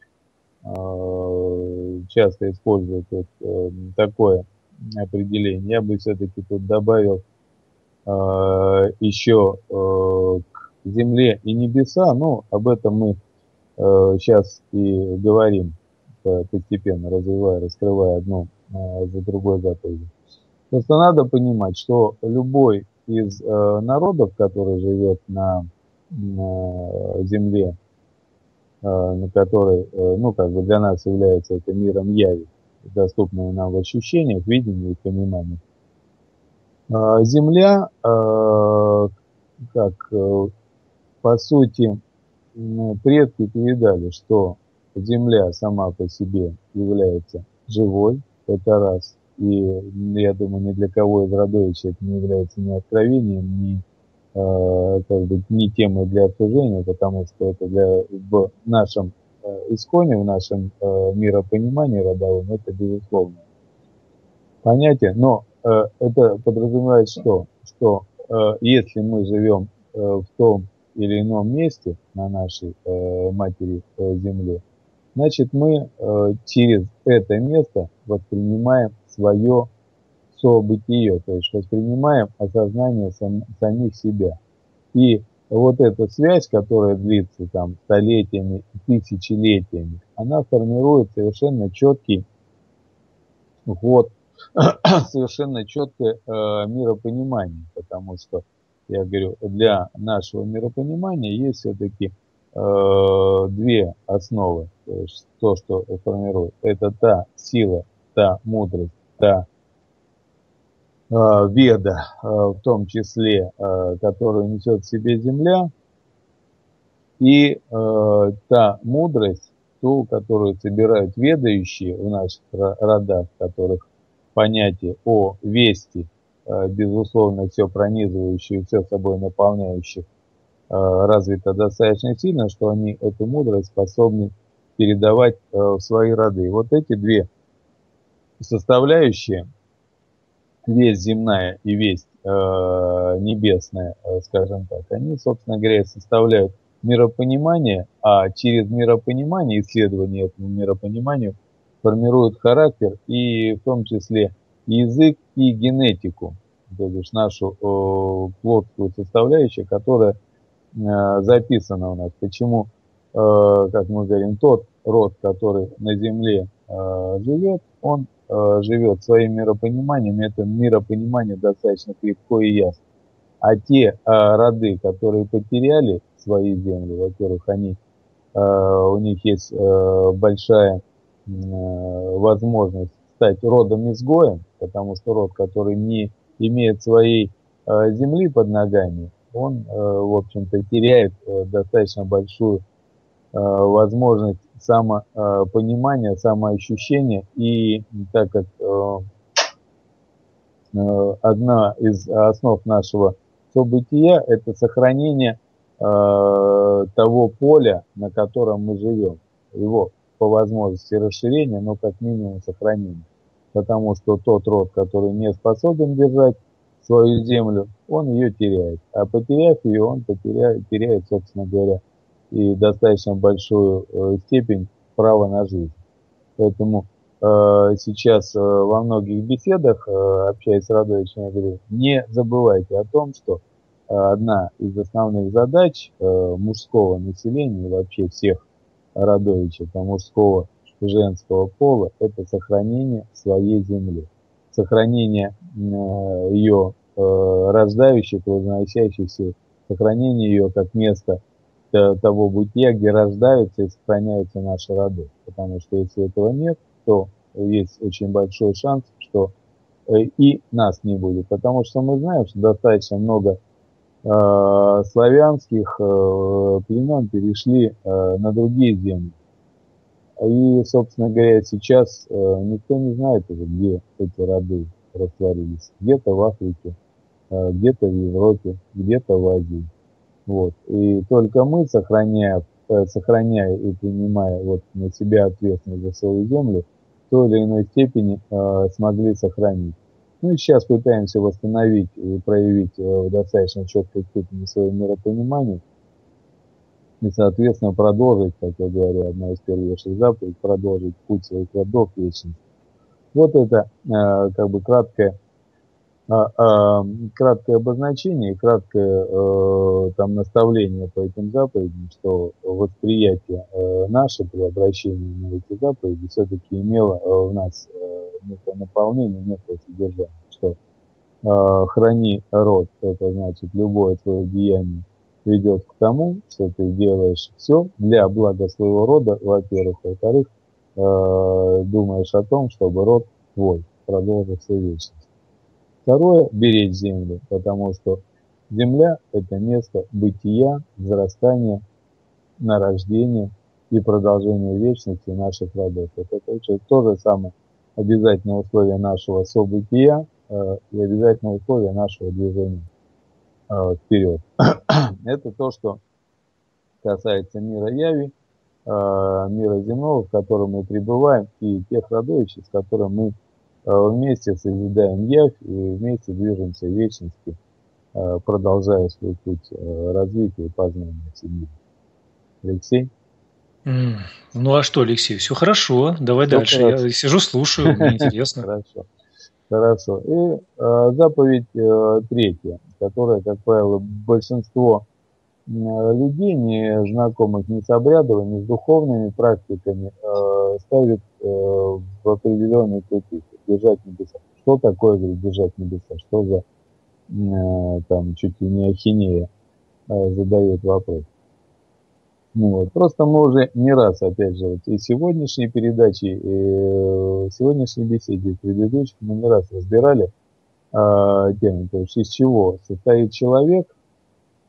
Э, часто используют вот, э, такое определение. Я бы все-таки тут добавил Э, еще э, к земле и небеса, но об этом мы сейчас э, и говорим постепенно, развивая, раскрывая одну за другой заповедью. Просто надо понимать, что любой из народов, который живет на, земле, на которой, ну, как бы для нас является это миром яви, доступным нам в ощущениях, видении и понимании, а, земля, как э, по сути предки передали, что Земля сама по себе является живой, это раз. И я думаю, ни для кого из Радовича это не является ни откровением, ни, э, как бы, ни темой для обсуждения, потому что это для, в нашем э, исконе, в нашем э, миропонимании родовом, это безусловно понятие. Но Э, это подразумевает что? Что э, если мы живем э, в том или ином месте на нашей матери Земле, значит мы через это место воспринимаем свое событие, то есть воспринимаем осознание сам, самих себя. И вот эта связь, которая длится там столетиями, тысячелетиями, она формирует совершенно четкий ход совершенно четкое э, миропонимание, потому что, я говорю, для нашего миропонимания есть все-таки э, две основы. То есть то, что формирует, это та сила, та мудрость, та веда, э, в том числе, э, которую несет в себе Земля, и э, та мудрость, ту, которую собирают ведающие в наших родах, которых понятие о вести, э, безусловно, все пронизывающее, все собой наполняющее, э, развито достаточно сильно, что они эту мудрость способны передавать э, в свои роды. Вот эти две составляющие, весть земная и весть небесная, скажем так, они, собственно говоря, составляют миропонимание, а через миропонимание, исследование этому миропониманию – формируют характер и в том числе язык и генетику, то есть нашу э, плотскую составляющую, которая э, записана у нас. Почему, э, как мы говорим, тот род, который на Земле э, живет, он э, живет своим миропониманием, это миропонимание достаточно легко и ясно. А те э, роды, которые потеряли свои земли, во-первых, они, э, у них есть э, большая Э, возможность стать родом-изгоем, потому что род, который не имеет своей э, земли под ногами, он, э, в общем-то, теряет достаточно большую возможность самопонимания, самоощущения. И так как одна из основ нашего события – это сохранение того поля, на котором мы живем. Его по возможности расширения, но как минимум сохранения. Потому что тот род, который не способен держать свою землю, он ее теряет. А потеряв ее, он потеряет, теряет, собственно говоря, и достаточно большую э, степень права на жизнь. Поэтому э, сейчас э, во многих беседах, э, общаясь с Радовичем, я говорю, не забывайте о том, что э, одна из основных задач мужского населения вообще всех Радовича, там, мужского и женского пола, это сохранение своей земли, сохранение ее э, рождающих, возносящихся, сохранение ее как место того бытия, где рождаются и сохраняются наши роды. Потому что если этого нет, то есть очень большой шанс, что э, и нас не будет. Потому что мы знаем, что достаточно много э, славянских э, племен перешли э, на другие земли. И, собственно говоря, сейчас э, никто не знает уже, где эти роды растворились. Где-то в Африке, э, где-то в Европе, где-то в Азии. Вот. И только мы, сохраняя, э, сохраняя и принимая вот на себя ответственность за свою землю, в той или иной степени э, смогли сохранить. Ну и сейчас пытаемся восстановить и проявить э, достаточно четкой степени свое миропонимание и, соответственно, продолжить, как я говорю, одна из первейших заповедей, продолжить путь своих родов вечных. Вот это э, как бы краткое а, краткое обозначение краткое э, там наставление по этим заповедям, что восприятие э, наше при обращении на эти заповеди все-таки имело э, в нас некое наполнение, некое содержание, что храни род, это значит любое твое деяние ведет к тому, что ты делаешь все для блага своего рода, во-первых, во-вторых, думаешь о том, чтобы род твой продолжился вечно. Второе – беречь землю, потому что земля – это место бытия, взрастания, нарождения и продолжения вечности наших родов. Это то же самое обязательное условие нашего события э, и обязательное условие нашего движения э, вперед. это то, что касается мира яви, э, мира земного, в котором мы пребываем, и тех родовищ, с которыми мы вместе созидаем явь и вместе движемся в вечности, э, продолжая свой путь э, развития и познания в Алексей? Ну а что, Алексей, все хорошо, давай все дальше. Хорошо. Я сижу, слушаю, мне интересно. Хорошо. Хорошо. И э, заповедь э, третья, которая, как правило, большинство э, людей, не знакомых ни с обрядовыми, ни с духовными практиками, э, ставит э, в определенный тупик держать небеса. Что такое, говорит, держать небеса? Что за э, там чуть ли не ахинея э, задает вопрос. Ну, вот. Просто мы уже не раз, опять же, вот и сегодняшней передачи, и э, сегодняшней беседе, и предыдущих мы не раз разбирали э, тему, то есть из чего состоит человек,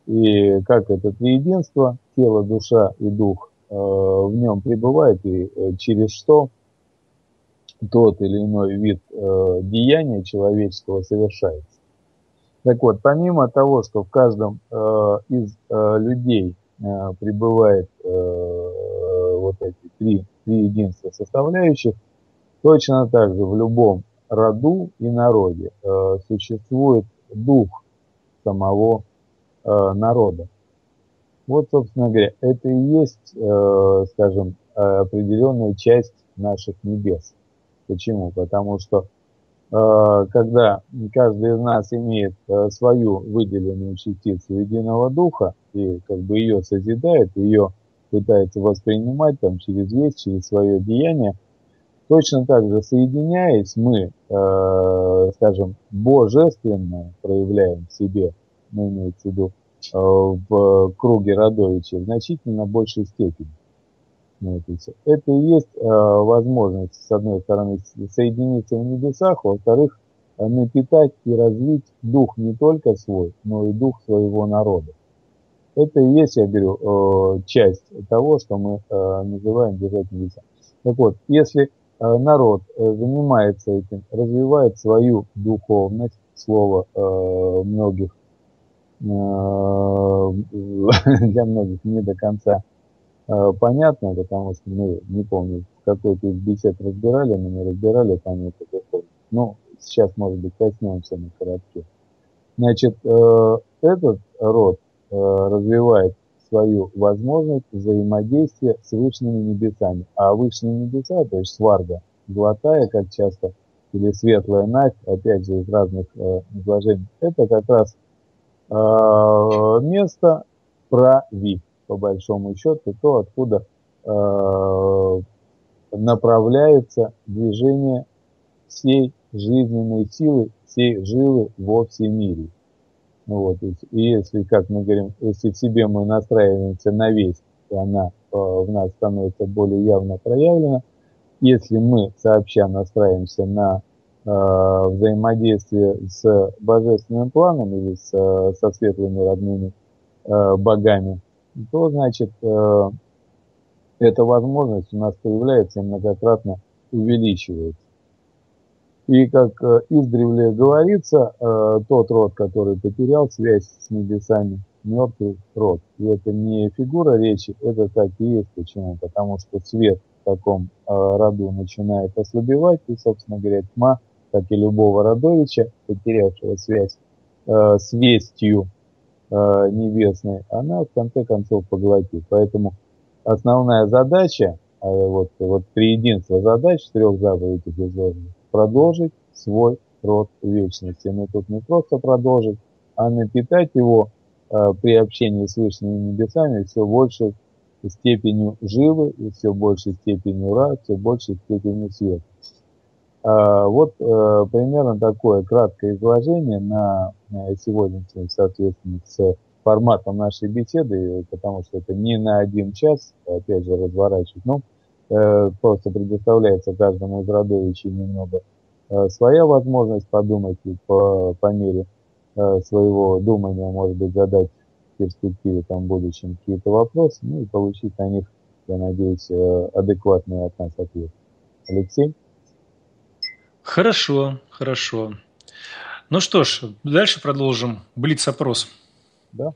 и как это триединство, тело, душа и дух э, в нем пребывает, и э, через что тот или иной вид э, деяния человеческого совершается. Так вот, помимо того, что в каждом из людей пребывает вот эти три, три единства составляющих, точно так же в любом роду и народе существует дух самого народа. Вот, собственно говоря, это и есть, э, скажем, определенная часть наших небес. Почему? Потому что э, когда каждый из нас имеет э, свою выделенную частицу единого духа и как бы ее созидает, ее пытается воспринимать там через весь, через свое деяние, точно так же соединяясь, мы, э, скажем, божественно проявляем в себе, ну, имеется в виду, э, в круге Радовича в значительно большей степени. Это и есть э, возможность, с одной стороны, соединиться в небесах, во-вторых, э, напитать и развить дух не только свой, но и дух своего народа. Это и есть, я говорю, часть того, что мы называем держать небеса. Так вот, если народ занимается этим, развивает свою духовность, слово многих для многих не до конца понятно, потому что мы, не помню, какой-то из бесед разбирали, мы не разбирали там это духовность. Ну, сейчас, может быть, коснемся на коротке. Значит, этот род развивает свою возможность взаимодействия с высшими небесами. А высшие небеса, то есть сварга, золотая, как часто, или светлая навь, опять же, из разных э, изложений, это как раз э, место прави, по большому счету, то, откуда э, направляется движение всей жизненной силы, всей живы во всемирии. Ну вот, и если, как мы говорим, если в себе мы настраиваемся на весть, то она э, в нас становится более явно проявлена. Если мы сообща настраиваемся на э, взаимодействие с божественным планом или с, со светлыми родными э, богами, то, значит, э, эта возможность у нас появляется и многократно увеличивается. И как э, издревле говорится, э, тот род, который потерял связь с небесами, мертвый род. И это не фигура речи, это так и есть. Почему? Потому что свет в таком э, роду начинает ослабевать, и, собственно говоря, тьма, как и любого родовича, потерявшего связь с вестью небесной, она в конце концов поглотит. Поэтому основная задача, вот, вот три единства задач, трех заповедей изложенных, продолжить свой род вечности. Но тут не просто продолжить, а напитать его э, при общении с высшими небесами все большей степенью живы и все большей степенью ра, все большей степенью света. А, вот э, примерно такое краткое изложение на сегодняшний, соответственно, с форматом нашей беседы, потому что это не на один час, опять же, разворачивать, но Э, просто предоставляется каждому из родовичей немного э, своя возможность подумать и по, по мере своего думания, может быть, задать в перспективе там, в будущем какие-то вопросы, ну и получить на них, я надеюсь, адекватные от нас ответы. Алексей? Хорошо, хорошо. Ну что ж, дальше продолжим. Блиц-опрос. Да.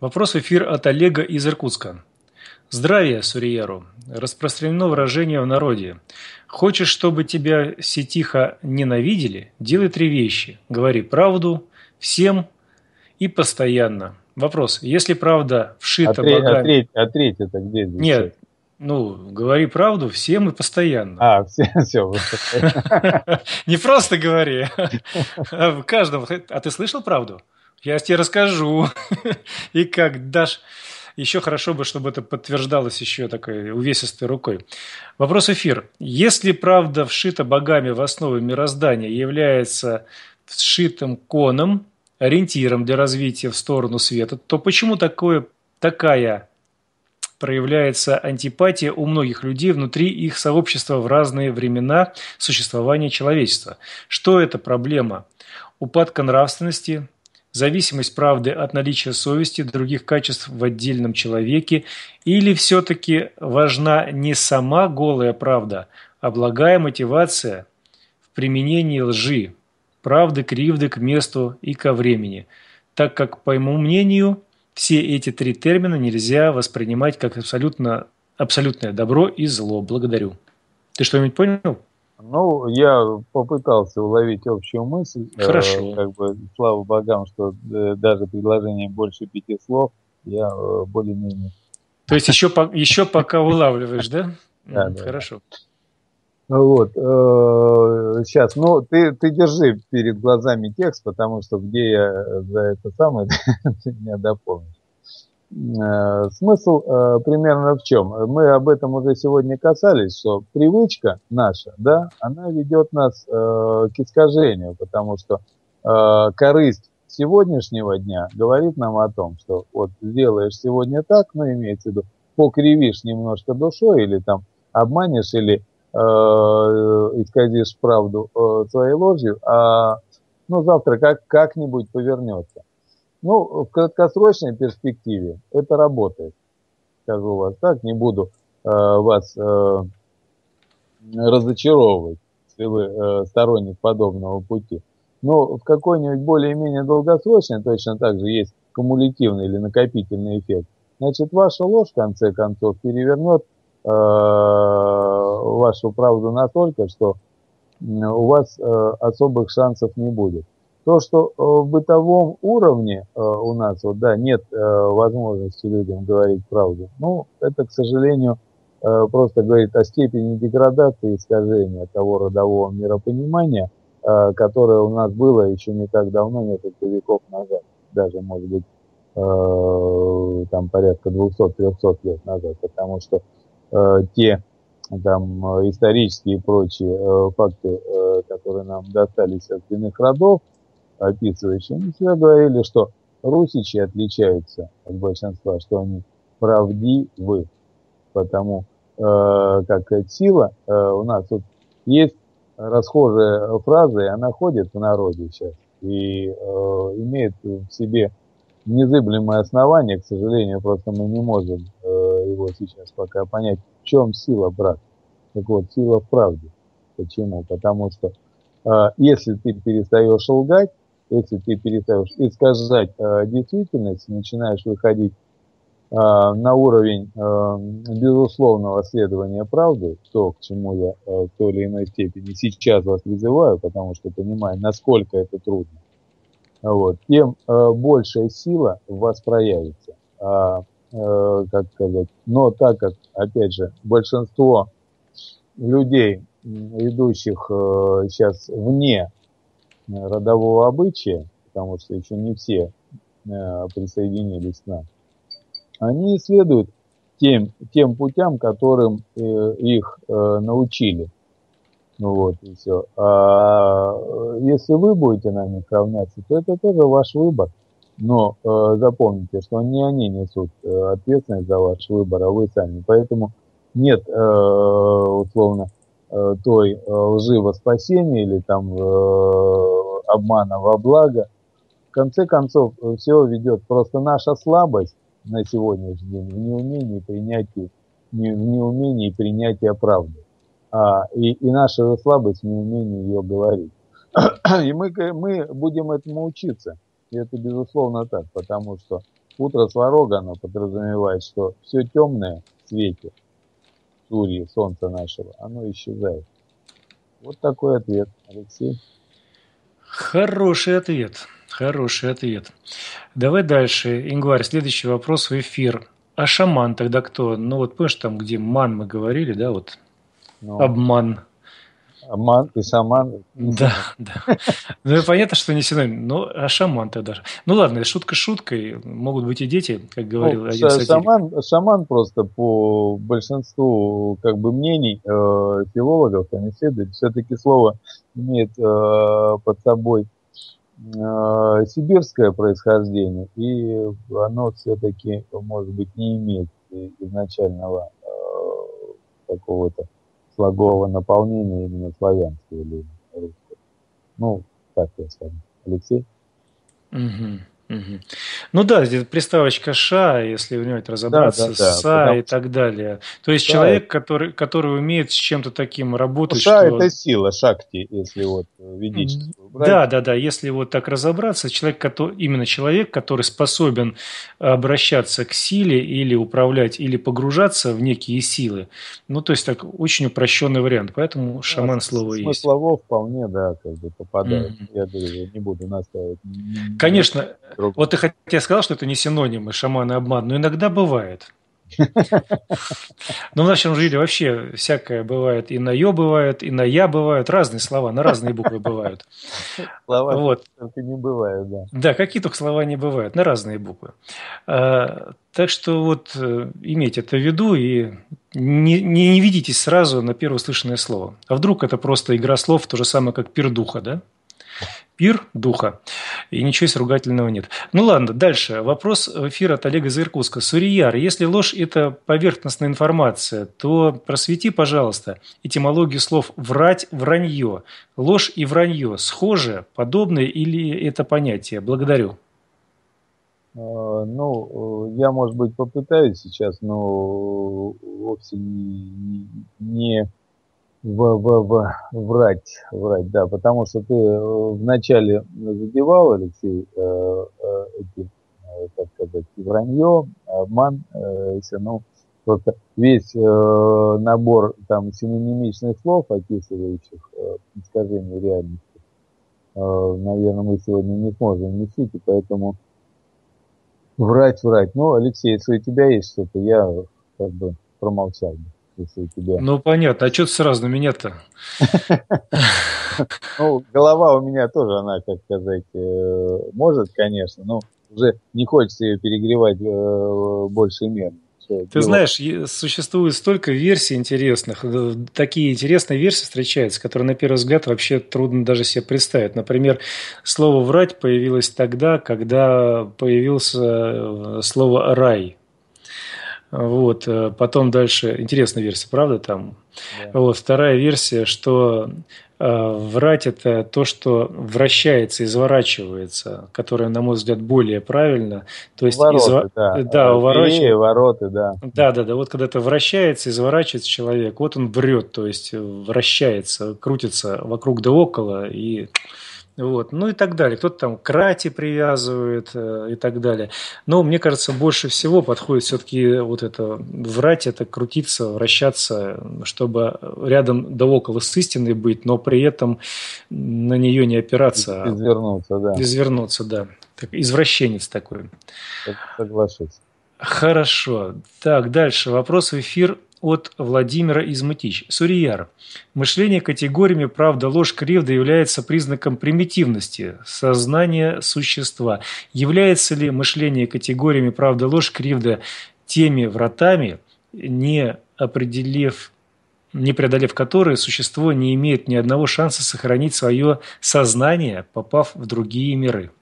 Вопрос в эфир от Олега из Иркутска. Здравия, Суриеру. Распространено выражение в народе. Хочешь, чтобы тебя сетиха ненавидели? Делай три вещи. Говори правду всем и постоянно. Вопрос. Если правда вшита а богами... А треть, а треть это где здесь? Нет. Ну, говори правду всем и постоянно. А, все, все. Не просто говори. А каждому. А ты слышал правду? Я тебе расскажу. И как дашь еще хорошо бы, чтобы это подтверждалось еще такой увесистой рукой. Вопрос эфир. Если правда вшита богами в основе мироздания является вшитым коном, ориентиром для развития в сторону света, то почему такое, такая проявляется антипатия у многих людей внутри их сообщества в разные времена существования человечества? Что это проблема? Упадка нравственности, зависимость правды от наличия совести, других качеств в отдельном человеке, или все-таки важна не сама голая правда, а благая мотивация в применении лжи, правды, кривды к месту и ко времени, так как, по моему мнению, все эти три термина нельзя воспринимать как абсолютно, абсолютное добро и зло. Благодарю. Ты что-нибудь понял? Ну, я попытался уловить общую мысль. Э, Хорошо. Как бы, слава богам, что э, даже предложение больше пяти слов я э, более-менее... То есть еще, по, еще пока улавливаешь, да? Да, да. Вот, э, сейчас, ну, ты, ты держи перед глазами текст, потому что где я за это самое, ты меня дополнишь. Э, смысл э, примерно в чем? Мы об этом уже сегодня касались, что привычка наша, да, она ведет нас э, к искажению, потому что корысть сегодняшнего дня говорит нам о том, что вот сделаешь сегодня так, ну, имеется в виду, покривишь немножко душой или там обманешь или э, исказишь правду э, своей ложью, а ну, завтра как, как-нибудь повернется. Ну, в краткосрочной перспективе это работает. Скажу вас так, не буду э, вас э, разочаровывать, если вы э, сторонник подобного пути. Но в какой-нибудь более-менее долгосрочной точно так же есть кумулятивный или накопительный эффект. Значит, ваша ложь, в конце концов, перевернет вашу правду настолько, что у вас э, особых шансов не будет. То, что э, в бытовом уровне э, у нас, вот, да, нет э, возможности людям говорить правду, ну, это, к сожалению, э, просто говорит о степени деградации и искажения того родового миропонимания, э, которое у нас было еще не так давно, несколько веков назад, даже, может быть, э, там порядка 200-300 лет назад, потому что э, те там исторические и прочие э, факты, э, которые нам достались от иных родов, описывающие, они всегда говорили, что русичи отличаются от большинства, что они правдивы, потому э, как сила э, у нас тут есть расхожая фраза, и она ходит в народе сейчас, и э, имеет в себе незыблемое основание, к сожалению, просто мы не можем его сейчас пока понять, в чем сила, брат. Так вот, сила правде. Почему? Потому что э, если ты перестаешь лгать, если ты перестаешь искажать э, действительность, начинаешь выходить э, на уровень э, безусловного следования правды, то, к чему я э, в той или иной степени сейчас вас призываю, потому что понимаю, насколько это трудно, вот, тем э, большая сила в вас проявится. А, э, как сказать, но так как, опять же, большинство людей, идущих э, сейчас вне родового обычая, потому что еще не все э, присоединились к нам, они исследуют тем, тем путям, которым э, их э, научили. Ну вот, и все. А если вы будете на них равняться, то это тоже ваш выбор. Но э, запомните, что не они несут э, ответственность за ваш выбор, а вы сами. Поэтому нет, э, условно, э, той э, лжи во спасение или там э, обмана во благо. В конце концов, э, все ведет просто наша слабость на сегодняшний день в неумении принятия, не, в неумении принятия правды. А, и, и наша слабость в неумении ее говорить. И мы, мы будем этому учиться. И это безусловно так, потому что утро сварога, оно подразумевает, что все темное в свете Сурьи, солнца нашего, оно исчезает. Вот такой ответ, Алексей. Хороший ответ. Хороший ответ. Давай дальше. Ингварь, следующий вопрос в эфир. А шаман тогда кто? Ну вот помнишь там, где ман мы говорили, да, вот ну, обман. Аман и шаман. Да, да. Ну, понятно, что не синоним, но а шаман тогда. Ну, ладно, шутка шуткой. Могут быть и дети, как говорил ну, один шаман, шаман просто по большинству как бы мнений э, филологов, там исследователей, все-таки слово имеет э, под собой э, сибирское происхождение, и оно все-таки, может быть, не имеет изначального э, какого-то слогового наполнения именно славянского или русского. Ну, так я скажу. Алексей? Угу. Угу. Ну да, здесь приставочка ша, если внимательно разобраться, да, да, да, са потому... и так далее. То есть да, человек, который, который умеет с чем-то таким работать. Ша что... это сила, шакти, если вот ведически Да, да, да. Если вот так разобраться, человек, который, именно человек, который способен обращаться к силе или управлять, или погружаться в некие силы. Ну, то есть так очень упрощенный вариант. Поэтому шаман да, слово есть. Смыслово вполне, да, как бы попадает. Mm-hmm. Я говорю, я не буду настаивать. Конечно, Другой. Вот ты хотя сказал, что это не синонимы шаман и обман, но иногда бывает. Но в нашем жили вообще всякое бывает. И на «ё» бывает, и на «я» бывают. Разные слова, на разные буквы бывают. Слова вот. не бывают, да. Да, какие только слова не бывают, на разные буквы. А, так что вот э, имейте это в виду и не, не, не ведитесь сразу на первое услышанное слово. А вдруг это просто игра слов, то же самое, как пердуха, да? Пир духа. И ничего из ругательного нет. Ну ладно, дальше. Вопрос в эфир от Олега из Иркутска. Сурияр, если ложь – это поверхностная информация, то просвети, пожалуйста, этимологию слов «врать», «вранье». Ложь и вранье схожи, подобны или это понятие? Благодарю. А, ну, я, может быть, попытаюсь сейчас, но вовсе не, не в, в, в, врать, врать, да, потому что ты э, вначале задевал, Алексей, э, э, эти, э, как сказать, вранье, обман, э, все, ну, просто весь э, набор там синонимичных слов, описывающих э, искажение реальности, э, наверное, мы сегодня не сможем вместить, и поэтому врать, врать. Ну, Алексей, если у тебя есть что-то, я как бы промолчал бы если у тебя... Ну, понятно. А что ты сразу на меня-то? Ну, голова у меня тоже, она, как сказать, э, может, конечно, но уже не хочется ее перегревать э, больше меры. Ты знаешь, существует столько версий интересных. Э, такие интересные версии встречаются, которые на первый взгляд вообще трудно даже себе представить. Например, слово «врать» появилось тогда, когда появился слово «рай». Вот, э, потом дальше, интересная версия, правда, там? Да. Вот, вторая версия, что э, врать – это то, что вращается, изворачивается, которое, на мой взгляд, более правильно. То есть вороты, изв... да. Да, уворачивается. вороты, да. Да, да, да. Вот когда это вращается, изворачивается человек, вот он врет, то есть вращается, крутится вокруг да около и вот, ну и так далее. Кто-то там к рате привязывает э, и так далее. Но мне кажется, больше всего подходит все-таки вот это врать, это крутиться, вращаться, чтобы рядом да около с истиной быть, но при этом на нее не опираться. А извернуться, да. Извернуться, да. Так, извращенец такой. Соглашусь. Хорошо. Так, дальше. Вопрос в эфир от Владимира Измытич. Сурияр. Мышление категориями правда-ложь кривда является признаком примитивности сознания существа. Является ли мышление категориями правда-ложь кривда теми вратами, не определив не преодолев которые существо не имеет ни одного шанса сохранить свое сознание, попав в другие миры.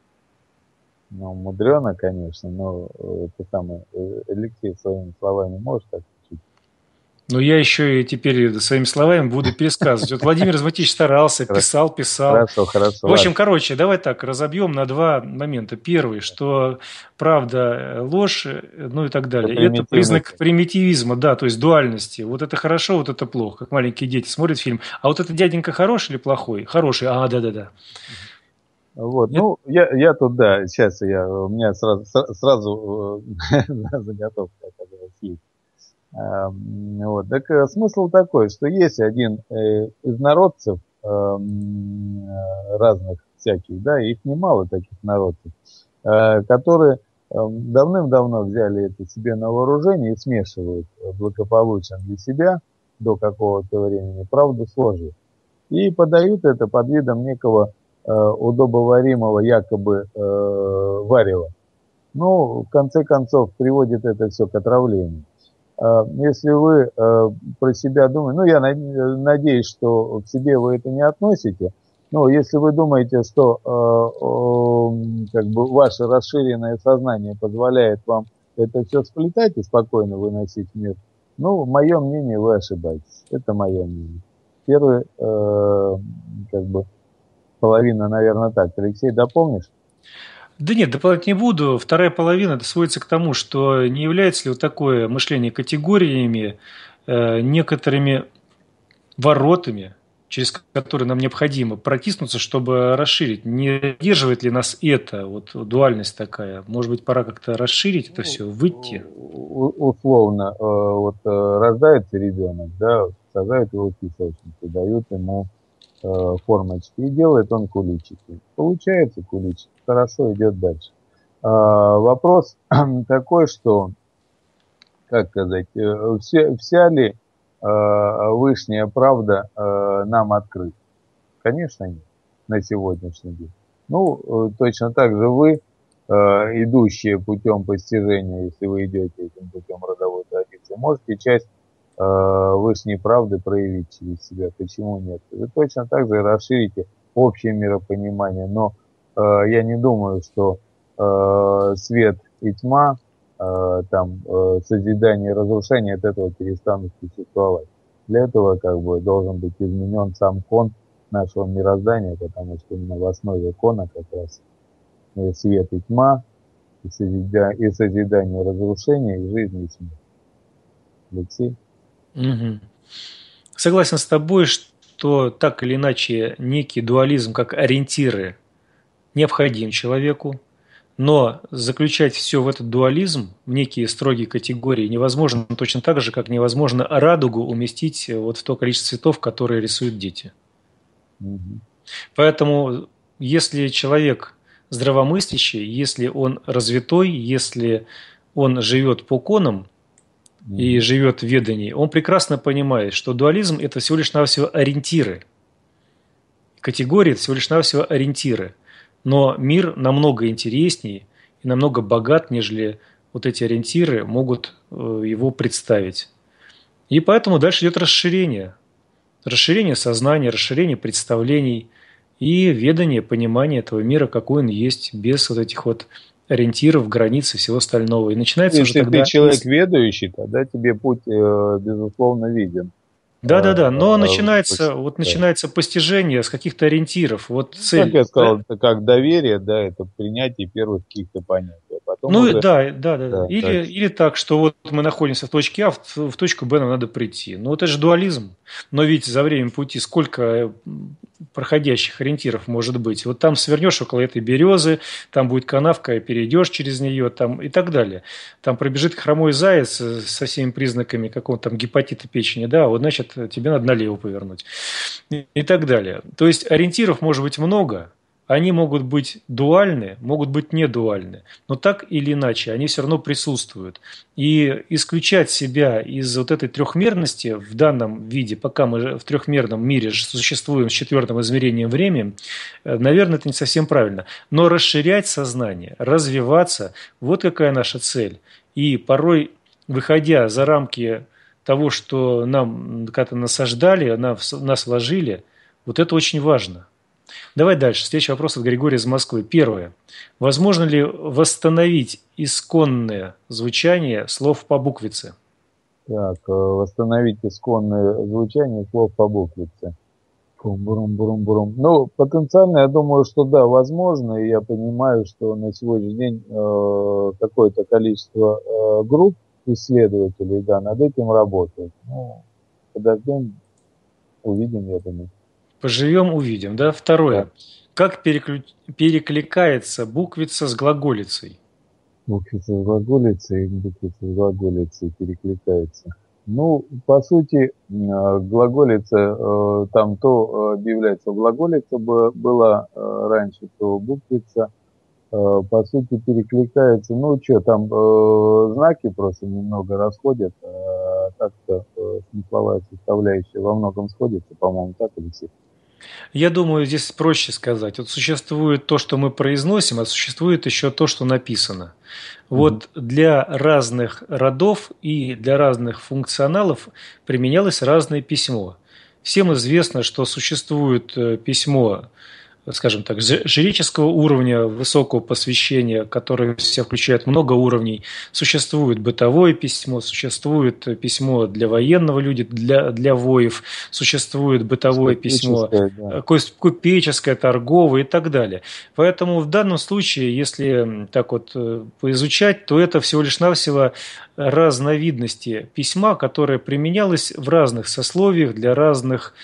Ну, мудрено, конечно, но э, это самое, э, Алексей своими словами может так но я еще и теперь своими словами буду пересказывать. Вот Владимир Зматич старался, писал, писал. Хорошо, хорошо. В общем, короче, давай так, разобьем на два момента. Первый, что правда, ложь, ну и так далее. Это, это признак примитивизма, да, то есть дуальности. Вот это хорошо, вот это плохо. Как маленькие дети смотрят фильм. А вот этот дяденька хороший или плохой? Хороший. А, да-да-да. Вот, ну, я, я тут, да, сейчас я, у меня сразу, сразу э, заготовка, которая есть. Эм, вот. Так э, смысл такой, что есть один э, из народцев эм, э, разных всяких, да, их немало таких народцев, которые эм, давным-давно взяли это себе на вооружение и смешивают благополучно для себя до какого-то времени правду с. И подают это под видом некого удобоваримого якобы варева. Ну, в конце концов, приводит это все к отравлению. А, если вы э, про себя думаете, ну, я надеюсь, что в себе вы это не относите, но если вы думаете, что э, как бы ваше расширенное сознание позволяет вам это все сплетать и спокойно выносить мир, ну, мое мнение, вы ошибаетесь. Это мое мнение. Первый, э, как бы, половина, наверное, так. Алексей, дополнишь? Нет, дополнять не буду. Вторая половина это сводится к тому, что не является ли вот такое мышление категориями, э, некоторыми воротами, через которые нам необходимо протиснуться, чтобы расширить. Не держивает ли нас это, вот дуальность такая? Может быть, пора как-то расширить это все, выйти? Условно, э, вот э, рождается ребенок, да, сажают его в песочницу, дают ему формочки и делает он куличики. Получается куличик, хорошо идет дальше. А, вопрос такой, что, как сказать, э, все, вся ли э, вышняя правда нам открыта? Конечно нет, на сегодняшний день. Ну, точно так же вы, идущие путем постижения, если вы идете этим путем родовой традиции, можете часть Э, высшей правды проявить через себя. Почему нет? Вы точно так же расширите общее миропонимание, но э, я не думаю, что э, свет и тьма, э, там, э, созидание и разрушение от этого перестанут существовать. Для этого как бы должен быть изменен сам кон нашего мироздания, потому что именно в основе кона как раз свет и тьма, и созидание, и созидание и разрушение, и жизнь и смерть. Алексей? Угу. согласен с тобой, что так или иначе некий дуализм как ориентиры необходим человеку, но заключать все в этот дуализм, в некие строгие категории, невозможно точно так же, как невозможно радугу уместить вот в то количество цветов, которые рисуют дети. Угу. Поэтому, если человек здравомыслящий, если он развитой, если он живет по конам и живет в ведании, он прекрасно понимает, что дуализм – это всего лишь навсего ориентиры. Категории – это всего лишь навсего ориентиры. Но мир намного интереснее и намного богат, нежели вот эти ориентиры могут э, его представить. И поэтому дальше идет расширение. Расширение сознания, расширение представлений и ведание, понимание этого мира, какой он есть, без вот этих вот ориентиров, границ и всего остального. И начинается Если уже тогда... ты человек ведающий, тогда тебе путь, э, безусловно, виден. Да, да, да. Но а, начинается, а, вот начинается постижение с каких-то ориентиров. Вот цель. Как я сказал, это как доверие, да, это принятие первых каких-то понятий. А потом ну уже... да, да, да, да. Или, или так, что вот мы находимся в точке А, в, в точку Б нам надо прийти. Ну это же дуализм. Но ведь за время пути сколько проходящих ориентиров может быть. Вот там свернешь около этой березы, там будет канавка, и перейдешь через нее, там и так далее. Там пробежит хромой заяц со всеми признаками какого-то там гепатита печени, да, вот значит тебе надо налево повернуть и, и так далее. То есть ориентиров может быть много, они могут быть дуальны, могут быть не дуальны, но так или иначе они все равно присутствуют. И исключать себя из вот этой трехмерности в данном виде, пока мы в трехмерном мире существуем с четвертым измерением времени, э, наверное, это не совсем правильно. Но расширять сознание, развиваться, вот какая наша цель. И порой, выходя за рамки того, что нам когда-то насаждали, нас вложили, вот это очень важно – Давай дальше. Следующий вопрос от Григория из Москвы. Первое. Возможно ли восстановить исконное звучание слов по буквице? Так, э, восстановить исконное звучание слов по буквице. Бурум-бурум-бурум. Ну, потенциально, я думаю, что да, возможно. И я понимаю, что на сегодняшний день э, какое-то количество э, групп исследователей, да, над этим работают. Ну, подождем, увидим, я думаю. Поживем, увидим. Да? Второе. Как переклю... перекликается буквица с глаголицей? Буквица с глаголицей, буквица с глаголицей перекликается. Ну, по сути, э, глаголица, э, там то объявляется глаголица была э, раньше, то буквица, по сути, перекликается. Ну, что, там знаки просто немного расходят, а так-то смысловая составляющая во многом сходится, по-моему, так, Алексей? Я думаю, здесь проще сказать. Вот существует то, что мы произносим, а существует еще то, что написано. Вот mm-hmm. для разных родов и для разных функционалов применялось разное письмо. Всем известно, что существует э, письмо скажем так, жреческого уровня, высокого посвящения, которое в себя включает много уровней. Существует бытовое письмо, существует письмо для военного люди, для, для воев, существует бытовое письмо, да. купеческое, торговое и так далее. Поэтому в данном случае, если так вот э, поизучать, то это всего лишь навсего разновидности письма, которое применялось в разных сословиях для разных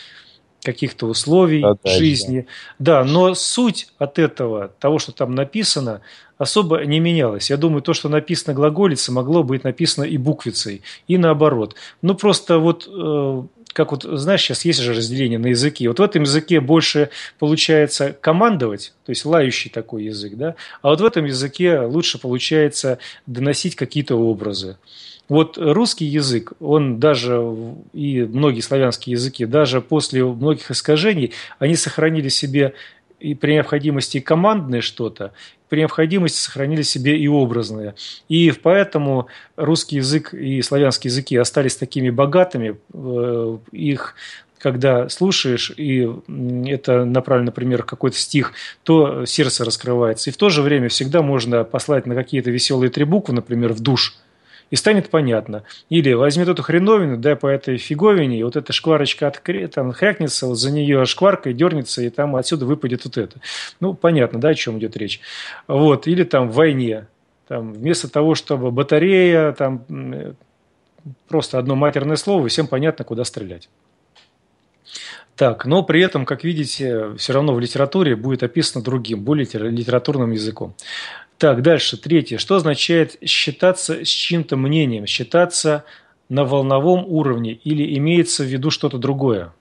каких-то условий Задача. жизни. Да, но суть от этого, того, что там написано, особо не менялась. Я думаю, то, что написано глаголицей, могло быть написано и буквицей, и наоборот. Ну, просто вот, э, как вот, знаешь, сейчас есть же разделение на языки. Вот в этом языке больше получается командовать, то есть лающий такой язык, да, а вот в этом языке лучше получается доносить какие-то образы. Вот русский язык, он даже и многие славянские языки, даже после многих искажений, они сохранили себе и при необходимости и командное что-то, при необходимости сохранили себе и образное. И поэтому русский язык и славянские языки остались такими богатыми, э, их когда слушаешь, и это направлено, например, какой-то стих, то сердце раскрывается. И в то же время всегда можно послать на какие-то веселые три буквы, например, в душ – и станет понятно. Или возьмет эту хреновину, дай по этой фиговине, и вот эта шкварочка откре, там хрякнется, вот за нее шкваркой дернется, и там отсюда выпадет вот это. Ну, понятно, да, о чем идет речь. Вот. Или там в войне. Там, вместо того, чтобы батарея, там просто одно матерное слово, всем понятно, куда стрелять. Так, но при этом, как видите, все равно в литературе будет описано другим, более литературным языком. Так, дальше, третье. Что означает считаться с чьим-то мнением? Считаться на волновом уровне или имеется в виду что-то другое?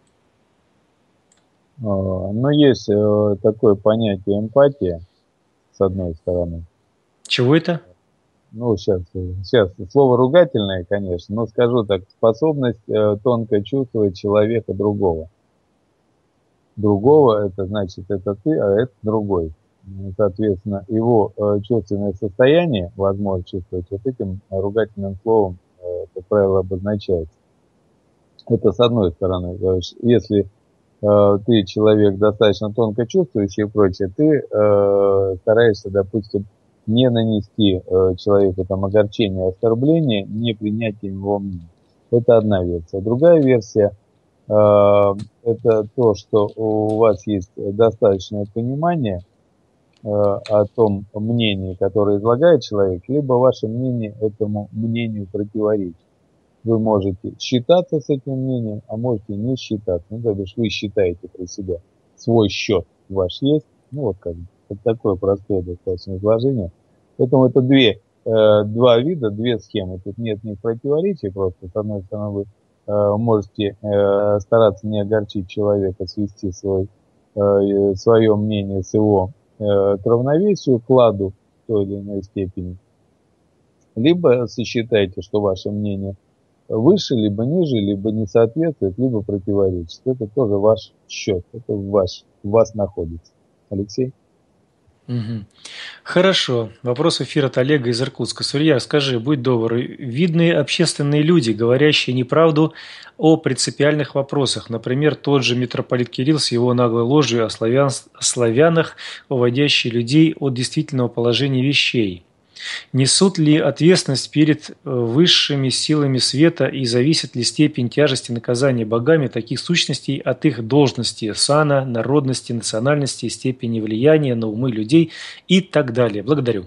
А, ну, есть э, такое понятие эмпатия, с одной стороны. Чего это? Ну, сейчас, сейчас слово ругательное, конечно, но скажу так, способность э, тонко чувствовать человека другого. Другого, это значит, это ты, а это другой. Соответственно, его э, чувственное состояние, возможно чувствовать вот этим ругательным словом, э, как правило, обозначается. Это с одной стороны. Если Э, ты человек достаточно тонко чувствующий и прочее, ты стараешься, допустим, не нанести человеку там огорчение, оскорбление, не принятием его мнения. Это одна версия. Другая версия это то, что у вас есть достаточное понимание о том мнении, которое излагает человек, либо ваше мнение этому мнению противоречит вы можете считаться с этим мнением, а можете не считаться. Ну, то бишь вы считаете про себя. Свой счет ваш есть. Ну, вот как. Это такое простое достаточно изложение. Поэтому это две, э, два вида, две схемы. Тут нет ни противоречий, просто с одной стороны вы э, можете э, стараться не огорчить человека, свести свой, э, свое мнение с его э, к равновесию, к ладу в той или иной степени. Либо сосчитайте, что ваше мнение – выше, либо ниже, либо не соответствует, либо противоречит. Это тоже ваш счет, это ваш, у вас находится. Алексей? Угу. Хорошо. Вопрос эфира от Олега из Иркутска. Сурья, скажи, будь добр, видные общественные люди, говорящие неправду о принципиальных вопросах, например, тот же митрополит Кирилл с его наглой ложью о славян, славянах, уводящий людей от действительного положения вещей – Несут ли ответственность перед э, высшими силами света и зависит ли степень тяжести наказания богами таких сущностей от их должности, сана, народности, национальности, степени влияния на умы людей и так далее? Благодарю.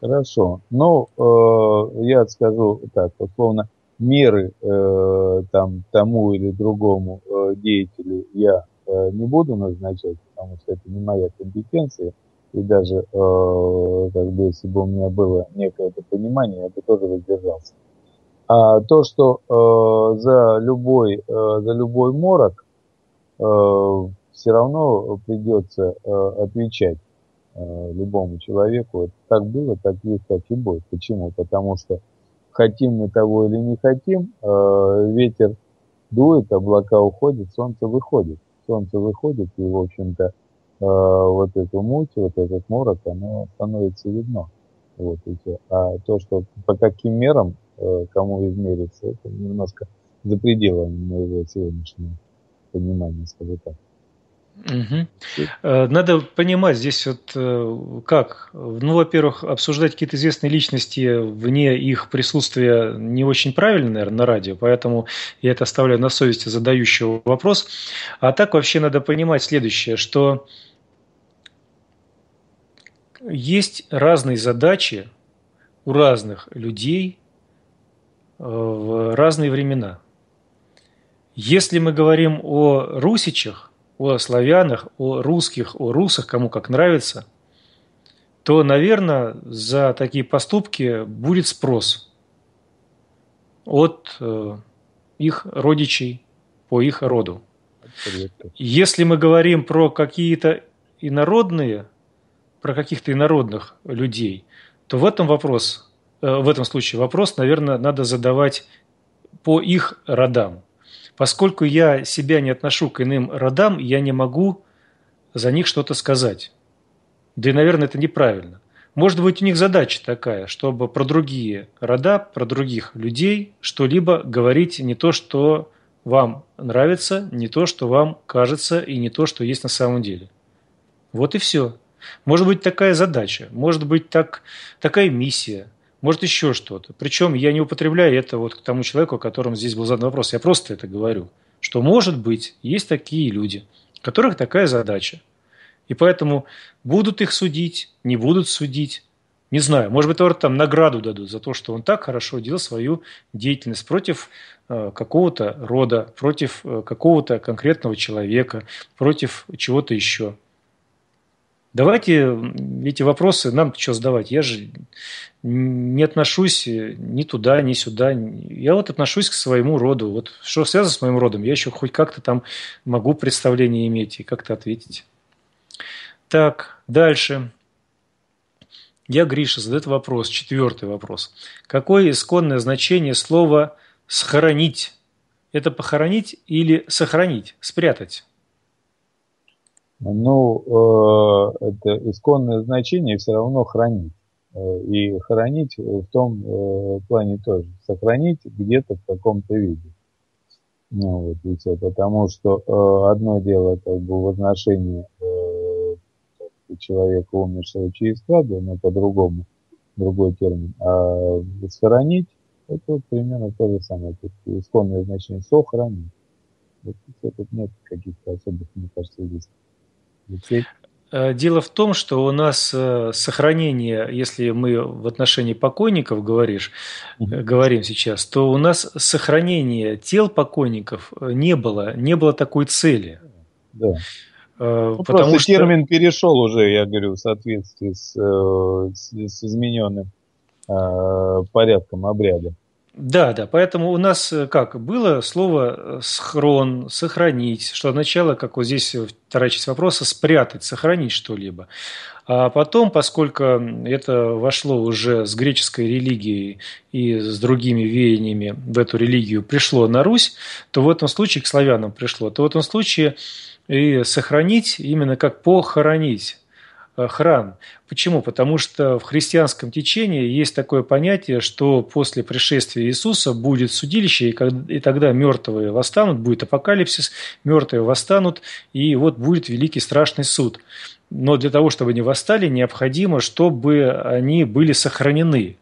Хорошо. Ну, э, я скажу так, условно, меры э, там, тому или другому э, деятелю я э, не буду назначать, потому что это не моя компетенция и даже, э, как бы, если бы у меня было некое это понимание, я бы тоже воздержался. А то, что э, за любой, э, за любой морок э, все равно придется э, отвечать э, любому человеку. Это так было, так есть, так и будет. Почему? Потому что хотим мы того или не хотим, э, ветер дует, облака уходят, солнце выходит. Солнце выходит, и, в общем-то, вот эту муть, вот этот морок, оно становится видно. Вот, и все. А то, что по каким мерам э, кому измериться, это немножко за пределами моего сегодняшнего понимания, скажу так. Угу. Надо понимать здесь вот как. Ну, во-первых, обсуждать какие-то известные личности вне их присутствия не очень правильно, наверное, на радио, поэтому я это оставляю на совести задающего вопрос. А так вообще надо понимать следующее, что есть разные задачи у разных людей э, в разные времена. Если мы говорим о русичах, о славянах, о русских, о русах, кому как нравится, то, наверное, за такие поступки будет спрос от э, их родичей по их роду. Если мы говорим про какие-то инородные про каких-то инородных людей, то в этом вопрос, э, в этом случае вопрос, наверное, надо задавать по их родам. Поскольку я себя не отношу к иным родам, я не могу за них что-то сказать. Да и, наверное, это неправильно. Может быть, у них задача такая, чтобы про другие рода, про других людей что-либо говорить не то, что вам нравится, не то, что вам кажется, и не то, что есть на самом деле. Вот и все. Может быть такая задача, может быть так, такая миссия, может еще что-то. Причем я не употребляю это вот к тому человеку, о котором здесь был задан вопрос. Я просто это говорю, что может быть есть такие люди, у которых такая задача. И поэтому будут их судить, не будут судить. Не знаю, может быть, там награду дадут за то, что он так хорошо делал свою деятельность против э, какого-то рода, против э, какого-то конкретного человека, против чего-то еще. Давайте эти вопросы нам что задавать. Я же не отношусь ни туда, ни сюда. Я вот отношусь к своему роду. Вот что связано с моим родом, я еще хоть как-то там могу представление иметь и как-то ответить. Так, дальше. Я, Гриша, задает вопрос, четвертый вопрос. Какое исконное значение слова «схоронить»? Это похоронить или сохранить, спрятать? Ну, э, это исконное значение все равно хранить. Э, и хранить в том э, плане тоже. Сохранить где-то в каком-то виде. Ну, вот, и все. Потому что одно дело как бы в отношении человека, умершего через кладу, но по-другому, другой термин. А сохранить, это вот примерно то же самое. Тут исконное значение сохранить. Вот, тут нет каких-то особых, мне кажется, здесь Э, дело в том, что у нас э, сохранение, если мы в отношении покойников говоришь, угу. говорим сейчас, то у нас сохранение тел покойников не было, не было такой цели. Да. Ну, Потому что термин перешел уже, я говорю, в соответствии с, с, с измененным э, порядком обряда. Да, да, поэтому у нас э, как было слово э, схрон, сохранить, что означало, как вот здесь вторая часть вопроса, спрятать, сохранить что-либо. А потом, поскольку это вошло уже с греческой религией и с другими веяниями в эту религию пришло на Русь, то в этом случае к славянам пришло, то в этом случае и сохранить именно как похоронить. Э, храм. Почему? Потому что в христианском течении есть такое понятие, что после пришествия Иисуса будет судилище, и тогда мертвые восстанут, будет апокалипсис, мертвые восстанут, и вот будет великий страшный суд. Но для того, чтобы они восстали, необходимо, чтобы они были сохранены.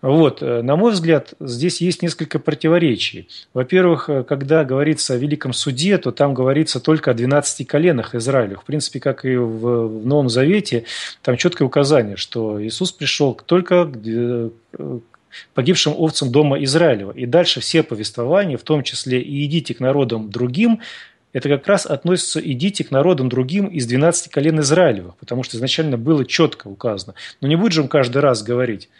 Вот, э, на мой взгляд, здесь есть несколько противоречий. Во-первых, э, когда говорится о Великом Суде, то там говорится только о 12 коленах Израиля. В принципе, как и в, в Новом Завете, там четкое указание, что Иисус пришел только к э, погибшим овцам дома Израилева. И дальше все повествования, в том числе и «идите к народам другим», это как раз относится «идите к народам другим из 12 колен Израилевых», потому что изначально было четко указано. Но не он каждый раз говорить –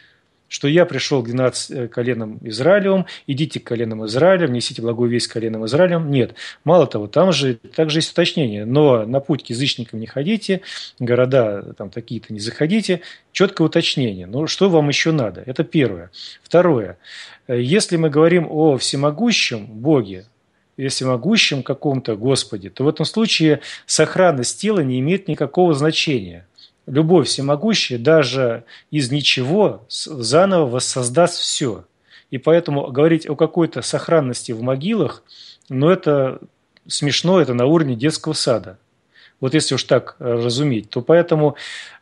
что я пришел к 12 э, коленам Израилевым, идите к коленам Израиля, несите благую весть коленам Израилем. Нет. Мало того, там же также есть уточнение. Но на путь к язычникам не ходите, города там такие-то не заходите. Четкое уточнение. Ну, что вам еще надо? Это первое. Второе. Э, если мы говорим о всемогущем Боге, если могущем каком-то Господе, то в этом случае сохранность тела не имеет никакого значения любовь всемогущая даже из ничего заново воссоздаст все. И поэтому говорить о какой-то сохранности в могилах, ну это смешно, это на уровне детского сада. Вот если уж так э, разуметь, то поэтому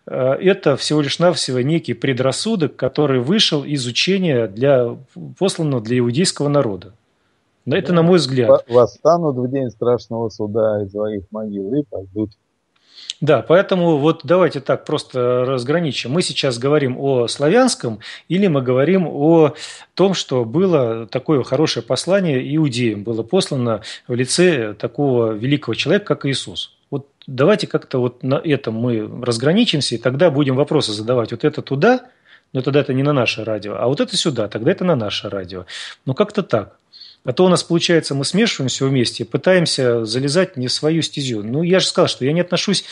э, это всего лишь навсего некий предрассудок, который вышел из учения для, посланного для иудейского народа. Это, на мой взгляд. Восстанут в день страшного суда из своих могил и пойдут да, поэтому вот давайте так просто разграничим. Мы сейчас говорим о славянском или мы говорим о том, что было такое хорошее послание иудеям, было послано в лице такого великого человека, как Иисус. Вот давайте как-то вот на этом мы разграничимся, и тогда будем вопросы задавать. Вот это туда, но тогда это не на наше радио, а вот это сюда, тогда это на наше радио. Ну как-то так. А то у нас получается, мы смешиваем все вместе, пытаемся залезать не в свою стезю. Ну, я же сказал, что я не отношусь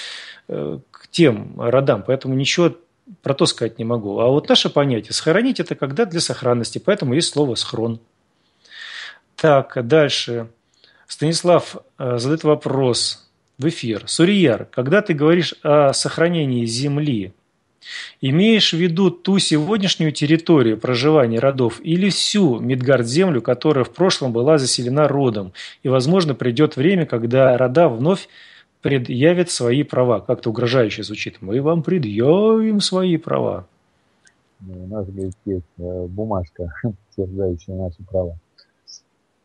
э, к тем родам, поэтому ничего про то сказать не могу. А вот наше понятие «схоронить» – это когда для сохранности, поэтому есть слово «схрон». Так, дальше. Станислав э, задает вопрос в эфир. Сурияр, когда ты говоришь о сохранении земли, Имеешь в виду ту сегодняшнюю территорию проживания родов или всю Мидгард-землю, которая в прошлом была заселена родом, и, возможно, придет время, когда рода вновь предъявят свои права. Как-то угрожающе звучит. Мы вам предъявим свои права. Ну, у нас, говорит, есть э, бумажка, подтверждающая наши права.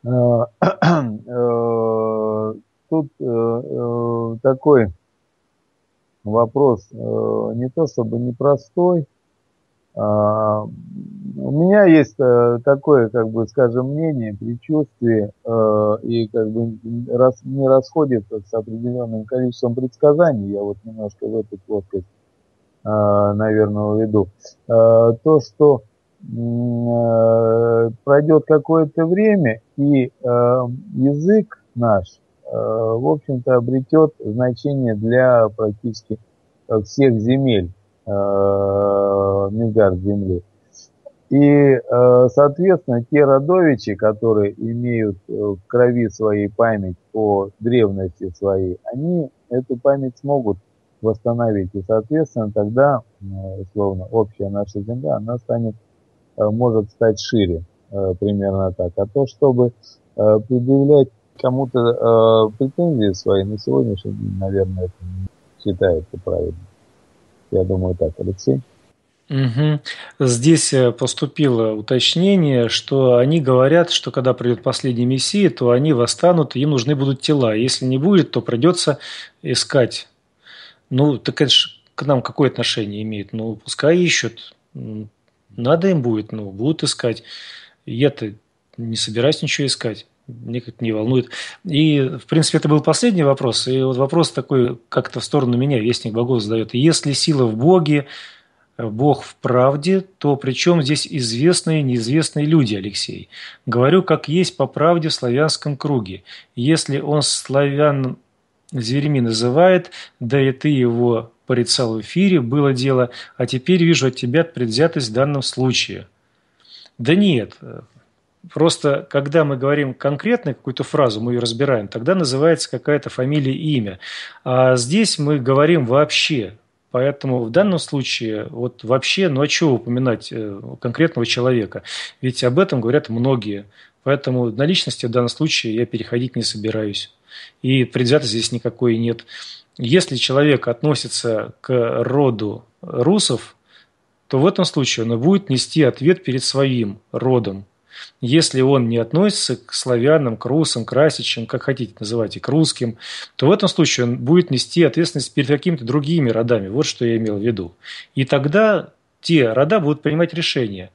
Э, э, тут такой вопрос э, не то чтобы непростой, А, у меня есть э, такое, как бы, скажем, мнение, предчувствие, э, и как бы не расходится с определенным количеством предсказаний, я вот немножко в эту плоскость, наверное, уведу, то, что пройдет какое-то время, и язык наш, в общем-то, обретет значение для практически всех земель Мидгард Земли. И, э, соответственно, те родовичи, которые имеют э, в крови своей память о древности своей, они эту память смогут восстановить. И, соответственно, тогда, э, условно, общая наша Земля, она станет, может стать шире, примерно так. А то, чтобы предъявлять кому-то претензии свои, на сегодняшний день, наверное, это не считается правильным. Я думаю так, Алексей. Угу. Здесь э, поступило уточнение, что они говорят, что когда придет последний Мессия, то они восстанут, им нужны будут тела. Если не будет, то придется искать. Ну, так это ж к нам какое отношение имеет? Ну, пускай ищут. Надо им будет, ну, будут искать. Я-то не собираюсь ничего искать. Мне как-то не волнует. И, в принципе, это был последний вопрос. И вот вопрос такой как-то в сторону меня, Вестник Богов задает. Если сила в Боге, Бог в правде, то причем здесь известные и неизвестные люди, Алексей? Говорю, как есть по правде в славянском круге. Если он славян зверями называет, да и ты его порицал в эфире, было дело, а теперь вижу от тебя предвзятость в данном случае. Да нет, Просто, когда мы говорим конкретно какую-то фразу, мы ее разбираем, тогда называется какая-то фамилия и имя. А здесь мы говорим вообще. Поэтому в данном случае вот вообще, ну а чего упоминать э, конкретного человека? Ведь об этом говорят многие. Поэтому на личности в данном случае я переходить не собираюсь. И предвзятости здесь никакой нет. Если человек относится к роду русов, то в этом случае он будет нести ответ перед своим родом. Если он не относится к славянам, к русам, к расичам, как хотите называйте, к русским, то в этом случае он будет нести ответственность перед какими-то другими родами. Вот что я имел в виду. И тогда те рода будут принимать решение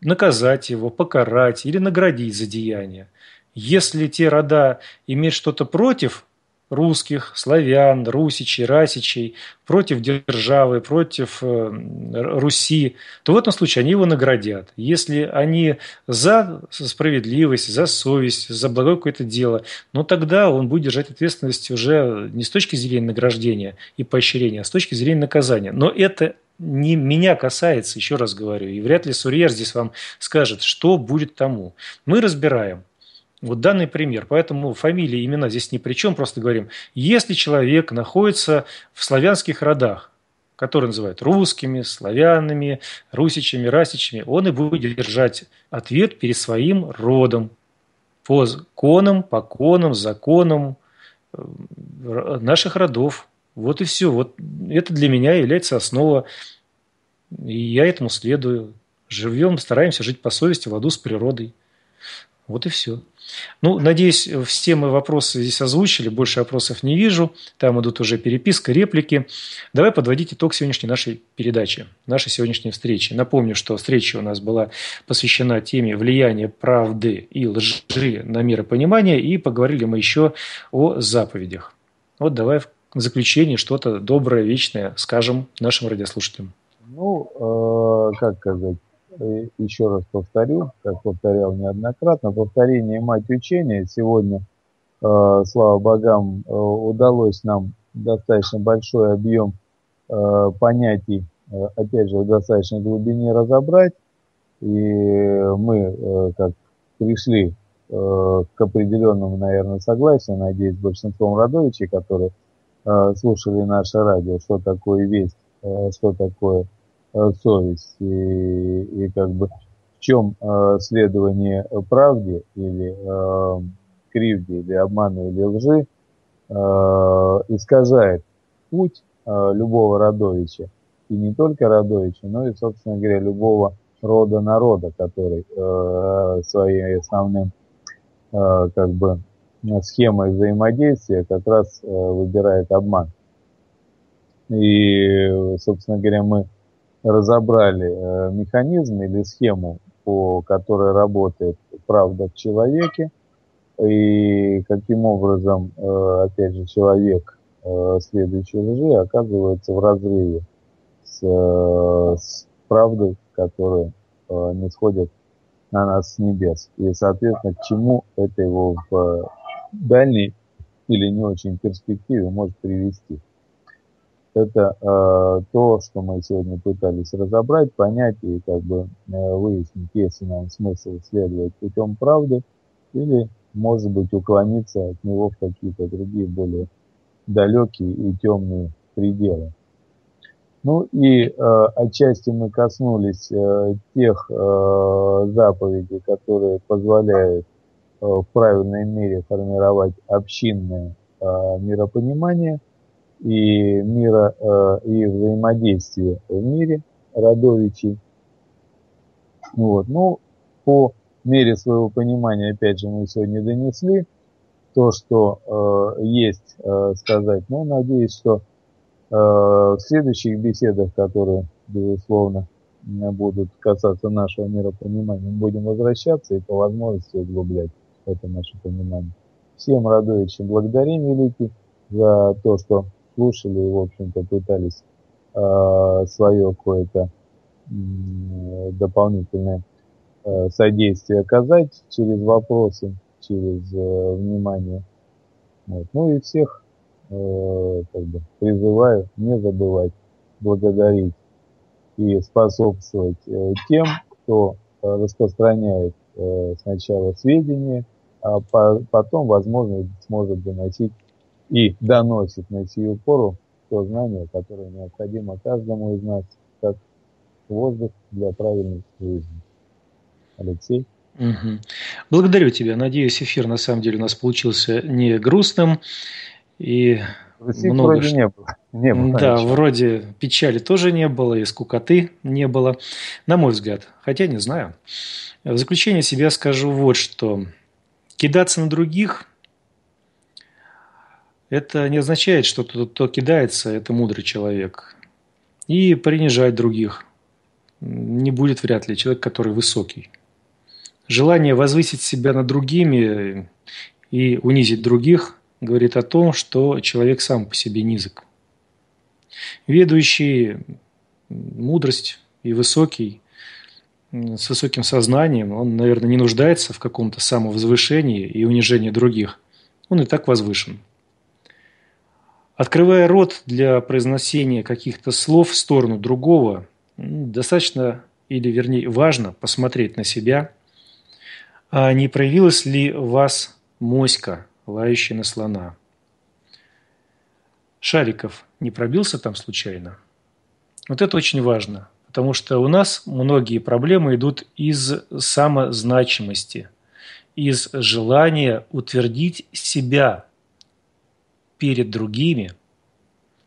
наказать его, покарать или наградить за деяние. Если те рода имеют что-то против русских, славян, русичей, расичей, против державы, против э, Руси, то в этом случае они его наградят. Если они за справедливость, за совесть, за благое какое-то дело, но тогда он будет держать ответственность уже не с точки зрения награждения и поощрения, а с точки зрения наказания. Но это не меня касается, еще раз говорю, и вряд ли Сурьер здесь вам скажет, что будет тому. Мы разбираем, вот данный пример. Поэтому фамилии, имена здесь ни при чем. Просто говорим, если человек находится в славянских родах, которые называют русскими, славянами, русичами, расичами, он и будет держать ответ перед своим родом по законам, по конам, законам э, наших родов. Вот и все. Вот это для меня является основа, и я этому следую. Живем, стараемся жить по совести, в ладу с природой. Вот и все. Ну, надеюсь, все мы вопросы здесь озвучили, больше вопросов не вижу. Там идут уже переписка, реплики. Давай подводить итог сегодняшней нашей передачи, нашей сегодняшней встречи. Напомню, что встреча у нас была посвящена теме влияния правды и лжи на миропонимание, и поговорили мы еще о заповедях. Вот давай в заключение что-то доброе, вечное скажем нашим радиослушателям. Ну, э, как сказать, еще раз повторю, как повторял неоднократно, повторение мать учения. Сегодня, э, слава богам, э, удалось нам достаточно большой объем э, понятий, опять же, в достаточной глубине разобрать. И мы как пришли к определенному, наверное, согласию, надеюсь, большинством родовичей, которые слушали наше радио, что такое весть, что такое совесть и, и как бы в чем э, следование правде или э, кривде или обману или лжи э, искажает путь э, любого родовича и не только родовича, но и, собственно говоря, любого рода народа, который э, своим основным э, как бы схемой взаимодействия как раз э, выбирает обман. И, собственно говоря, мы разобрали э, механизм или схему, по которой работает правда в человеке, и каким образом, э, опять же, человек, э, следующий лжи, оказывается в разрыве с, с правдой, которая не сходит на нас с небес. И, соответственно, к чему это его в дальней или не очень перспективе может привести. Это э, то, что мы сегодня пытались разобрать, понять и как бы э, выяснить, есть ли нам смысл следовать путем правды или, может быть, уклониться от него в какие-то другие более далекие и темные пределы. Ну и э, отчасти мы коснулись э, тех э, заповедей, которые позволяют э, в правильной мере формировать общинное э, миропонимание – и мира э, и взаимодействия в мире родовичей. Вот. Ну, по мере своего понимания, опять же, мы сегодня донесли то, что э, есть э, сказать. Но надеюсь, что э, в следующих беседах, которые, безусловно, будут касаться нашего миропонимания, мы будем возвращаться и по возможности углублять это наше понимание. Всем родовичам благодарим великий за то, что слушали и, в общем-то, пытались э, свое какое-то э, дополнительное э, содействие оказать через вопросы, через э, внимание. Вот. Ну и всех э, как бы, призываю не забывать благодарить и способствовать э, тем, кто э, распространяет э, сначала сведения, а по, потом, возможно, сможет доносить и доносит на сию пору то знание, которое необходимо каждому из нас, как воздух для правильной жизни. Алексей? Угу. Благодарю тебя. Надеюсь, эфир на самом деле у нас получился не грустным. И Грустить много вроде не было. Не было да, ничего. вроде печали тоже не было, и скукоты не было, на мой взгляд. Хотя не знаю. В заключение себя скажу вот что. Кидаться на других это не означает, что тот, кто кидается, это мудрый человек. И принижать других не будет вряд ли человек, который высокий. Желание возвысить себя над другими и унизить других говорит о том, что человек сам по себе низок. Ведущий мудрость и высокий, с высоким сознанием, он, наверное, не нуждается в каком-то самовозвышении и унижении других. Он и так возвышен. Открывая рот для произношения каких-то слов в сторону другого, достаточно или, вернее, важно посмотреть на себя, а не проявилась ли у вас моська, лающая на слона. Шариков не пробился там случайно? Вот это очень важно, потому что у нас многие проблемы идут из самозначимости, из желания утвердить себя перед другими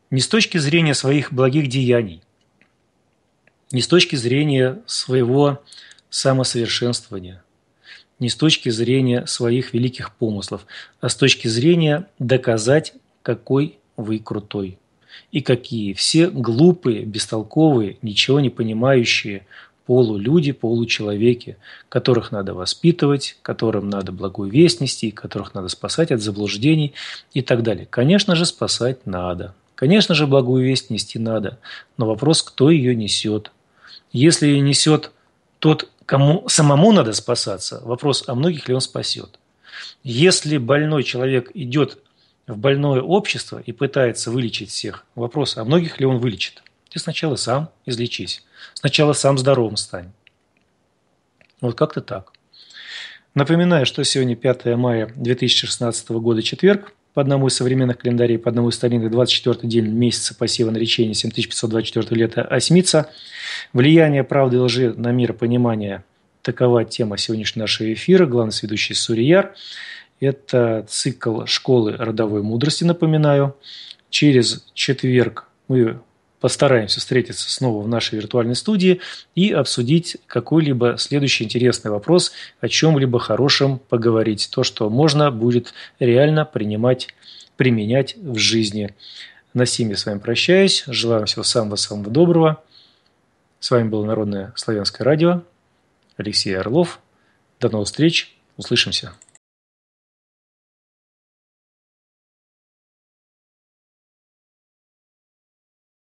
не с точки зрения своих благих деяний, не с точки зрения своего самосовершенствования, не с точки зрения своих великих помыслов, а с точки зрения доказать, какой вы крутой. И какие все глупые, бестолковые, ничего не понимающие полулюди, получеловеки, которых надо воспитывать, которым надо благую весть нести, которых надо спасать от заблуждений и так далее. Конечно же, спасать надо. Конечно же, благую весть нести надо, но вопрос, кто ее несет. Если ее несет тот, кому самому надо спасаться, вопрос, а многих ли он спасет. Если больной человек идет в больное общество и пытается вылечить всех, вопрос, а многих ли он вылечит. Ты сначала сам излечись. Сначала сам здоровым стань. Вот как-то так. Напоминаю, что сегодня 5 мая 2016 года, четверг. По одному из современных календарей, по одному из старинных, 24 день месяца посева наречения, 7524 лета Осьмица. Влияние правды и лжи на мир понимания – такова тема сегодняшнего нашего эфира. Главный сведущий Сурияр. Это цикл школы родовой мудрости, напоминаю. Через четверг мы постараемся встретиться снова в нашей виртуальной студии и обсудить какой-либо следующий интересный вопрос, о чем-либо хорошем поговорить. То, что можно будет реально принимать, применять в жизни. На сим с вами прощаюсь. Желаю всего самого-самого доброго. С вами было Народное славянское радио. Алексей Орлов. До новых встреч. Услышимся.